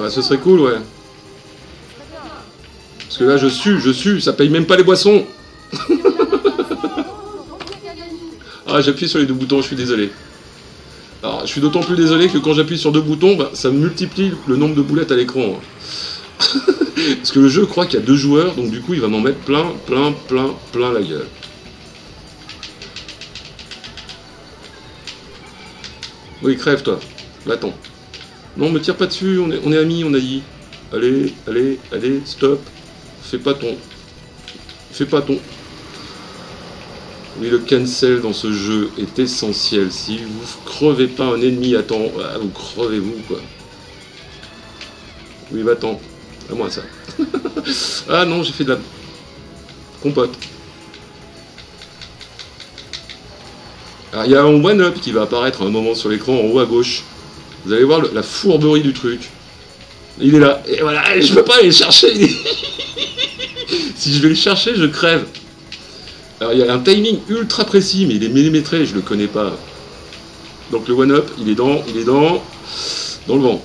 Ah ce serait cool, ouais. Parce que là, je sue, je sue, ça paye même pas les boissons. Si on arrive à 100 euros, on remplit l'égalité. Ah, j'appuie sur les deux boutons, je suis désolé. Alors, je suis d'autant plus désolé que quand j'appuie sur deux boutons, bah, ça multiplie le nombre de boulettes à l'écran. hein. Parce que le jeu croit qu'il y a deux joueurs, donc du coup, il va m'en mettre plein, plein, plein, plein la gueule. Oui, crève, toi. Va-t'en. Non, me tire pas dessus, on est, amis, on a dit. Allez, allez, allez, stop. Fais pas ton. Fais pas ton. Oui, le cancel dans ce jeu est essentiel. Si vous crevez pas un ennemi temps, ah, vous crevez vous quoi. Oui, va-t'en. À moi ça. ah non, j'ai fait de la compote. Alors, il y a un one-up qui va apparaître un moment sur l'écran en haut à gauche. Vous allez voir la fourberie du truc. Il est là. Et voilà, je peux pas aller le chercher. si je vais le chercher, je crève. Alors il y a un timing ultra précis, mais il est millimétré, je le connais pas. Donc le one-up, il est dans, il est dans, dans le vent.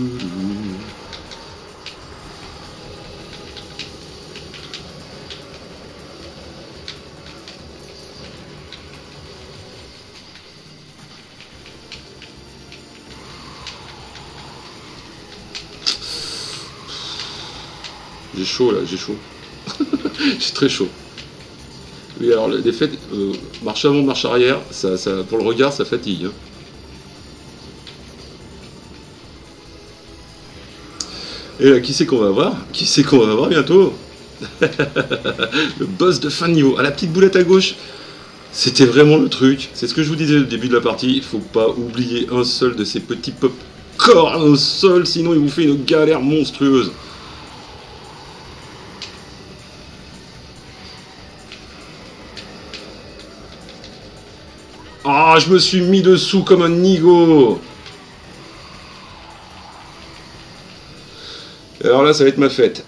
J'ai chaud là, j'ai chaud. j'ai très chaud. Oui, alors les faits, euh, marche avant, marche arrière, ça, ça, pour le regard, ça fatigue. hein. Et là, qui c'est qu'on va voir? Qui c'est qu'on va voir bientôt? Le boss de fin de niveau. À la petite boulette à gauche, c'était vraiment le truc. C'est ce que je vous disais au début de la partie. Il faut pas oublier un seul de ces petits pop corps au sol, sinon il vous fait une galère monstrueuse. Ah, je me suis mis dessous comme un nigo. Alors là, ça va être ma fête.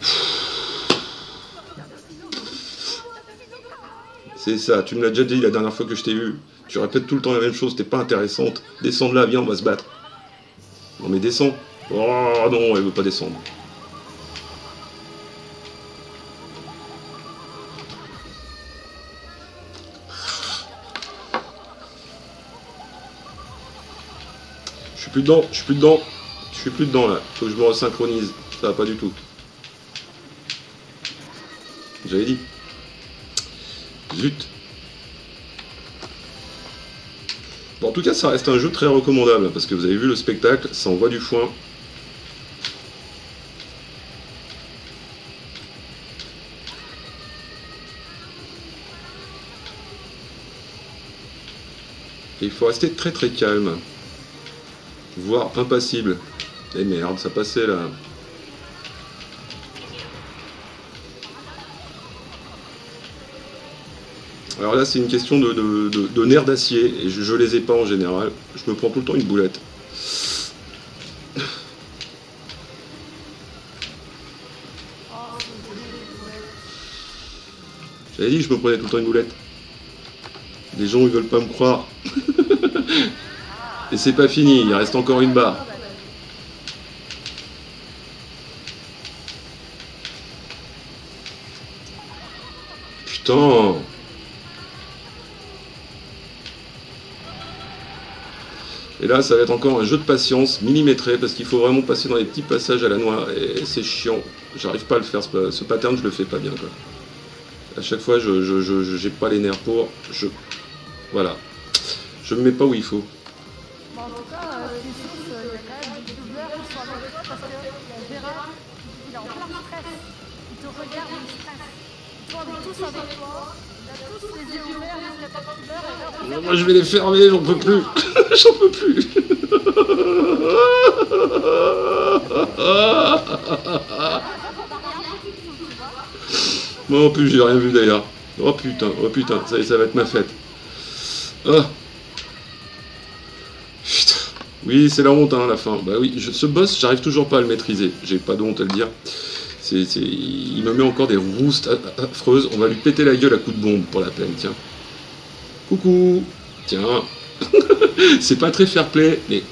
C'est ça, tu me l'as déjà dit la dernière fois que je t'ai vu. Tu répètes tout le temps la même chose, t'es pas intéressante. Descends de là, viens, on va se battre. Non mais descends. Oh non, elle veut pas descendre. Plus dedans, je suis plus dedans. Je suis plus dedans là. Faut que je me resynchronise. Ça va pas du tout. J'avais dit. Zut. Bon, en tout cas, ça reste un jeu très recommandable, parce que vous avez vu le spectacle, ça envoie du foin. Et il faut rester très très calme, voire impassible. Et merde, ça passait là. Alors là, c'est une question de nerfs d'acier, et je, je les ai pas en général. Je me prends tout le temps une boulette. J'avais dit que je me prenais tout le temps une boulette. Les gens, ils veulent pas me croire. c'est pas fini, il reste encore une barre. Putain Et là, ça va être encore un jeu de patience millimétré parce qu'il faut vraiment passer dans les petits passages à la noix et c'est chiant. J'arrive pas à le faire, ce, pa- ce pattern, je le fais pas bien. Quoi. À chaque fois, je- j'ai pas les nerfs pour. Je, voilà. Je me mets pas où il faut. Bon, en tout cas, euh, tes sources, euh, il y a quand même des doubleurs qui sont avec toi parce que il y a Gérard, il est en plein stress. Moi, je vais les fermer, j'en peux plus. j'en peux plus. Moi en plus, j'ai rien vu d'ailleurs. Oh putain, oh putain, ça y est, ça va être ma fête. Ah. Putain. Oui, c'est la honte, hein, la fin. Bah oui, ce boss, j'arrive toujours pas à le maîtriser. J'ai pas de honte à le dire. Il me met encore des roustes affreuses. On va lui péter la gueule à coups de bombe pour la peine, tiens. Coucou Tiens C'est pas très fair play, mais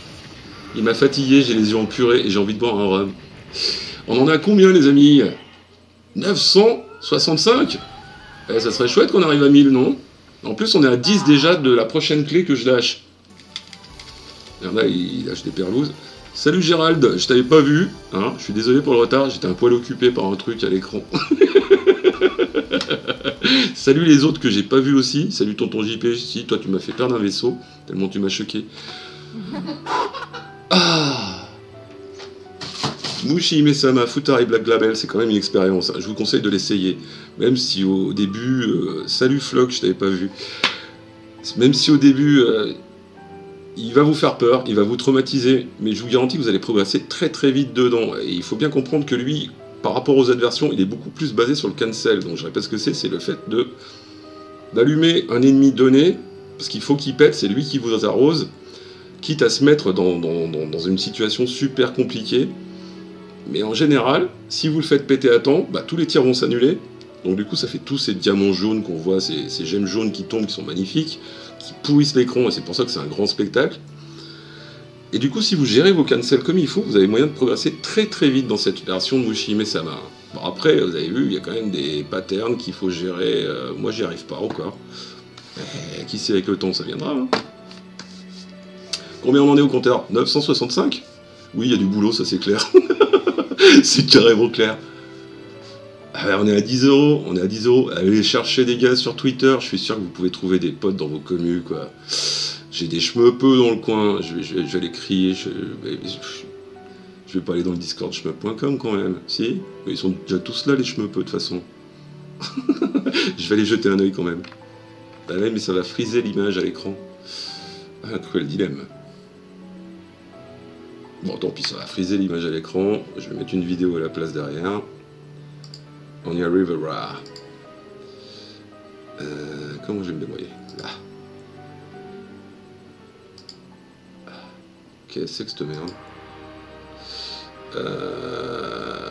il m'a fatigué, j'ai les yeux en purée et j'ai envie de boire un rhum. On en a combien, les amis? 965 Eh, Ça serait chouette qu'on arrive à 1000, non? En plus, on est à 10 déjà de la prochaine clé que je lâche. Il y en a, il lâche des perlouses. Salut Gérald, je t'avais pas vu, hein, je suis désolé pour le retard, j'étais un poil occupé par un truc à l'écran. Salut les autres que j'ai pas vu aussi, salut tonton JP, si toi tu m'as fait perdre un vaisseau, tellement tu m'as choqué. Ah Mushi Mesama, Futari Black Label, c'est quand même une expérience, hein. je vous conseille de l'essayer. Même si au début, euh, salut Flock, je t'avais pas vu. Même si au début, euh, il va vous faire peur, il va vous traumatiser, mais je vous garantis que vous allez progresser très très vite dedans. Et il faut bien comprendre que lui, par rapport aux autres versions, il est beaucoup plus basé sur le cancel. Donc je répète ce que c'est, c'est le fait de d'allumer un ennemi donné, parce qu'il faut qu'il pète, c'est lui qui vous arrose, quitte à se mettre dans, une situation super compliquée. Mais en général, si vous le faites péter à temps, bah, tous les tirs vont s'annuler. Donc du coup, ça fait tous ces diamants jaunes qu'on voit, ces gemmes jaunes qui tombent, qui sont magnifiques, qui pourrissent l'écran, et c'est pour ça que c'est un grand spectacle. Et du coup, si vous gérez vos cancels comme il faut, vous avez moyen de progresser très très vite dans cette version de Mushime Sama. Bon, après, vous avez vu, il y a quand même des patterns qu'il faut gérer. Euh, moi, j'y arrive pas encore. Mais qui sait avec le temps, ça viendra. Hein. Combien on en est au compteur? 965 Oui, il y a du boulot, ça c'est clair. c'est carrément clair. Ah, on est à 10 euros, on est à 10 euros. Allez chercher des gars sur Twitter, je suis sûr que vous pouvez trouver des potes dans vos communes, quoi. J'ai des peu dans le coin, je vais, les crier. Je, je, vais pas aller dans le Discord shmup.com quand même, si? Ils sont déjà tous là, les peu de toute façon. je vais aller jeter un oeil quand même. Ah mais ça va friser l'image à l'écran. Ah, cruel dilemme. Bon, tant pis, ça va friser l'image à l'écran. Je vais mettre une vidéo à la place derrière. On y arrivera. Euh, comment je vais me débrouiller? Là. Qu'est-ce que cette merde euh,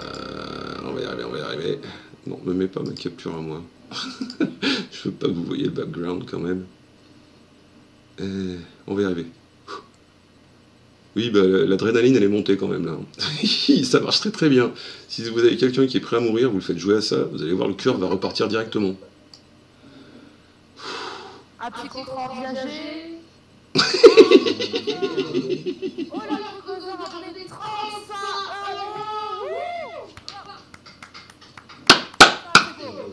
On va y arriver, on va y arriver. Non, me mets pas ma capture à moi. Je veux pas que vous voyez le background quand même. Euh, on va y arriver. Oui, bah, l'adrénaline, elle est montée quand même là. ça marche très très bien. Si vous avez quelqu'un qui est prêt à mourir, vous le faites jouer à ça, vous allez voir, le cœur va repartir directement. Un petit contrat envisagé oh là là, Roger a donné 35 euros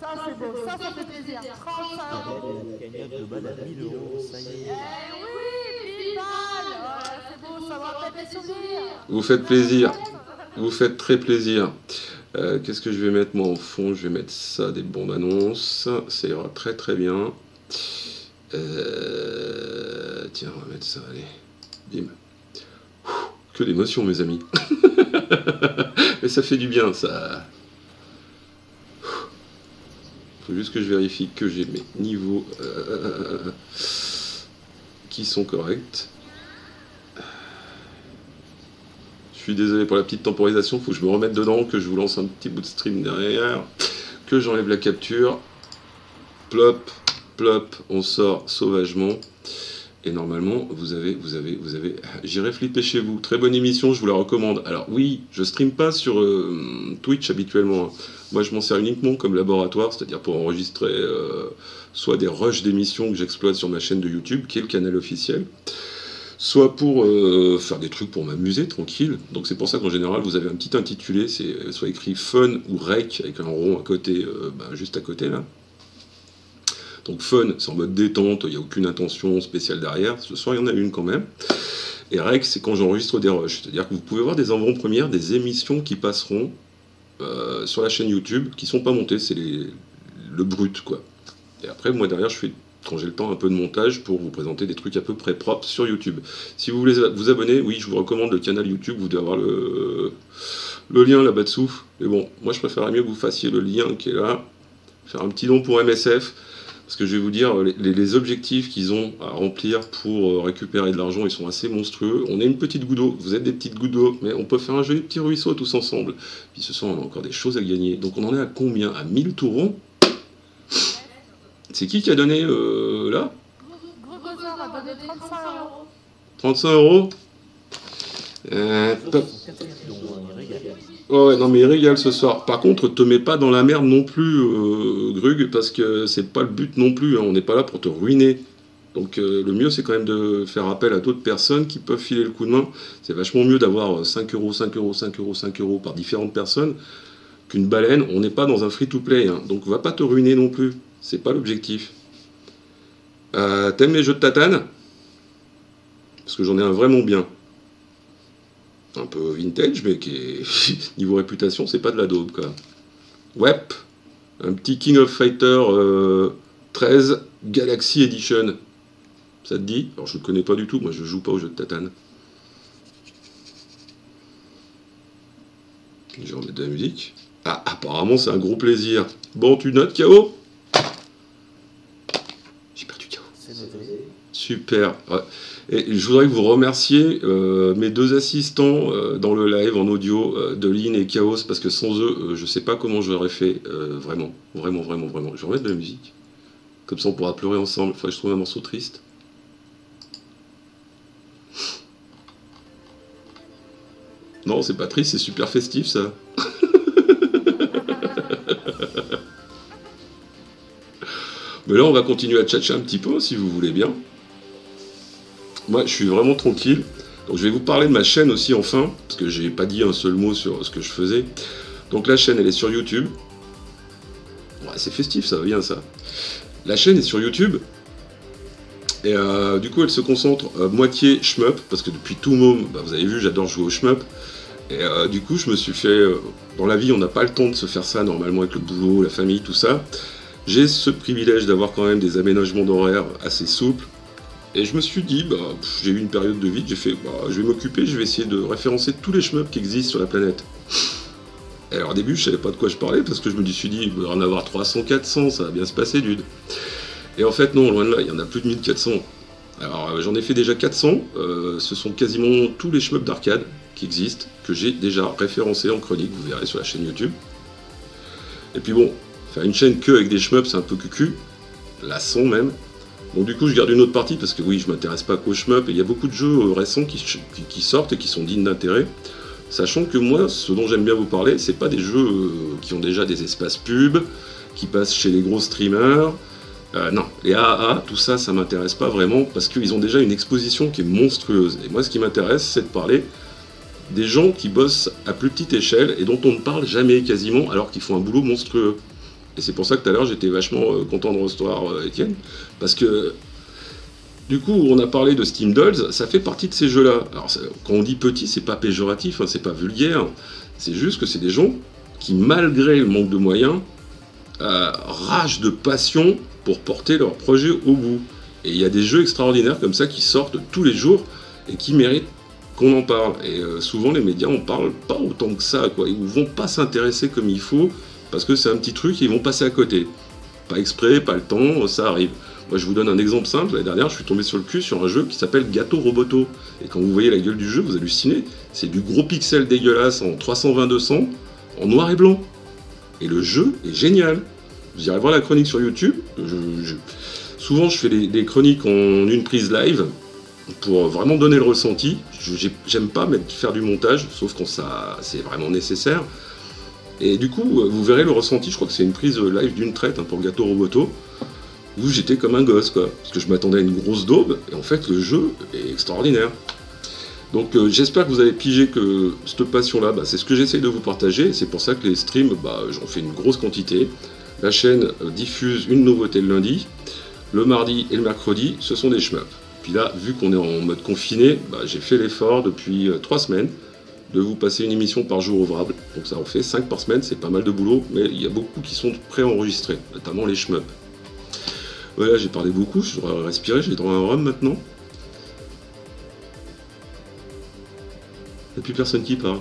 Ça c'est beau, ça ça fait plaisir, 35 euros La cagnotte globale à 1000 euros, ça y est. Eh oui, 1000 balles C'est beau, ça va peut-être les souvenirs Vous faites plaisir, vous faites très plaisir. Euh, Qu'est-ce que je vais mettre moi au fond? Je vais mettre ça, des bandes annonces, ça ira très très bien. Euh, tiens, on va mettre ça, allez. Bim. que d'émotion, mes amis. Mais ça fait du bien, ça. Faut juste que je vérifie que j'ai mes niveaux euh, qui sont corrects. Je désolé pour la petite temporisation, faut que je me remette dedans, que je vous lance un petit bout de stream derrière, que j'enlève la capture. Plop, plop, on sort sauvagement. Et normalement, vous avez, vous avez, vous avez, j'irai flipper chez vous. Très bonne émission, je vous la recommande. Alors oui, je stream pas sur euh, Twitch habituellement. Hein. Moi, je m'en sers uniquement comme laboratoire, c'est-à-dire pour enregistrer euh, soit des rushs d'émissions que j'exploite sur ma chaîne de YouTube, qui est le canal officiel, soit pour euh, faire des trucs pour m'amuser tranquille. Donc c'est pour ça qu'en général, vous avez un petit intitulé, c'est soit écrit fun ou rec avec un rond à côté, bah, juste à côté là. Donc fun, c'est en mode détente, il n'y a aucune intention spéciale derrière. Ce soir, il y en a une quand même. Et rec, c'est quand j'enregistre des rushs. C'est-à-dire que vous pouvez voir des avant premières, des émissions qui passeront euh, sur la chaîne YouTube, qui sont pas montées, c'est le brut, quoi. Et après, moi derrière, je fais, quand j'ai le temps, un peu de montage pour vous présenter des trucs à peu près propres sur YouTube. Si vous voulez vous abonner, oui, je vous recommande le canal YouTube, vous devez avoir le, lien là-bas dessous. Mais bon, moi je préférerais mieux que vous fassiez le lien qui est là, faire un petit don pour MSF. Parce que je vais vous dire, les, objectifs qu'ils ont à remplir pour euh, récupérer de l'argent, ils sont assez monstrueux. On est une petite goutte d'eau, vous êtes des petites gouttes d'eau, mais on peut faire un joli petit ruisseau tous ensemble. Puis ce a encore des choses à gagner. Donc on en est à combien? À 1000 tourons? C'est qui qui a donné euh, là 35 euros euh, ouais, non mais il régale ce soir. Par contre, te mets pas dans la merde non plus, euh, Grug, parce que c'est pas le but non plus. Hein. On n'est pas là pour te ruiner. Donc euh, le mieux, c'est quand même de faire appel à d'autres personnes qui peuvent filer le coup de main. C'est vachement mieux d'avoir 5 euros, 5 euros, 5 euros, 5 euros par différentes personnes qu'une baleine. On n'est pas dans un free-to-play. Hein. Donc va pas te ruiner non plus. C'est pas l'objectif. Euh, T'aimes les jeux de tatane? Parce que j'en ai un vraiment bien un peu vintage, mais qui est niveau réputation, c'est pas de la daube quoi. Web, un petit King of Fighter 13 euh, Galaxy Edition. Ça te dit? Alors je le connais pas du tout, moi je joue pas au jeu de Tatane. Je vais remettre de la musique. Ah, apparemment, c'est un gros plaisir. Bon, tu notes, KO J'ai perdu KO. C'est noté. Super. Et je voudrais vous remercier euh, mes deux assistants euh, dans le live en audio euh, de Lynn et Chaos parce que sans eux, euh, je sais pas comment j'aurais fait. vraiment, vraiment, vraiment, vraiment. Je vais de la musique. Comme ça, on pourra pleurer ensemble. Faudrait que je trouve un morceau triste. Non, c'est pas triste, c'est super festif ça. Mais là, on va continuer à tchatcher un petit peu si vous voulez bien. Moi, je suis vraiment tranquille. Donc, je vais vous parler de ma chaîne aussi, enfin, parce que j'ai pas dit un seul mot sur ce que je faisais. Donc, la chaîne, elle est sur YouTube. Ouais, c'est festif, ça bien, ça. La chaîne est sur YouTube. Et euh, du coup, elle se concentre euh, moitié shmup, parce que depuis tout môme, bah, vous avez vu, j'adore jouer au shmup. Et euh, du coup, je me suis fait. dans la vie, on n'a pas le temps de se faire ça normalement avec le boulot, la famille, tout ça. J'ai ce privilège d'avoir quand même des aménagements d'horaire assez souples. Et je me suis dit, bah, j'ai eu une période de vide, j'ai fait, bah, je vais m'occuper, je vais essayer de référencer tous les shmups qui existent sur la planète. Et alors au début, je savais pas de quoi je parlais parce que je me suis dit, il va en avoir 300, 400, ça va bien se passer, dude. Et en fait, non, loin de là, il y en a plus de 1400. Alors euh, j'en ai fait déjà 400, euh, ce sont quasiment tous les shmups d'arcade qui existent, que j'ai déjà référencés en chronique, vous verrez sur la chaîne YouTube. Et puis bon, faire une chaîne que avec des shmups, c'est un peu cucu, la son même. Donc du coup, je garde une autre partie parce que oui, je m'intéresse pas qu'aux shmups et il y a beaucoup de jeux euh, récents qui sortent et qui sont dignes d'intérêt. Sachant que moi, ce dont j'aime bien vous parler, c'est pas des jeux euh, qui ont déjà des espaces pubs, qui passent chez les gros streamers. Euh, non, les AAA, tout ça, ça m'intéresse pas vraiment parce qu'ils ont déjà une exposition qui est monstrueuse. Et moi, ce qui m'intéresse, c'est de parler des gens qui bossent à plus petite échelle et dont on ne parle jamais quasiment alors qu'ils font un boulot monstrueux. Et c'est pour ça que tout à l'heure j'étais vachement euh, content de recevoir euh, Étienne, parce que du coup on a parlé de Steam Dolls, ça fait partie de ces jeux-là. Alors quand on dit petit, c'est pas péjoratif, hein, c'est pas vulgaire, c'est juste que c'est des gens qui malgré le manque de moyens, euh, rage de passion pour porter leur projet au bout. Et il y a des jeux extraordinaires comme ça qui sortent tous les jours et qui méritent qu'on en parle. Et euh, souvent les médias en parlent pas autant que ça, quoi. Ils vont pas s'intéresser comme il faut parce que c'est un petit truc, ils vont passer à côté. Pas exprès, pas le temps, ça arrive. Moi, je vous donne un exemple simple. L'année dernière, je suis tombé sur le cul sur un jeu qui s'appelle Gâteau Roboto. Et quand vous voyez la gueule du jeu, vous hallucinez. C'est du gros pixel dégueulasse en 320-200, en noir et blanc. Et le jeu est génial. Vous irez voir la chronique sur YouTube. Souvent, je fais des, chroniques en une prise live pour vraiment donner le ressenti. J'aime pas faire du montage, sauf quand c'est vraiment nécessaire. Et du coup, euh, vous verrez le ressenti, je crois que c'est une prise live d'une traite hein, pour Gâteau Roboto, où j'étais comme un gosse, quoi. Parce que je m'attendais à une grosse daube, et en fait, le jeu est extraordinaire. Donc euh, j'espère que vous avez pigé que cette passion-là, bah, c'est ce que j'essaie de vous partager, c'est pour ça que les streams, bah, j'en fais une grosse quantité. La chaîne euh, diffuse une nouveauté le lundi, le mardi et le mercredi, ce sont des shmups. Puis là, vu qu'on est en mode confiné, bah, j'ai fait l'effort depuis trois semaines de vous passer une émission par jour ouvrable. Donc ça en fait 5 par semaine, c'est pas mal de boulot, mais il y a beaucoup qui sont préenregistrés, notamment les shmups. Voilà, j'ai parlé beaucoup, je dois respirer, j'ai droit à un rhum maintenant. N'y a plus personne qui parle.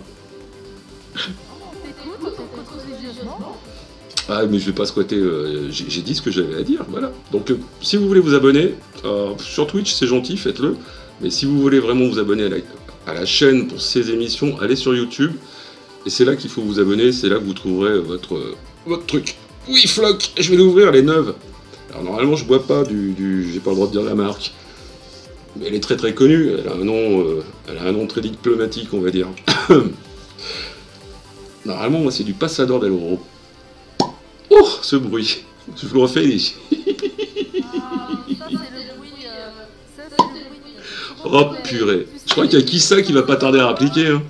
Ah, mais je vais pas squatter, euh, j'ai j'ai dit ce que j'avais à dire, voilà. Donc, euh, si vous voulez vous abonner, euh, sur Twitch, c'est gentil, faites-le. Mais si vous voulez vraiment vous abonner à la, à la chaîne pour ces émissions, allez sur YouTube. Et c'est là qu'il faut vous abonner, c'est là que vous trouverez votre, votre truc. Oui, Flock, je vais l'ouvrir, elle est neuve. Alors, normalement, je bois pas du. du j'ai pas le droit de dire la marque. Mais elle est très très connue, elle a un nom, euh, elle a un nom très diplomatique, on va dire. Normalement, moi, c'est du Passador del Oro. Oh, ce bruit. Je vous le refais. Oh, purée. Je crois qu'il y a qui ça qui va pas tarder à appliquer. Hein.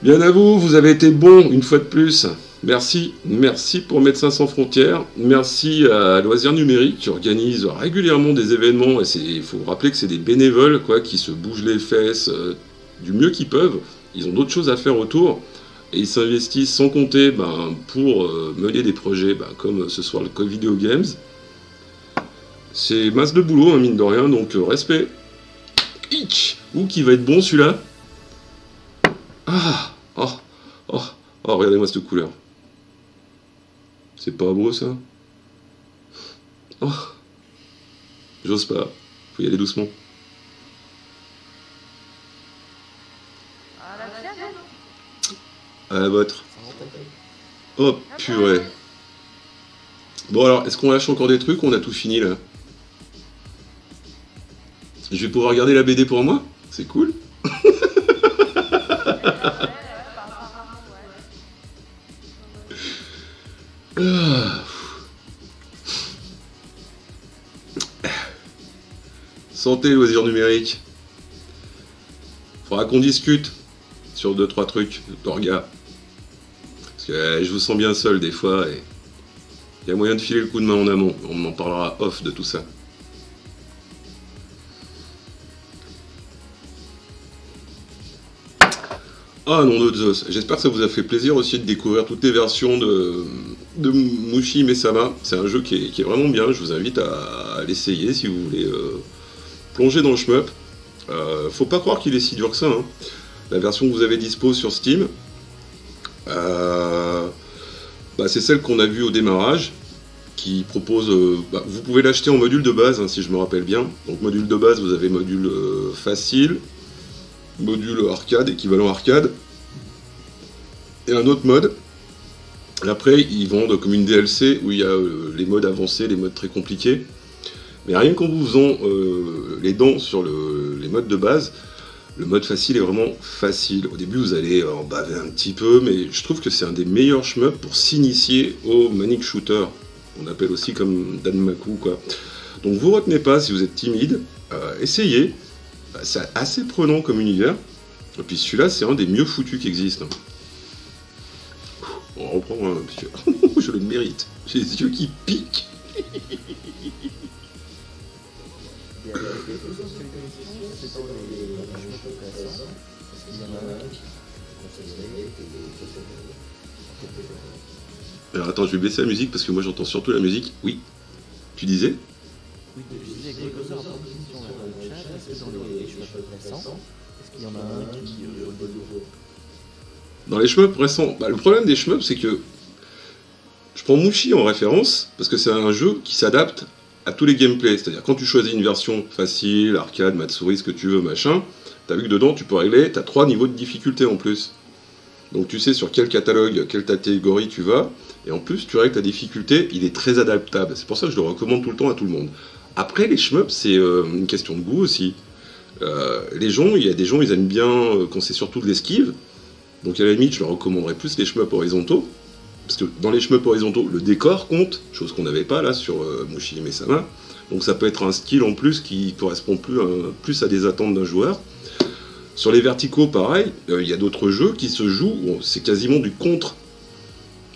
Bien à vous, vous avez été bon une fois de plus. Merci, merci pour Médecins sans frontières. Merci à Loisirs Numériques qui organise régulièrement des événements. Et il faut rappeler que c'est des bénévoles quoi, qui se bougent les fesses euh, du mieux qu'ils peuvent. Ils ont d'autres choses à faire autour. Et ils s'investissent sans compter ben, pour euh, mener des projets ben, comme ce soir le Covid Video Games. C'est masse de boulot, hein, mine de rien, donc euh, respect. Hitch Ou qui va être bon celui-là Ah Oh Oh Oh, regardez-moi cette couleur. C'est pas beau ça Oh J'ose pas. Faut y aller doucement. Ah, la tienne, hein À la vôtre. Oh purée. Bon alors, est-ce qu'on lâche encore des trucs ou on a tout fini là? Je vais pouvoir regarder la BD pour moi? C'est cool. Ah. Santé, loisirs numériques. Faudra qu'on discute sur deux trois trucs d'orga. Euh, je vous sens bien seul des fois et il y a moyen de filer le coup de main en amont. On en parlera off de tout ça. Ah non, de Zeus. J'espère que ça vous a fait plaisir aussi de découvrir toutes les versions de, Mushi Mesama. C'est un jeu qui est, vraiment bien. Je vous invite à, l'essayer si vous voulez euh, plonger dans le shmup. Euh, faut pas croire qu'il est si dur que ça. hein. La version que vous avez dispo sur Steam, bah, c'est celle qu'on a vue au démarrage, qui propose. euh, bah, vous pouvez l'acheter en module de base, hein, si je me rappelle bien. Donc module de base, vous avez module euh, facile, module arcade, équivalent arcade, et un autre mode. Et après, ils vendent comme une DLC où il y a euh, les modes avancés, les modes très compliqués. Mais rien qu'en vous faisant euh, les dents sur le- les modes de base, le mode facile est vraiment facile. Au début, vous allez en baver un petit peu, mais je trouve que c'est un des meilleurs shmups pour s'initier au manic shooter. On appelle aussi comme Danmaku, quoi. Donc vous retenez pas si vous êtes timide, euh, essayez. Bah, C'est assez prenant comme univers. Et puis celui-là, c'est un des mieux foutus qui existent. hein. On reprend, hein, que je le mérite. J'ai les yeux qui piquent. Alors attends, je vais baisser la musique parce que moi j'entends surtout la musique. Oui. Tu disais? Oui, je disais, là dans le chat. Est-ce que dans les shmups récents, est-ce qu'il y en a un qui euh, Dans les shmups récents, bah, le problème des shmups, c'est que je prends Mushi en référence parce que c'est un jeu qui s'adapte à tous les gameplays. C'est-à-dire quand tu choisis une version facile, arcade, Matsuri, ce que tu veux, machin, t'as vu que dedans tu peux régler, t'as trois niveaux de difficulté en plus. Donc tu sais sur quel catalogue, quelle catégorie tu vas, et en plus tu règles ta difficulté, il est très adaptable. C'est pour ça que je le recommande tout le temps à tout le monde. Après les shmups, c'est euh, une question de goût aussi. Euh, les gens, il y a des gens, ils aiment bien euh, quand c'est surtout de l'esquive, donc à la limite, je leur recommanderais plus les shmups horizontaux. Parce que dans les shmups horizontaux, le décor compte, chose qu'on n'avait pas là sur euh, Mushi Mesama. Donc ça peut être un style en plus qui correspond plus, plus à des attentes d'un joueur. Sur les verticaux, pareil, euh, il y a d'autres jeux qui se jouent, où c'est quasiment du contre.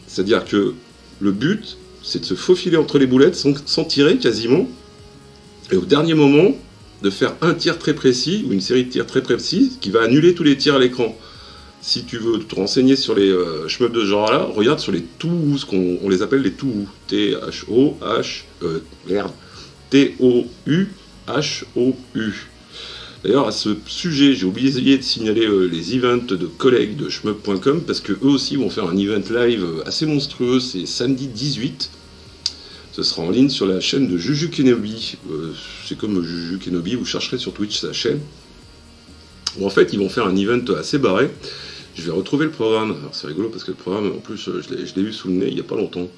C'est-à-dire que le but, c'est de se faufiler entre les boulettes sans, tirer quasiment. Et au dernier moment, de faire un tir très précis, ou une série de tirs très précis, qui va annuler tous les tirs à l'écran si tu veux te renseigner sur les euh, shmups de ce genre-là, regarde sur les TOU, ce qu'on on les appelle les TOU. T-H-O-H... Euh, merde. T-O-U-H-O-U. D'ailleurs, à ce sujet, j'ai oublié de signaler euh, les events de collègues de shmup.com parce que eux aussi vont faire un event live euh, assez monstrueux. C'est samedi 18. Ce sera en ligne sur la chaîne de Juju Kenobi. Euh, c'est comme Juju Kenobi, vous chercherez sur Twitch sa chaîne. Où en fait, ils vont faire un event assez barré. Je vais retrouver le programme. Alors c'est rigolo parce que le programme, en plus, je l'ai- je l'ai eu sous le nez il n'y a pas longtemps.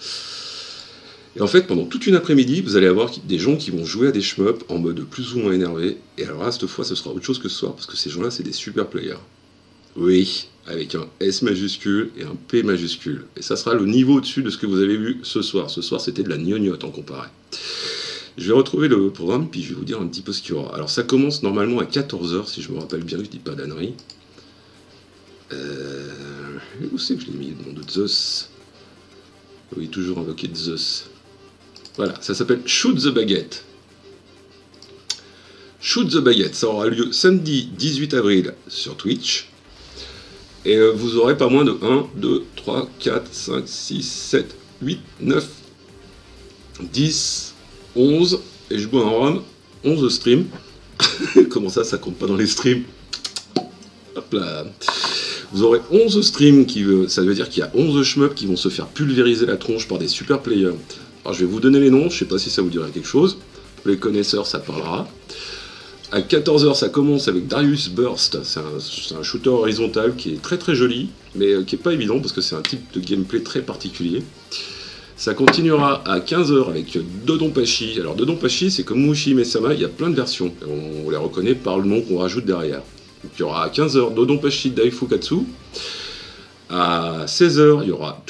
Et en fait, pendant toute une après-midi, vous allez avoir des gens qui vont jouer à des shmups en mode plus ou moins énervé. Et alors là, cette fois, ce sera autre chose que ce soir, parce que ces gens-là, c'est des super players. Oui, avec un S majuscule et un P majuscule. Et ça sera le niveau au-dessus de ce que vous avez vu ce soir. Ce soir, c'était de la gnognotte en comparé. Je vais retrouver le programme, puis je vais vous dire un petit peu ce qu'il y aura. Alors ça commence normalement à 14h, si je me rappelle bien, je dis pas d'annerie. Euh... Où c'est que je l'ai mis, le nom de Zeus? Oui, toujours invoqué Zeus. Voilà, ça s'appelle Shoot the Baguette. Shoot the Baguette, ça aura lieu samedi 18 avril sur Twitch. Et euh, vous aurez pas moins de 1, 2, 3, 4, 5, 6, 7, 8, 9, 10, 11, et je bois un rhum, 11 streams. Comment ça, ça compte pas dans les streams? Hop là. Vous aurez 11 streams, qui, ça veut dire qu'il y a 11 shmups qui vont se faire pulvériser la tronche par des super players. Alors je vais vous donner les noms, je sais pas si ça vous dirait quelque chose. Pour les connaisseurs, ça parlera. À 14h, ça commence avec Darius Burst. C'est un, shooter horizontal qui est très très joli, mais euh, qui est pas évident parce que c'est un type de gameplay très particulier. Ça continuera à 15h avec Dodonpachi. Alors Dodonpachi, c'est comme Mushi Mesama, il y a plein de versions. On, les reconnaît par le nom qu'on rajoute derrière. Donc, il y aura à 15h Dodonpachi Daifukatsu. À 16h, il y aura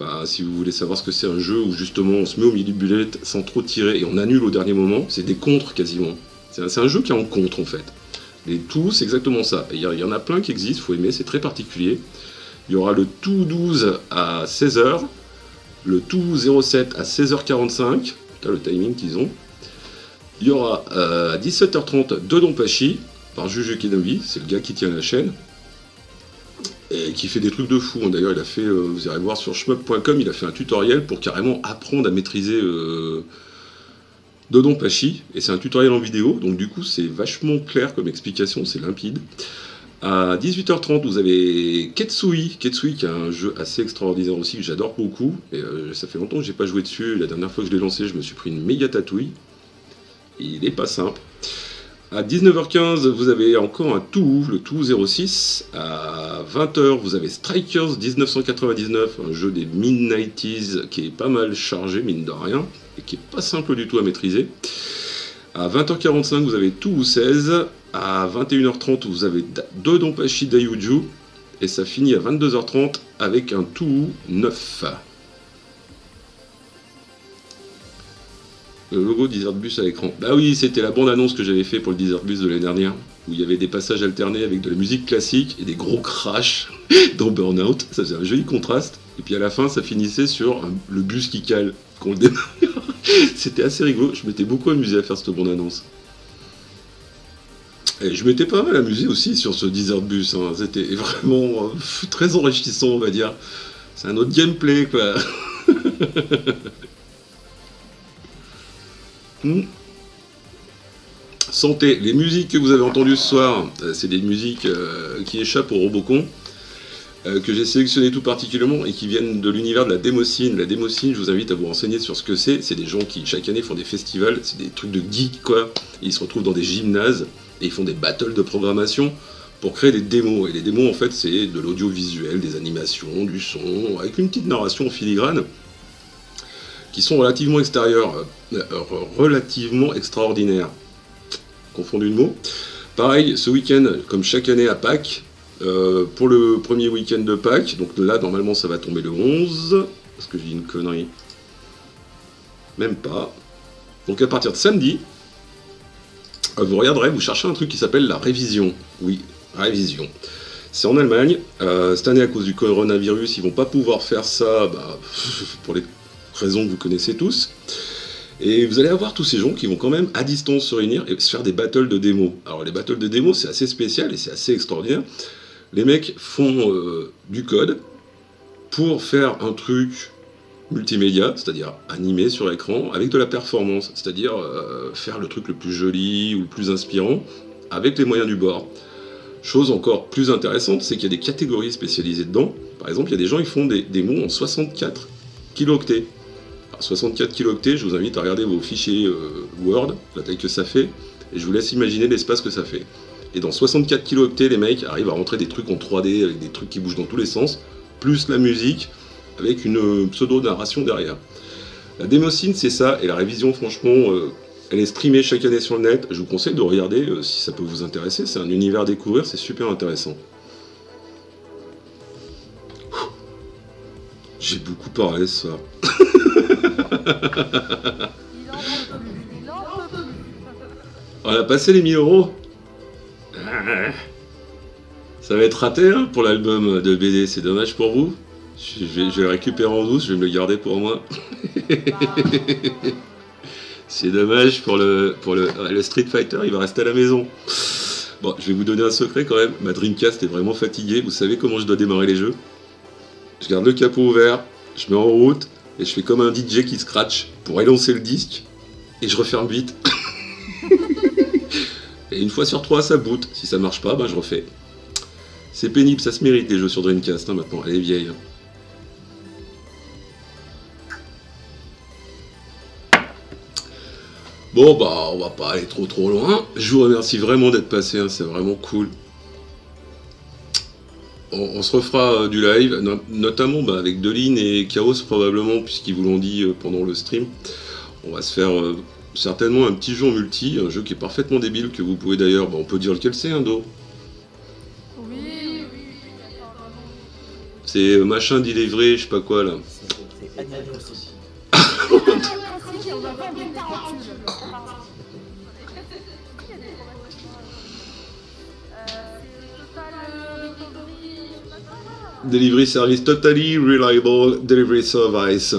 Tuu. si vous voulez savoir ce que c'est un jeu où justement on se met au milieu du bullet sans trop tirer et on annule au dernier moment, c'est des contres quasiment. C'est un, jeu qui est en contre en fait. Les tout, c'est exactement ça. Il y, en a plein qui existent, faut aimer, c'est très particulier. Il y aura le tout 12 à 16h, le tout 07 à 16h45, putain le timing qu'ils ont. Il y aura euh, à 17h30 Dodonpachi par Juju Kenobi, c'est le gars qui tient la chaîne. Qui fait des trucs de fou. Hein. D'ailleurs, il a fait, euh, vous irez voir sur shmup.com, il a fait un tutoriel pour carrément apprendre à maîtriser euh, Dodon Pachi, et c'est un tutoriel en vidéo, donc du coup c'est vachement clair comme explication, c'est limpide. À 18h30, vous avez Ketsui, Ketsui qui est un jeu assez extraordinaire aussi, que j'adore beaucoup, et euh, ça fait longtemps que j'ai pas joué dessus, la dernière fois que je l'ai lancé, je me suis pris une méga tatouille. Il est pas simple. À 19h15, vous avez encore un tout, le tout 06. À 20h, vous avez Strikers 1999, un jeu des mid-90s qui est pas mal chargé, mine de rien qui est pas simple du tout à maîtriser. À 20h45, vous avez tout ou 16. À 21h30, vous avez deux Donpachi Dayuju. Et ça finit à 22h30 avec un tout 9. Le logo Desert Bus à l'écran. Bah oui, c'était la bande-annonce que j'avais fait pour le Desert Bus de l'année dernière, où il y avait des passages alternés avec de la musique classique et des gros crashs dans Burnout. Ça faisait un joli contraste. Et puis à la fin, ça finissait sur le bus qui cale qu'on le démarre. C'était assez rigolo, je m'étais beaucoup amusé à faire cette bande-annonce. Et je m'étais pas mal amusé aussi sur ce Desert Bus, hein. c'était vraiment euh, très enrichissant, on va dire. C'est un autre gameplay, quoi. Hmm. Santé, les musiques que vous avez entendues ce soir, euh, c'est des musiques euh, qui échappent au Robocon. Euh, que j'ai sélectionné tout particulièrement et qui viennent de l'univers de la démocine. La démocine, je vous invite à vous renseigner sur ce que c'est. C'est des gens qui chaque année font des festivals, c'est des trucs de geeks quoi. ils se retrouvent dans des gymnases et ils font des battles de programmation pour créer des démos. Et les démos en fait c'est de l'audiovisuel, des animations, du son, avec une petite narration filigrane qui sont relativement extérieurs, euh, relativement extraordinaires. Confondu de mots. Pareil, ce week-end, comme chaque année à Pâques, euh, pour le premier week-end de Pâques, donc là normalement ça va tomber le 11. Est-ce que dis une connerie Même pas. Donc à partir de samedi, euh, vous regarderez, vous cherchez un truc qui s'appelle la révision. Oui, révision. C'est en Allemagne. Euh, cette année, à cause du coronavirus, ils vont pas pouvoir faire ça bah, pour les raisons que vous connaissez tous. Et vous allez avoir tous ces gens qui vont quand même à distance se réunir et se faire des battles de démos. Alors les battles de démos, c'est assez spécial et c'est assez extraordinaire. Les mecs font euh, du code pour faire un truc multimédia, c'est-à-dire animé sur l'écran, avec de la performance, c'est-à-dire euh, faire le truc le plus joli ou le plus inspirant avec les moyens du bord. Chose encore plus intéressante, c'est qu'il y a des catégories spécialisées dedans. Par exemple, il y a des gens qui font des, mots en 64 kilooctets. 64 kilooctets, je vous invite à regarder vos fichiers euh, Word, la taille que ça fait, et je vous laisse imaginer l'espace que ça fait. Et dans 64 kilooctets, les mecs arrivent à rentrer des trucs en 3D avec des trucs qui bougent dans tous les sens, plus la musique avec une pseudo-narration derrière. La démocine, c'est ça, et la révision, franchement, euh, elle est streamée chaque année sur le net. Je vous conseille de regarder euh, si ça peut vous intéresser. C'est un univers à découvrir, c'est super intéressant. J'ai beaucoup parlé soir. On a passé les 1000 euros ça va être raté hein, pour l'album de BD, c'est dommage pour vous. Je vais, le récupérer en douce, je vais me le garder pour moi. c'est dommage pour le, pour le, le Street Fighter, il va rester à la maison. Bon, je vais vous donner un secret quand même. Ma Dreamcast est vraiment fatiguée. Vous savez comment je dois démarrer les jeux Je garde le capot ouvert, je mets en route et je fais comme un DJ qui scratch pour élancer le disque et je referme vite. Et une fois sur trois, ça boot. Si ça marche pas, bah, je refais. C'est pénible, ça se mérite les jeux sur Dreamcast hein, maintenant. Elle est vieille. hein. Bon bah on va pas aller trop trop loin. Je vous remercie vraiment d'être passé, hein, c'est vraiment cool. On, on se refera euh, du live, no- notamment bah, avec Deline et Chaos probablement, puisqu'ils vous l'ont dit euh, pendant le stream. On va se faire euh, certainement un petit jeu en multi, un jeu qui est parfaitement débile, que vous pouvez d'ailleurs, bah, on peut dire lequel c'est, hein, Do? Oui, oui, oui. C'est euh, machin delivery, je sais pas quoi là. C'est Delivery Service Totally Reliable Delivery Service.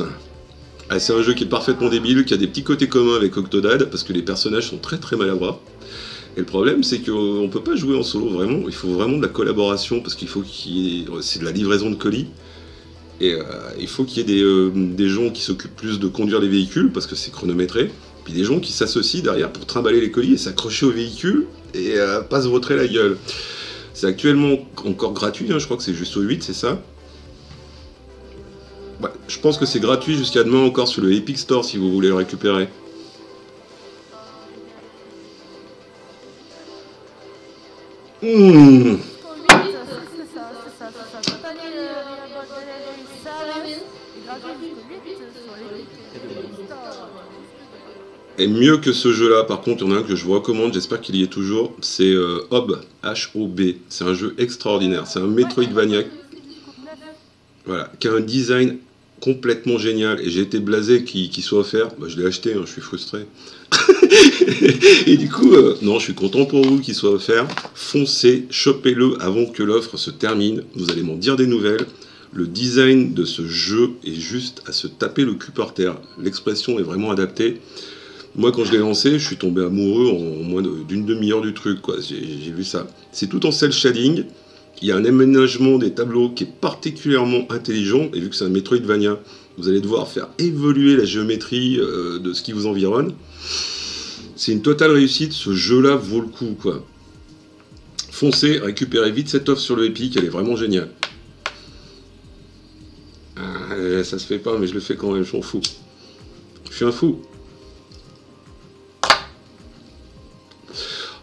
Ah, c'est un jeu qui est parfaitement débile, qui a des petits côtés communs avec Octodad, parce que les personnages sont très très maladroits. Et le problème, c'est qu'on peut pas jouer en solo, vraiment. Il faut vraiment de la collaboration, parce qu'il faut qu'il y ait... C'est de la livraison de colis. Et euh, il faut qu'il y ait des, euh, des gens qui s'occupent plus de conduire les véhicules, parce que c'est chronométré. Puis des gens qui s'associent derrière pour trimballer les colis et s'accrocher au véhicule, et euh, pas se vautrer la gueule. C'est actuellement encore gratuit, hein, je crois que c'est juste au 8, c'est ça Ouais, je pense que c'est gratuit jusqu'à demain encore sur le Epic Store si vous voulez le récupérer. Mmh. Et mieux que ce jeu-là, par contre, il y en a un que je vous recommande, j'espère qu'il y est toujours, c'est euh, Hob, H-O-B. C'est un jeu extraordinaire, c'est un Metroidvania voilà, qui a un design complètement génial. Et j'ai été blasé qu'il soit offert, bah, je l'ai acheté, hein, je suis frustré. et du coup, euh, non, je suis content pour vous qu'il soit offert. Foncez, chopez-le avant que l'offre se termine, vous allez m'en dire des nouvelles. Le design de ce jeu est juste à se taper le cul par terre. L'expression est vraiment adaptée. Moi, quand je l'ai lancé, je suis tombé amoureux en moins d'une demi-heure du truc. quoi. J'ai vu ça. C'est tout en cel shading. Il y a un aménagement des tableaux qui est particulièrement intelligent. Et vu que c'est un Metroidvania, vous allez devoir faire évoluer la géométrie euh, de ce qui vous environne. C'est une totale réussite. Ce jeu-là vaut le coup. quoi. Foncez, récupérez vite cette offre sur le Epic. Elle est vraiment géniale. Ah, ça se fait pas, mais je le fais quand même. Je m'en fous. Je suis un fou.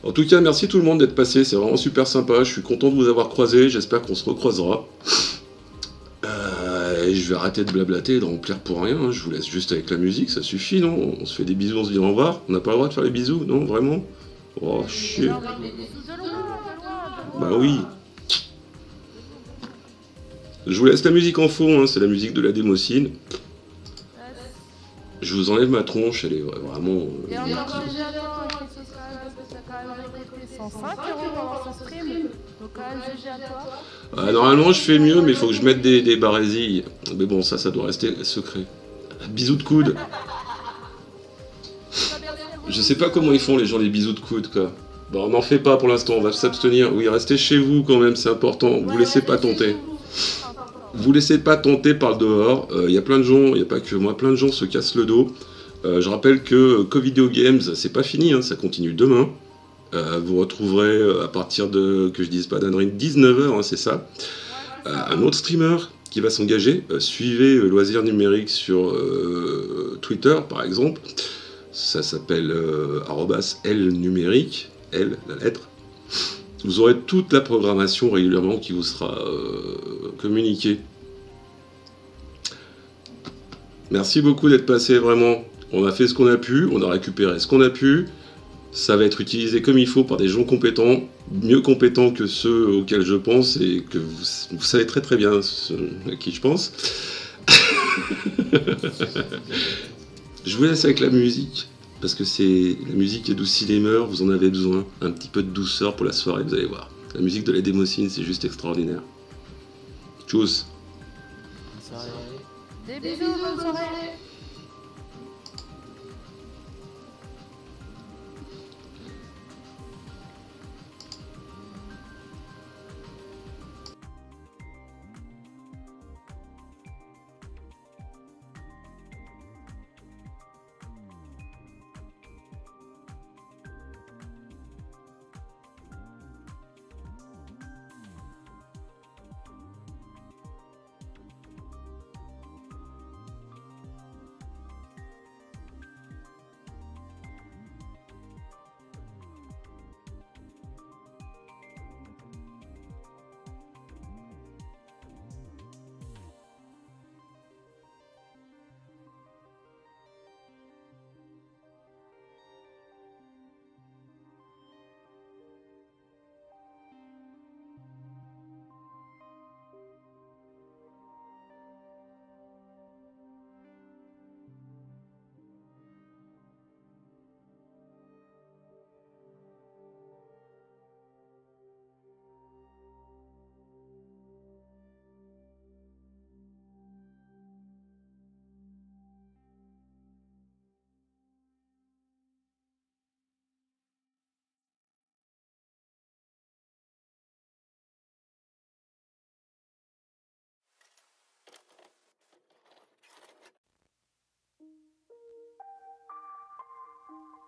En tout cas, merci tout le monde d'être passé, c'est vraiment super sympa, je suis content de vous avoir croisé, j'espère qu'on se recroisera. Euh, je vais arrêter de blablater et de remplir pour rien, hein. je vous laisse juste avec la musique, ça suffit, non? On se fait des bisous, on se dit au revoir, on n'a pas le droit de faire les bisous, non Vraiment? Oh, chier. Bah oui. Je vous laisse la musique en fond, hein, c'est la musique de la démocine. Je vous enlève ma tronche, elle est vraiment... euh, 105 euros pendant ce stream. Donc quand même GG à toi. Normalement, je fais mieux, mais il faut que je mette des, des barésilles. Mais bon, ça, ça doit rester secret. Bisous de coude. Je sais pas comment ils font les gens les bisous de coude, quoi. Bon, on n'en fait pas pour l'instant, on va s'abstenir. Oui, restez chez vous quand même, c'est important. Vous laissez pas tenter. Vous laissez pas tenter par le dehors. Il y a plein de gens, il n'y a pas que moi, plein de gens se cassent le dos. Euh, je rappelle que Covideo Games, c'est pas fini, hein, ça continue demain. Euh, vous retrouverez euh, à partir de, que je dise pas d'annerie, 19h, c'est ça. Euh, un autre streamer qui va s'engager. Suivez Loisirs Numériques sur Twitter, par exemple. Ça s'appelle L numérique, L la lettre. Vous aurez toute la programmation régulièrement qui vous sera communiquée. Merci beaucoup d'être passé, vraiment. On a fait ce qu'on a pu, on a récupéré ce qu'on a pu. Ça va être utilisé comme il faut par des gens compétents, mieux compétents que ceux auxquels je pense et que vous, vous savez très très bien ce- à qui je pense. je vous laisse avec la musique parce que c'est la musique qui adoucit les mœurs, vous en avez besoin. Un petit peu de douceur pour la soirée, vous allez voir. La musique de la démocine, c'est juste extraordinaire. Tchuss Bonne soirée. Des bisous, bonne soirée. thank you